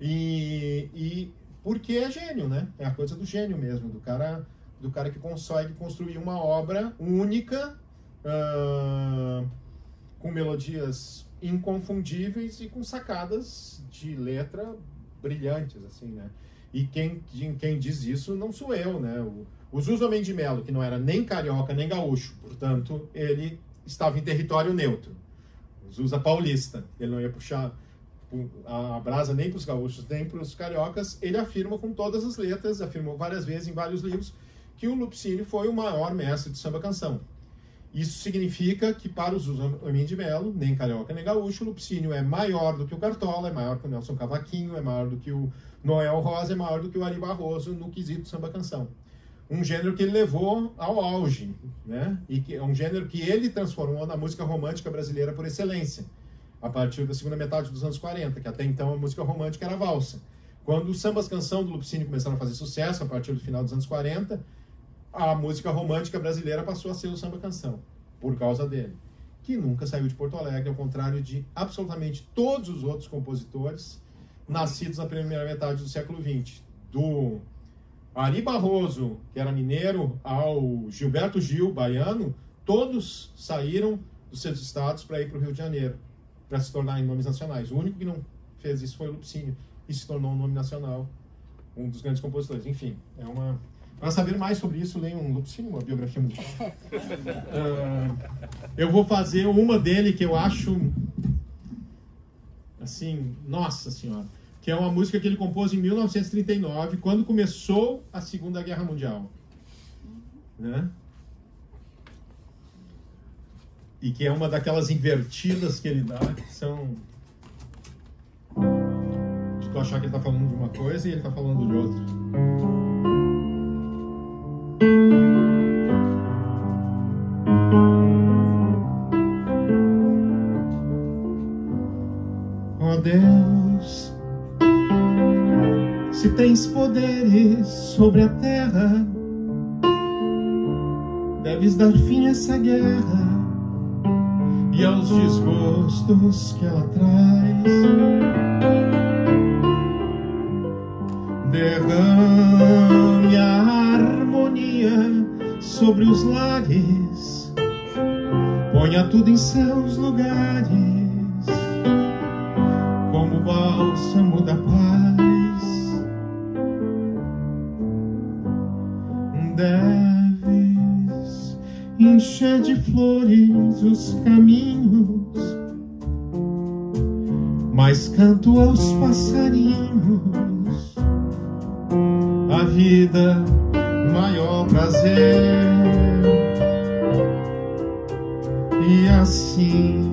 E, e porque é gênio, né? É a coisa do gênio mesmo, do cara, do cara que consegue construir uma obra única, uh, com melodias inconfundíveis e com sacadas de letra brilhantes, assim, né? E quem, quem diz isso não sou eu, né? O, o Homem de Melo, que não era nem carioca nem gaúcho, portanto, ele estava em território neutro. O Zusa paulista, ele não ia puxar a brasa nem para os gaúchos nem para os cariocas, ele afirma com todas as letras, afirmou várias vezes em vários livros, que o Lupicínio foi o maior mestre de samba canção. Isso significa que para os Homem de Melo, nem carioca nem gaúcho, o Lupicínio é maior do que o Cartola, é maior que o Nelson Cavaquinho, é maior do que o Noel Rosa, é maior do que o Ari Barroso no quesito samba canção um gênero que ele levou ao auge, né? E que é um gênero que ele transformou na música romântica brasileira por excelência, a partir da segunda metade dos anos 40, que até então a música romântica era valsa. Quando os sambas canção do Lupicínio começaram a fazer sucesso, a partir do final dos anos 40, a música romântica brasileira passou a ser o samba canção, por causa dele, que nunca saiu de Porto Alegre, ao contrário de absolutamente todos os outros compositores nascidos na primeira metade do século XX, do Ari Barroso, que era mineiro, ao Gilberto Gil, baiano, todos saíram dos seus estados para ir para o Rio de Janeiro, para se tornarem nomes nacionais. O único que não fez isso foi o Lupicínio, e se tornou um nome nacional, um dos grandes compositores. Enfim, é uma... Para saber mais sobre isso, leia um Lupicínio, uma biografia musical. uh, eu vou fazer uma dele que eu acho, assim, nossa senhora que é uma música que ele compôs em 1939, quando começou a Segunda Guerra Mundial. Né? E que é uma daquelas invertidas que ele dá, que são. Tu achar que ele está falando de uma coisa e ele está falando de outra. Oh Deus se tens poderes sobre a terra, deves dar fim a essa guerra e aos desgostos que ela traz. Derrame a sobre os lares, ponha tudo em seus lugares, como o bálsamo da paz. deves encher de flores os caminhos, mas canto aos passarinhos. A vida, maior prazer. E assim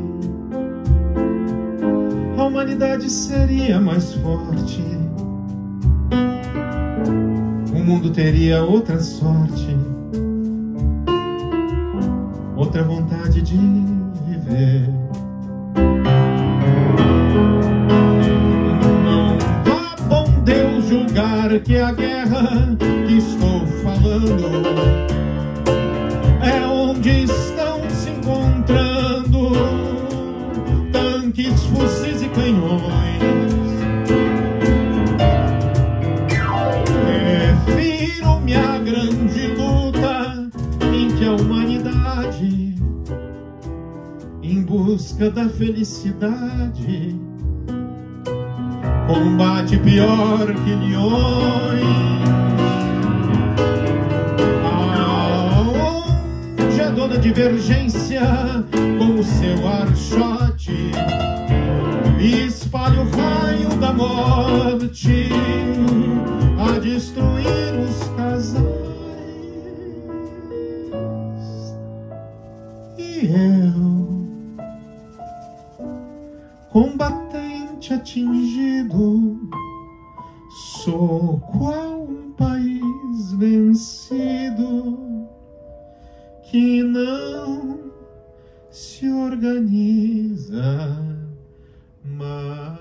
a humanidade seria mais forte mundo teria outra sorte, outra vontade de viver. Julgar que a guerra que estou falando é onde estão se encontrando tanques, fuzis e canhões. busca da felicidade. Combate pior que leões. Aonde a dona divergência com o seu archote espalha o raio da morte a destruir os casais. E eu combatente atingido, sou qual um país vencido que não se organiza mais.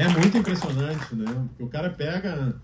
É muito impressionante, né? Porque o cara pega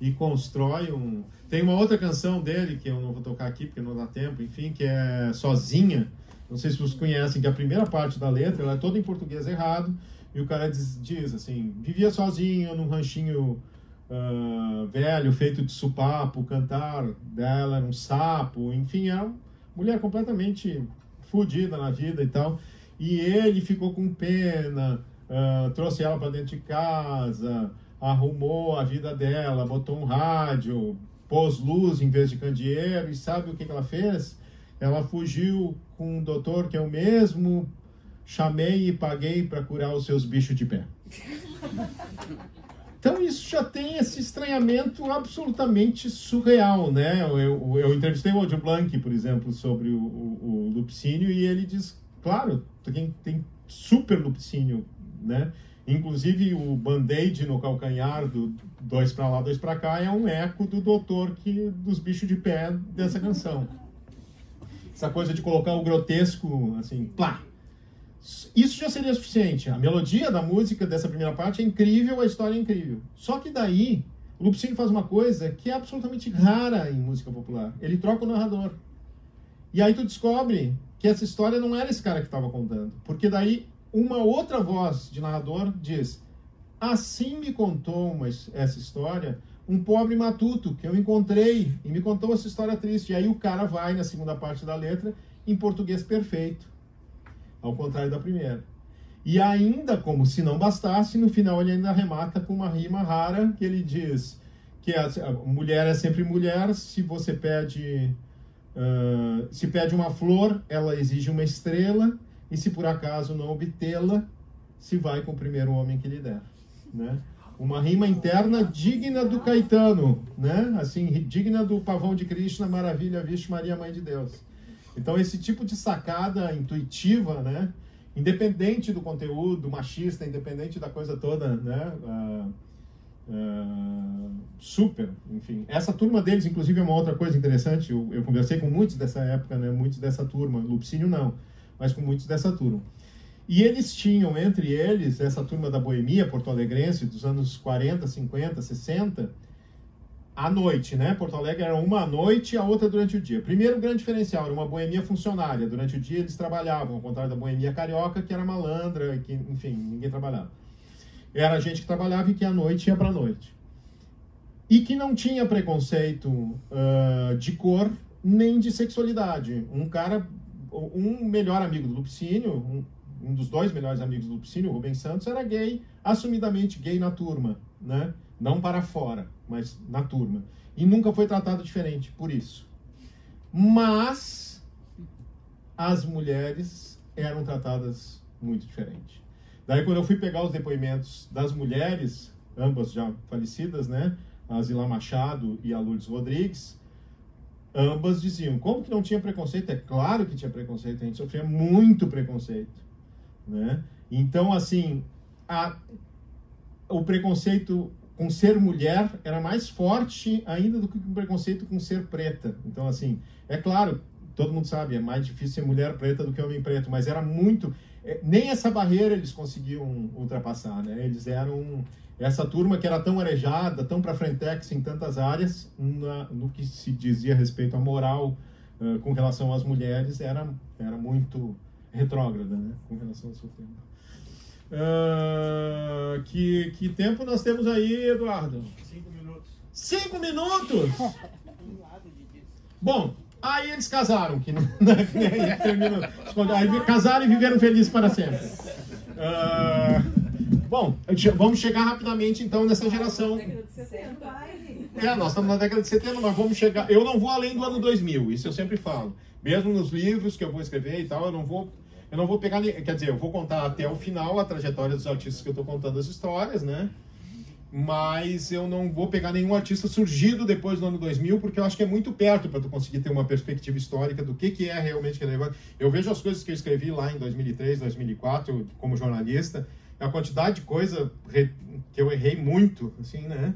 e constrói um. Tem uma outra canção dele que eu não vou tocar aqui porque não dá tempo, enfim, que é Sozinha. Não sei se vocês conhecem, que a primeira parte da letra ela é toda em português errado e o cara diz, diz assim: vivia sozinho num ranchinho uh, velho feito de supapo, cantar dela era um sapo, enfim, é uma mulher completamente fodida na vida e tal. E ele ficou com pena uh, trouxe ela para dentro de casa, arrumou a vida dela, botou um rádio, pôs luz em vez de candeeiro, e sabe o que, que ela fez? Ela fugiu com um doutor que eu mesmo chamei e paguei para curar os seus bichos de pé. Então isso já tem esse estranhamento absolutamente surreal, né? Eu, eu, eu entrevistei o Audio Blanc, por exemplo, sobre o, o, o lupicínio e ele diz, claro, tem, tem super lupicínio né? Inclusive o band-aid no calcanhar do dois para lá, dois para cá é um eco do doutor que dos bichos de pé dessa canção. essa coisa de colocar o grotesco, assim, plá. Isso já seria suficiente. A melodia da música dessa primeira parte é incrível, a história é incrível. Só que daí, o Lupicínio faz uma coisa que é absolutamente rara em música popular. Ele troca o narrador. E aí tu descobre que essa história não era esse cara que estava contando. Porque daí uma outra voz de narrador diz: Assim me contou uma, essa história um pobre matuto que eu encontrei e me contou essa história triste. E aí o cara vai na segunda parte da letra em português perfeito, ao contrário da primeira. E ainda, como se não bastasse, no final ele ainda remata com uma rima rara que ele diz que a, a mulher é sempre mulher, se você pede uh, se pede uma flor, ela exige uma estrela, e se por acaso não obtê-la, se vai com o primeiro homem que lhe der, né? Uma rima interna digna do Caetano, né? Assim, digna do pavão de Cristo na maravilha, vixe Maria, Mãe de Deus. Então, esse tipo de sacada intuitiva, né? Independente do conteúdo machista, independente da coisa toda, né? Uh, uh, super, enfim. Essa turma deles, inclusive, é uma outra coisa interessante. Eu, eu conversei com muitos dessa época, né? Muitos dessa turma. Lupicínio não, mas com muitos dessa turma. E eles tinham entre eles, essa turma da boemia porto-alegrense dos anos 40, 50, 60, à noite, né? Porto Alegre era uma à noite e a outra durante o dia. Primeiro grande diferencial, era uma boemia funcionária. Durante o dia eles trabalhavam, ao contrário da boemia carioca, que era malandra, que, enfim, ninguém trabalhava. Era gente que trabalhava e que à noite ia para a noite. E que não tinha preconceito uh, de cor nem de sexualidade. Um cara, um melhor amigo do Lupicínio, um, um dos dois melhores amigos do Lupicínio, o Rubens Santos, era gay, assumidamente gay na turma, né? Não para fora, mas na turma. E nunca foi tratado diferente por isso. Mas as mulheres eram tratadas muito diferente. Daí quando eu fui pegar os depoimentos das mulheres, ambas já falecidas, né? A Zila Machado e a Lourdes Rodrigues, ambas diziam, como que não tinha preconceito? É claro que tinha preconceito, a gente sofria muito preconceito. Né? Então, assim, a, o preconceito com ser mulher era mais forte ainda do que o preconceito com ser preta. Então, assim, é claro, todo mundo sabe, é mais difícil ser mulher preta do que homem preto, mas era muito. É, nem essa barreira eles conseguiam ultrapassar, né? Eles eram. Essa turma que era tão arejada, tão para frentex em tantas áreas, na, no que se dizia a respeito à moral uh, com relação às mulheres, era, era muito retrógrada, né, com relação ao seu tempo. Uh, que, que tempo nós temos aí, Eduardo? Cinco minutos. Cinco minutos? Bom, aí eles casaram, que não, aí casaram e viveram felizes para sempre. Uh, bom, vamos chegar rapidamente então nessa geração. É, nós estamos na década de 70, mas vamos chegar. Eu não vou além do ano 2000, isso eu sempre falo. Mesmo nos livros que eu vou escrever e tal, eu não vou eu não vou pegar, quer dizer, eu vou contar até o final a trajetória dos artistas que eu estou contando as histórias, né? Mas eu não vou pegar nenhum artista surgido depois do ano 2000, porque eu acho que é muito perto para tu conseguir ter uma perspectiva histórica do que, que é realmente relevante. Eu vejo as coisas que eu escrevi lá em 2003, 2004, como jornalista, a quantidade de coisa que eu errei muito, assim, né?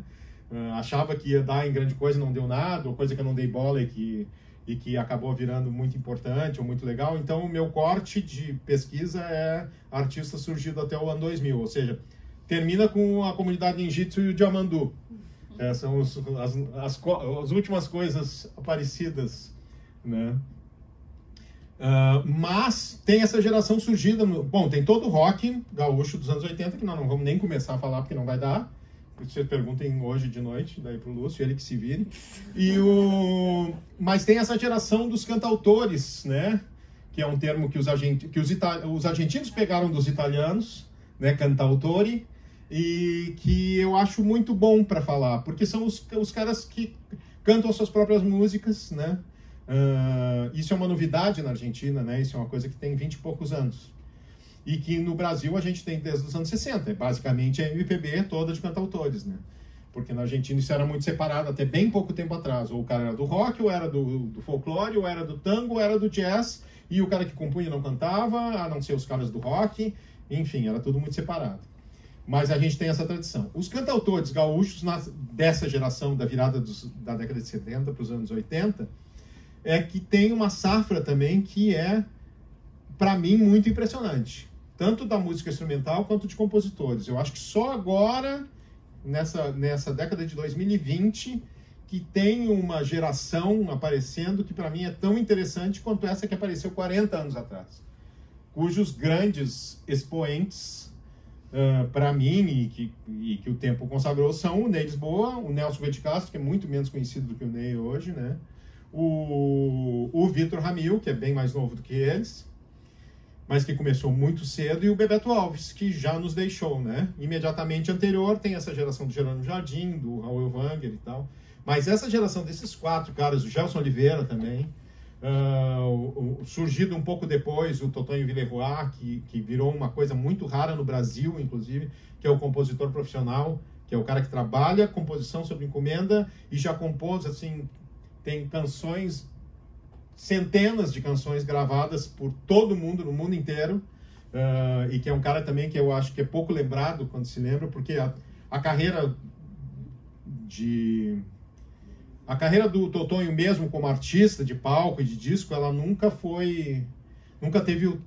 Uh, achava que ia dar em grande coisa não deu nada, ou coisa que eu não dei bola e que e que acabou virando muito importante ou muito legal. Então, o meu corte de pesquisa é artista surgido até o ano 2000, ou seja, termina com a comunidade ninjitsu e o Diamandu. É, são os, as, as, as, últimas coisas aparecidas, né? Uh, mas tem essa geração surgida, no, bom, tem todo o rock gaúcho dos anos 80, que nós não vamos nem começar a falar porque não vai dar, vocês perguntem hoje de noite, daí pro Lúcio, ele que se vire. E o... Mas tem essa geração dos cantautores, né? Que é um termo que os, argent... que os, ita... os argentinos pegaram dos italianos, né? Cantautori, e que eu acho muito bom para falar, porque são os, os caras que cantam suas próprias músicas, né? Uh, isso é uma novidade na Argentina, né? Isso é uma coisa que tem 20 e poucos anos e que no Brasil a gente tem desde os anos 60. É basicamente a MPB toda de cantautores, né? Porque na Argentina isso era muito separado até bem pouco tempo atrás. Ou o cara era do rock, ou era do, do folclore, ou era do tango, ou era do jazz, e o cara que compunha não cantava, a não ser os caras do rock. Enfim, era tudo muito separado. Mas a gente tem essa tradição. Os cantautores gaúchos na, dessa geração, da virada dos, da década de 70 para os anos 80, é que tem uma safra também que é, para mim, muito impressionante. Tanto da música instrumental quanto de compositores. Eu acho que só agora, nessa, nessa década de 2020, que tem uma geração aparecendo que para mim é tão interessante quanto essa que apareceu 40 anos atrás, cujos grandes expoentes uh, para mim e que, e que o tempo consagrou são o Ney Lisboa, o Nelson de Castro, que é muito menos conhecido do que o Ney hoje, né? O, o Vitor Ramil, que é bem mais novo do que eles, mas que começou muito cedo, e o Bebeto Alves, que já nos deixou, né? Imediatamente anterior tem essa geração do Gerônimo Jardim, do Raul Wanger e tal. Mas essa geração desses quatro caras, o Gelson Oliveira também, uh, o, o, surgido um pouco depois, o Totonho Villeroy, que, que virou uma coisa muito rara no Brasil, inclusive, que é o compositor profissional, que é o cara que trabalha composição sob encomenda e já compôs, assim, tem canções, centenas de canções gravadas por todo mundo, no mundo inteiro, uh, e que é um cara também que eu acho que é pouco lembrado quando se lembra, porque a, a carreira de a carreira do Totonho mesmo como artista de palco e de disco, ela nunca foi, nunca teve um,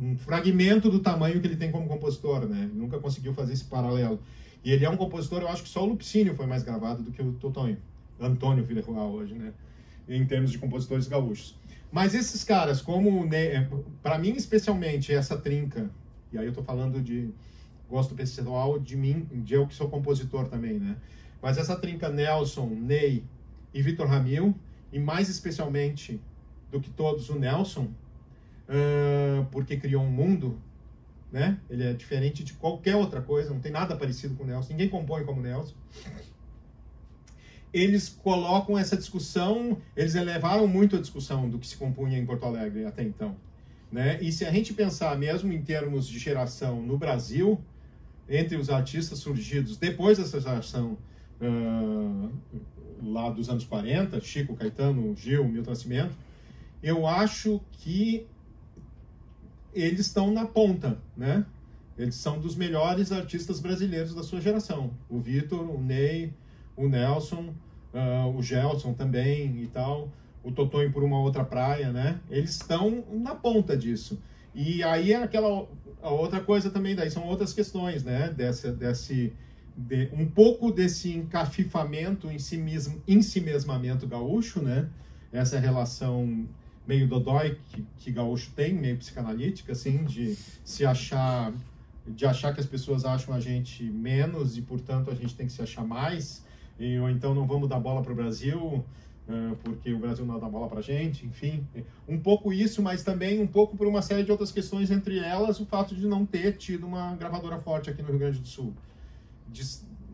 um fragmento do tamanho que ele tem como compositor, né? Nunca conseguiu fazer esse paralelo. E ele é um compositor, eu acho que só o Lupicínio foi mais gravado do que o Totonho. Antônio Villarreal hoje, né? Em termos de compositores gaúchos. Mas esses caras, como, né, para mim especialmente, essa trinca, e aí eu tô falando de gosto pessoal de mim, de eu que sou compositor também, né? Mas essa trinca Nelson, Ney e Vitor Ramil, e mais especialmente do que todos o Nelson, uh, porque criou um mundo né? Ele é diferente de qualquer outra coisa, não tem nada parecido com o Nelson, ninguém compõe como o Nelson. Eles colocam essa discussão, eles elevaram muito a discussão do que se compunha em Porto Alegre até então. Né? E se a gente pensar mesmo em termos de geração no Brasil, entre os artistas surgidos depois dessa geração uh, lá dos anos 40, Chico, Caetano, Gil, Milton Nascimento, eu acho que eles estão na ponta, né? Eles são dos melhores artistas brasileiros da sua geração. O Vitor, o Ney, o Nelson, uh, o Gelson também e tal, o Totonho por uma outra praia, né? Eles estão na ponta disso. E aí é aquela outra coisa também, daí são outras questões, né? Desse, desse, de, um pouco desse encafifamento, em si mesmo, ensimesmamento gaúcho, né? Essa relação meio dodói que, que gaúcho tem, meio psicanalítica, assim, de se achar, de achar que as pessoas acham a gente menos e, portanto, a gente tem que se achar mais, e, ou então não vamos dar bola para o Brasil, uh, porque o Brasil não dá bola para a gente, enfim. Um pouco isso, mas também um pouco por uma série de outras questões, entre elas o fato de não ter tido uma gravadora forte aqui no Rio Grande do Sul. De,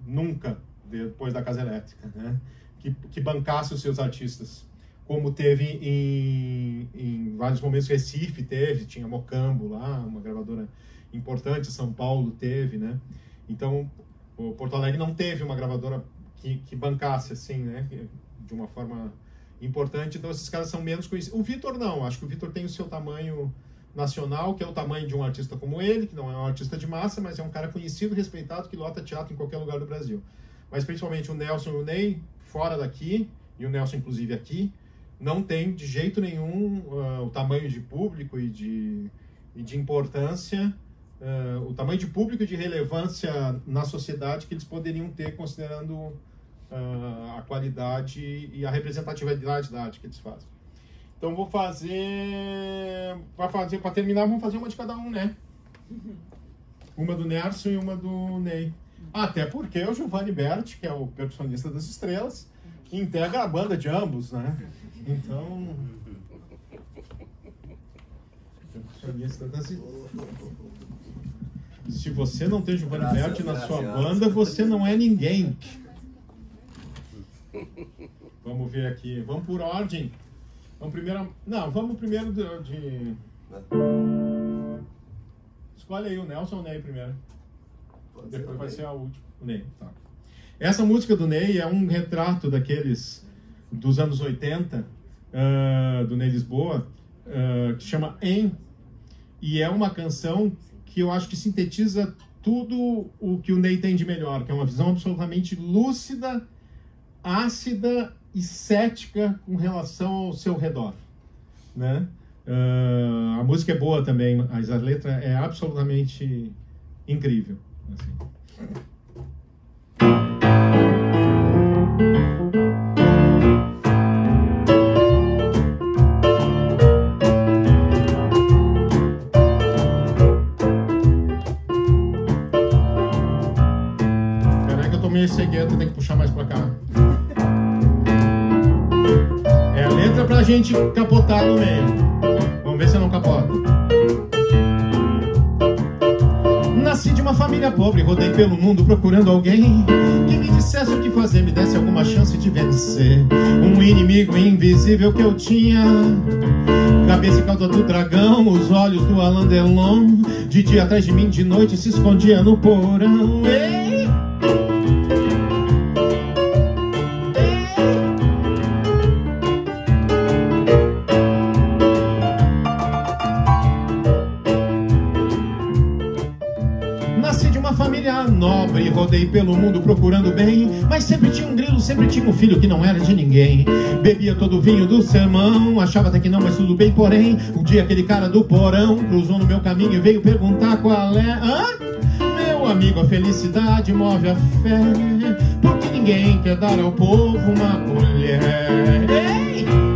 nunca, depois da Casa Elétrica, né? Que, que bancasse os seus artistas como teve em, em vários momentos, Recife teve, tinha Mocambo lá, uma gravadora importante, São Paulo teve, né? Então, o Porto Alegre não teve uma gravadora que, que bancasse assim, né? De uma forma importante, então esses caras são menos conhecidos. O Vitor não, acho que o Vitor tem o seu tamanho nacional, que é o tamanho de um artista como ele, que não é um artista de massa, mas é um cara conhecido, respeitado, que lota teatro em qualquer lugar do Brasil. Mas principalmente o Nelson e o Ney, fora daqui, e o Nelson inclusive aqui, não tem de jeito nenhum uh, o tamanho de público e de, e de importância, uh, o tamanho de público e de relevância na sociedade que eles poderiam ter considerando uh, a qualidade e a representatividade da arte que eles fazem. Então vou fazer, para fazer, para terminar, vamos fazer uma de cada um, né? Uma do Nerson e uma do Ney. Até porque o Giovanni Berti, que é o percussionista das estrelas, integra a banda de ambos, né? Então. Se você não tem Giovanni Berti na sua banda, você não é ninguém. Vamos ver aqui. Vamos por ordem. Vamos primeiro. Não, vamos primeiro de. de... Escolhe aí o Nelson ou o Ney primeiro. Depois vai ser a última. O Ney, tá. Essa música do Ney é um retrato daqueles dos anos 80, uh, do Ney Lisboa, uh, que chama Em, e é uma canção que eu acho que sintetiza tudo o que o Ney tem de melhor, que é uma visão absolutamente lúcida, ácida e cética com relação ao seu redor, né? Uh, a música é boa também, mas a letra é absolutamente incrível. Assim. Cegueta, tem que puxar mais pra cá. É a letra pra gente capotar no meio. Vamos ver se não capota. Nasci de uma família pobre, rodei pelo mundo procurando alguém que me dissesse o que fazer, me desse alguma chance de vencer. Um inimigo invisível que eu tinha. Cabeça e cauda do dragão, os olhos do Alain Delon. De dia atrás de mim, de noite se escondia no porão. Ei! Rodei pelo mundo procurando bem, mas sempre tinha um grilo, sempre tinha um filho que não era de ninguém. Bebia todo o vinho do sermão, achava até que não, mas tudo bem, porém, um dia aquele cara do porão cruzou no meu caminho e veio perguntar qual é. Hã? Meu amigo, a felicidade move a fé, porque ninguém quer dar ao povo uma colher. Ei!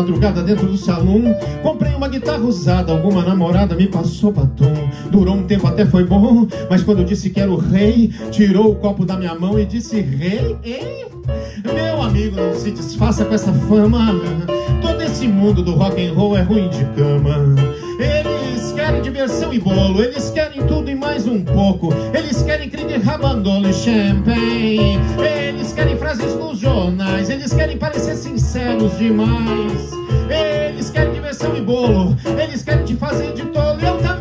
Madrugada dentro do salão. Comprei uma guitarra usada, alguma namorada me passou batom. Durou um tempo, até foi bom, mas quando disse que era o rei, tirou o copo da minha mão e disse: Rei? Meu amigo, não se desfaça com essa fama. Todo esse mundo do rock and roll é ruim de cama. Querem diversão e bolo, eles querem tudo e mais um pouco. Eles querem crime, rabandolo e champanhe. Eles querem frases nos jornais, eles querem parecer sinceros demais. Eles querem diversão e bolo, eles querem te fazer de tolo. Eu também.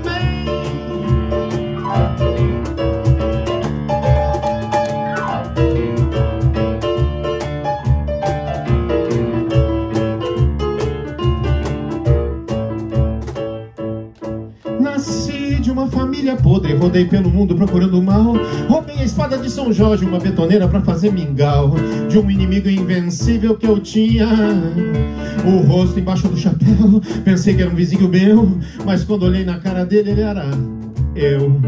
Podre, rodei pelo mundo procurando mal. Roubei a espada de São Jorge, uma betoneira para fazer mingau. De um inimigo invencível que eu tinha. O rosto embaixo do chapéu, pensei que era um vizinho meu. Mas quando olhei na cara dele, ele era eu.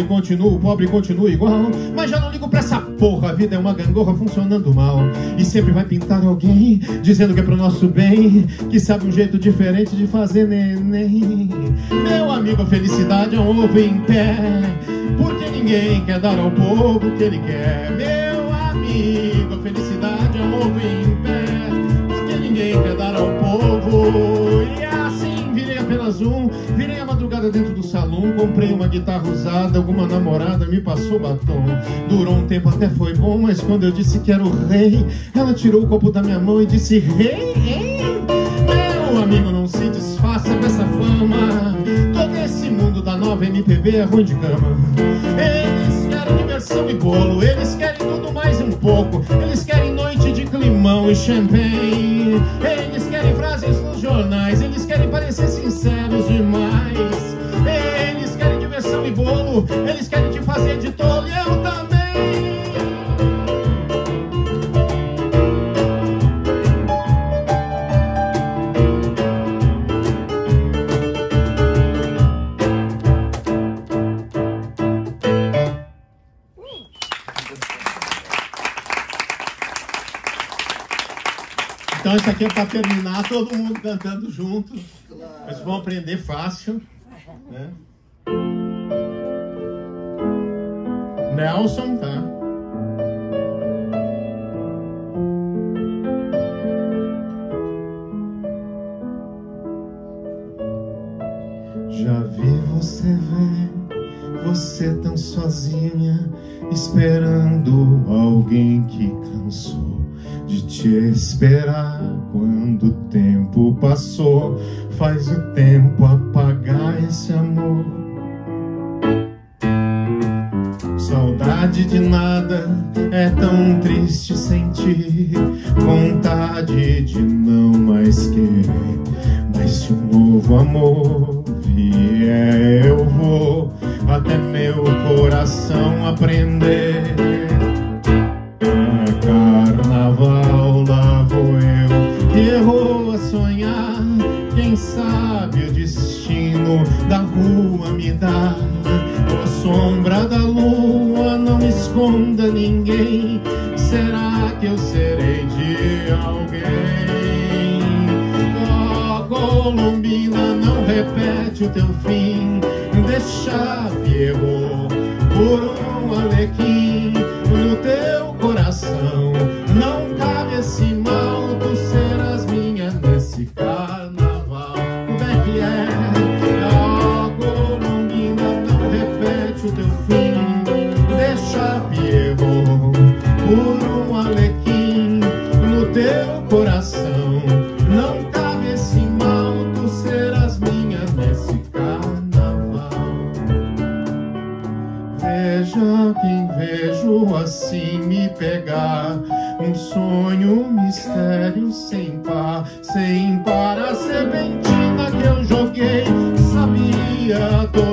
Pobre continuo, pobre continua igual. Mas já não ligo pra essa porra, a vida é uma gangorra funcionando mal. E sempre vai pintar alguém, dizendo que é pro nosso bem, que sabe um jeito diferente de fazer neném. Meu amigo, a felicidade é um ovo em pé, porque ninguém quer dar ao povo o que ele quer. Meu amigo, a felicidade é um ovo em pé, porque ninguém quer dar ao povo. E assim virei apenas um, virei dentro do salão, comprei uma guitarra usada, alguma namorada me passou batom. Durou um tempo até foi bom, mas quando eu disse que era o rei, ela tirou o copo da minha mão e disse: Rei, rei, meu amigo, não se desfaça dessa fama. Todo esse mundo da nova MPB é ruim de cama. Eles querem diversão e bolo, eles querem tudo mais um pouco. Eles querem noite de climão e champanhe. Eles querem frases nos jornais, eles querem parecer sinceros demais. Bolo, eles querem te fazer de tolo e eu também. Então isso aqui é para terminar todo mundo cantando junto. Mas vão aprender fácil. Né? Nelson, tá? Já vi você ver, você tão sozinha, esperando alguém que cansou de te te esperar quando o tempo passou. Faz o tempo apagar esse amor. Saudade de nada é tão triste sentir. Vontade de não mais querer. Mas se um novo amor vier, eu vou até meu coração aprender. A carnaval lá vou eu, errou a sonhar. Quem sabe o destino da rua me dá. A sombra da não esconda ninguém. Será que eu serei de alguém? Ó Colombina, não repete o teu fim. Deixa Pierrot por um alequim no teu coração. Pegar. Um sonho, um mistério sem par, sem par. A serpentina que eu joguei sabia toda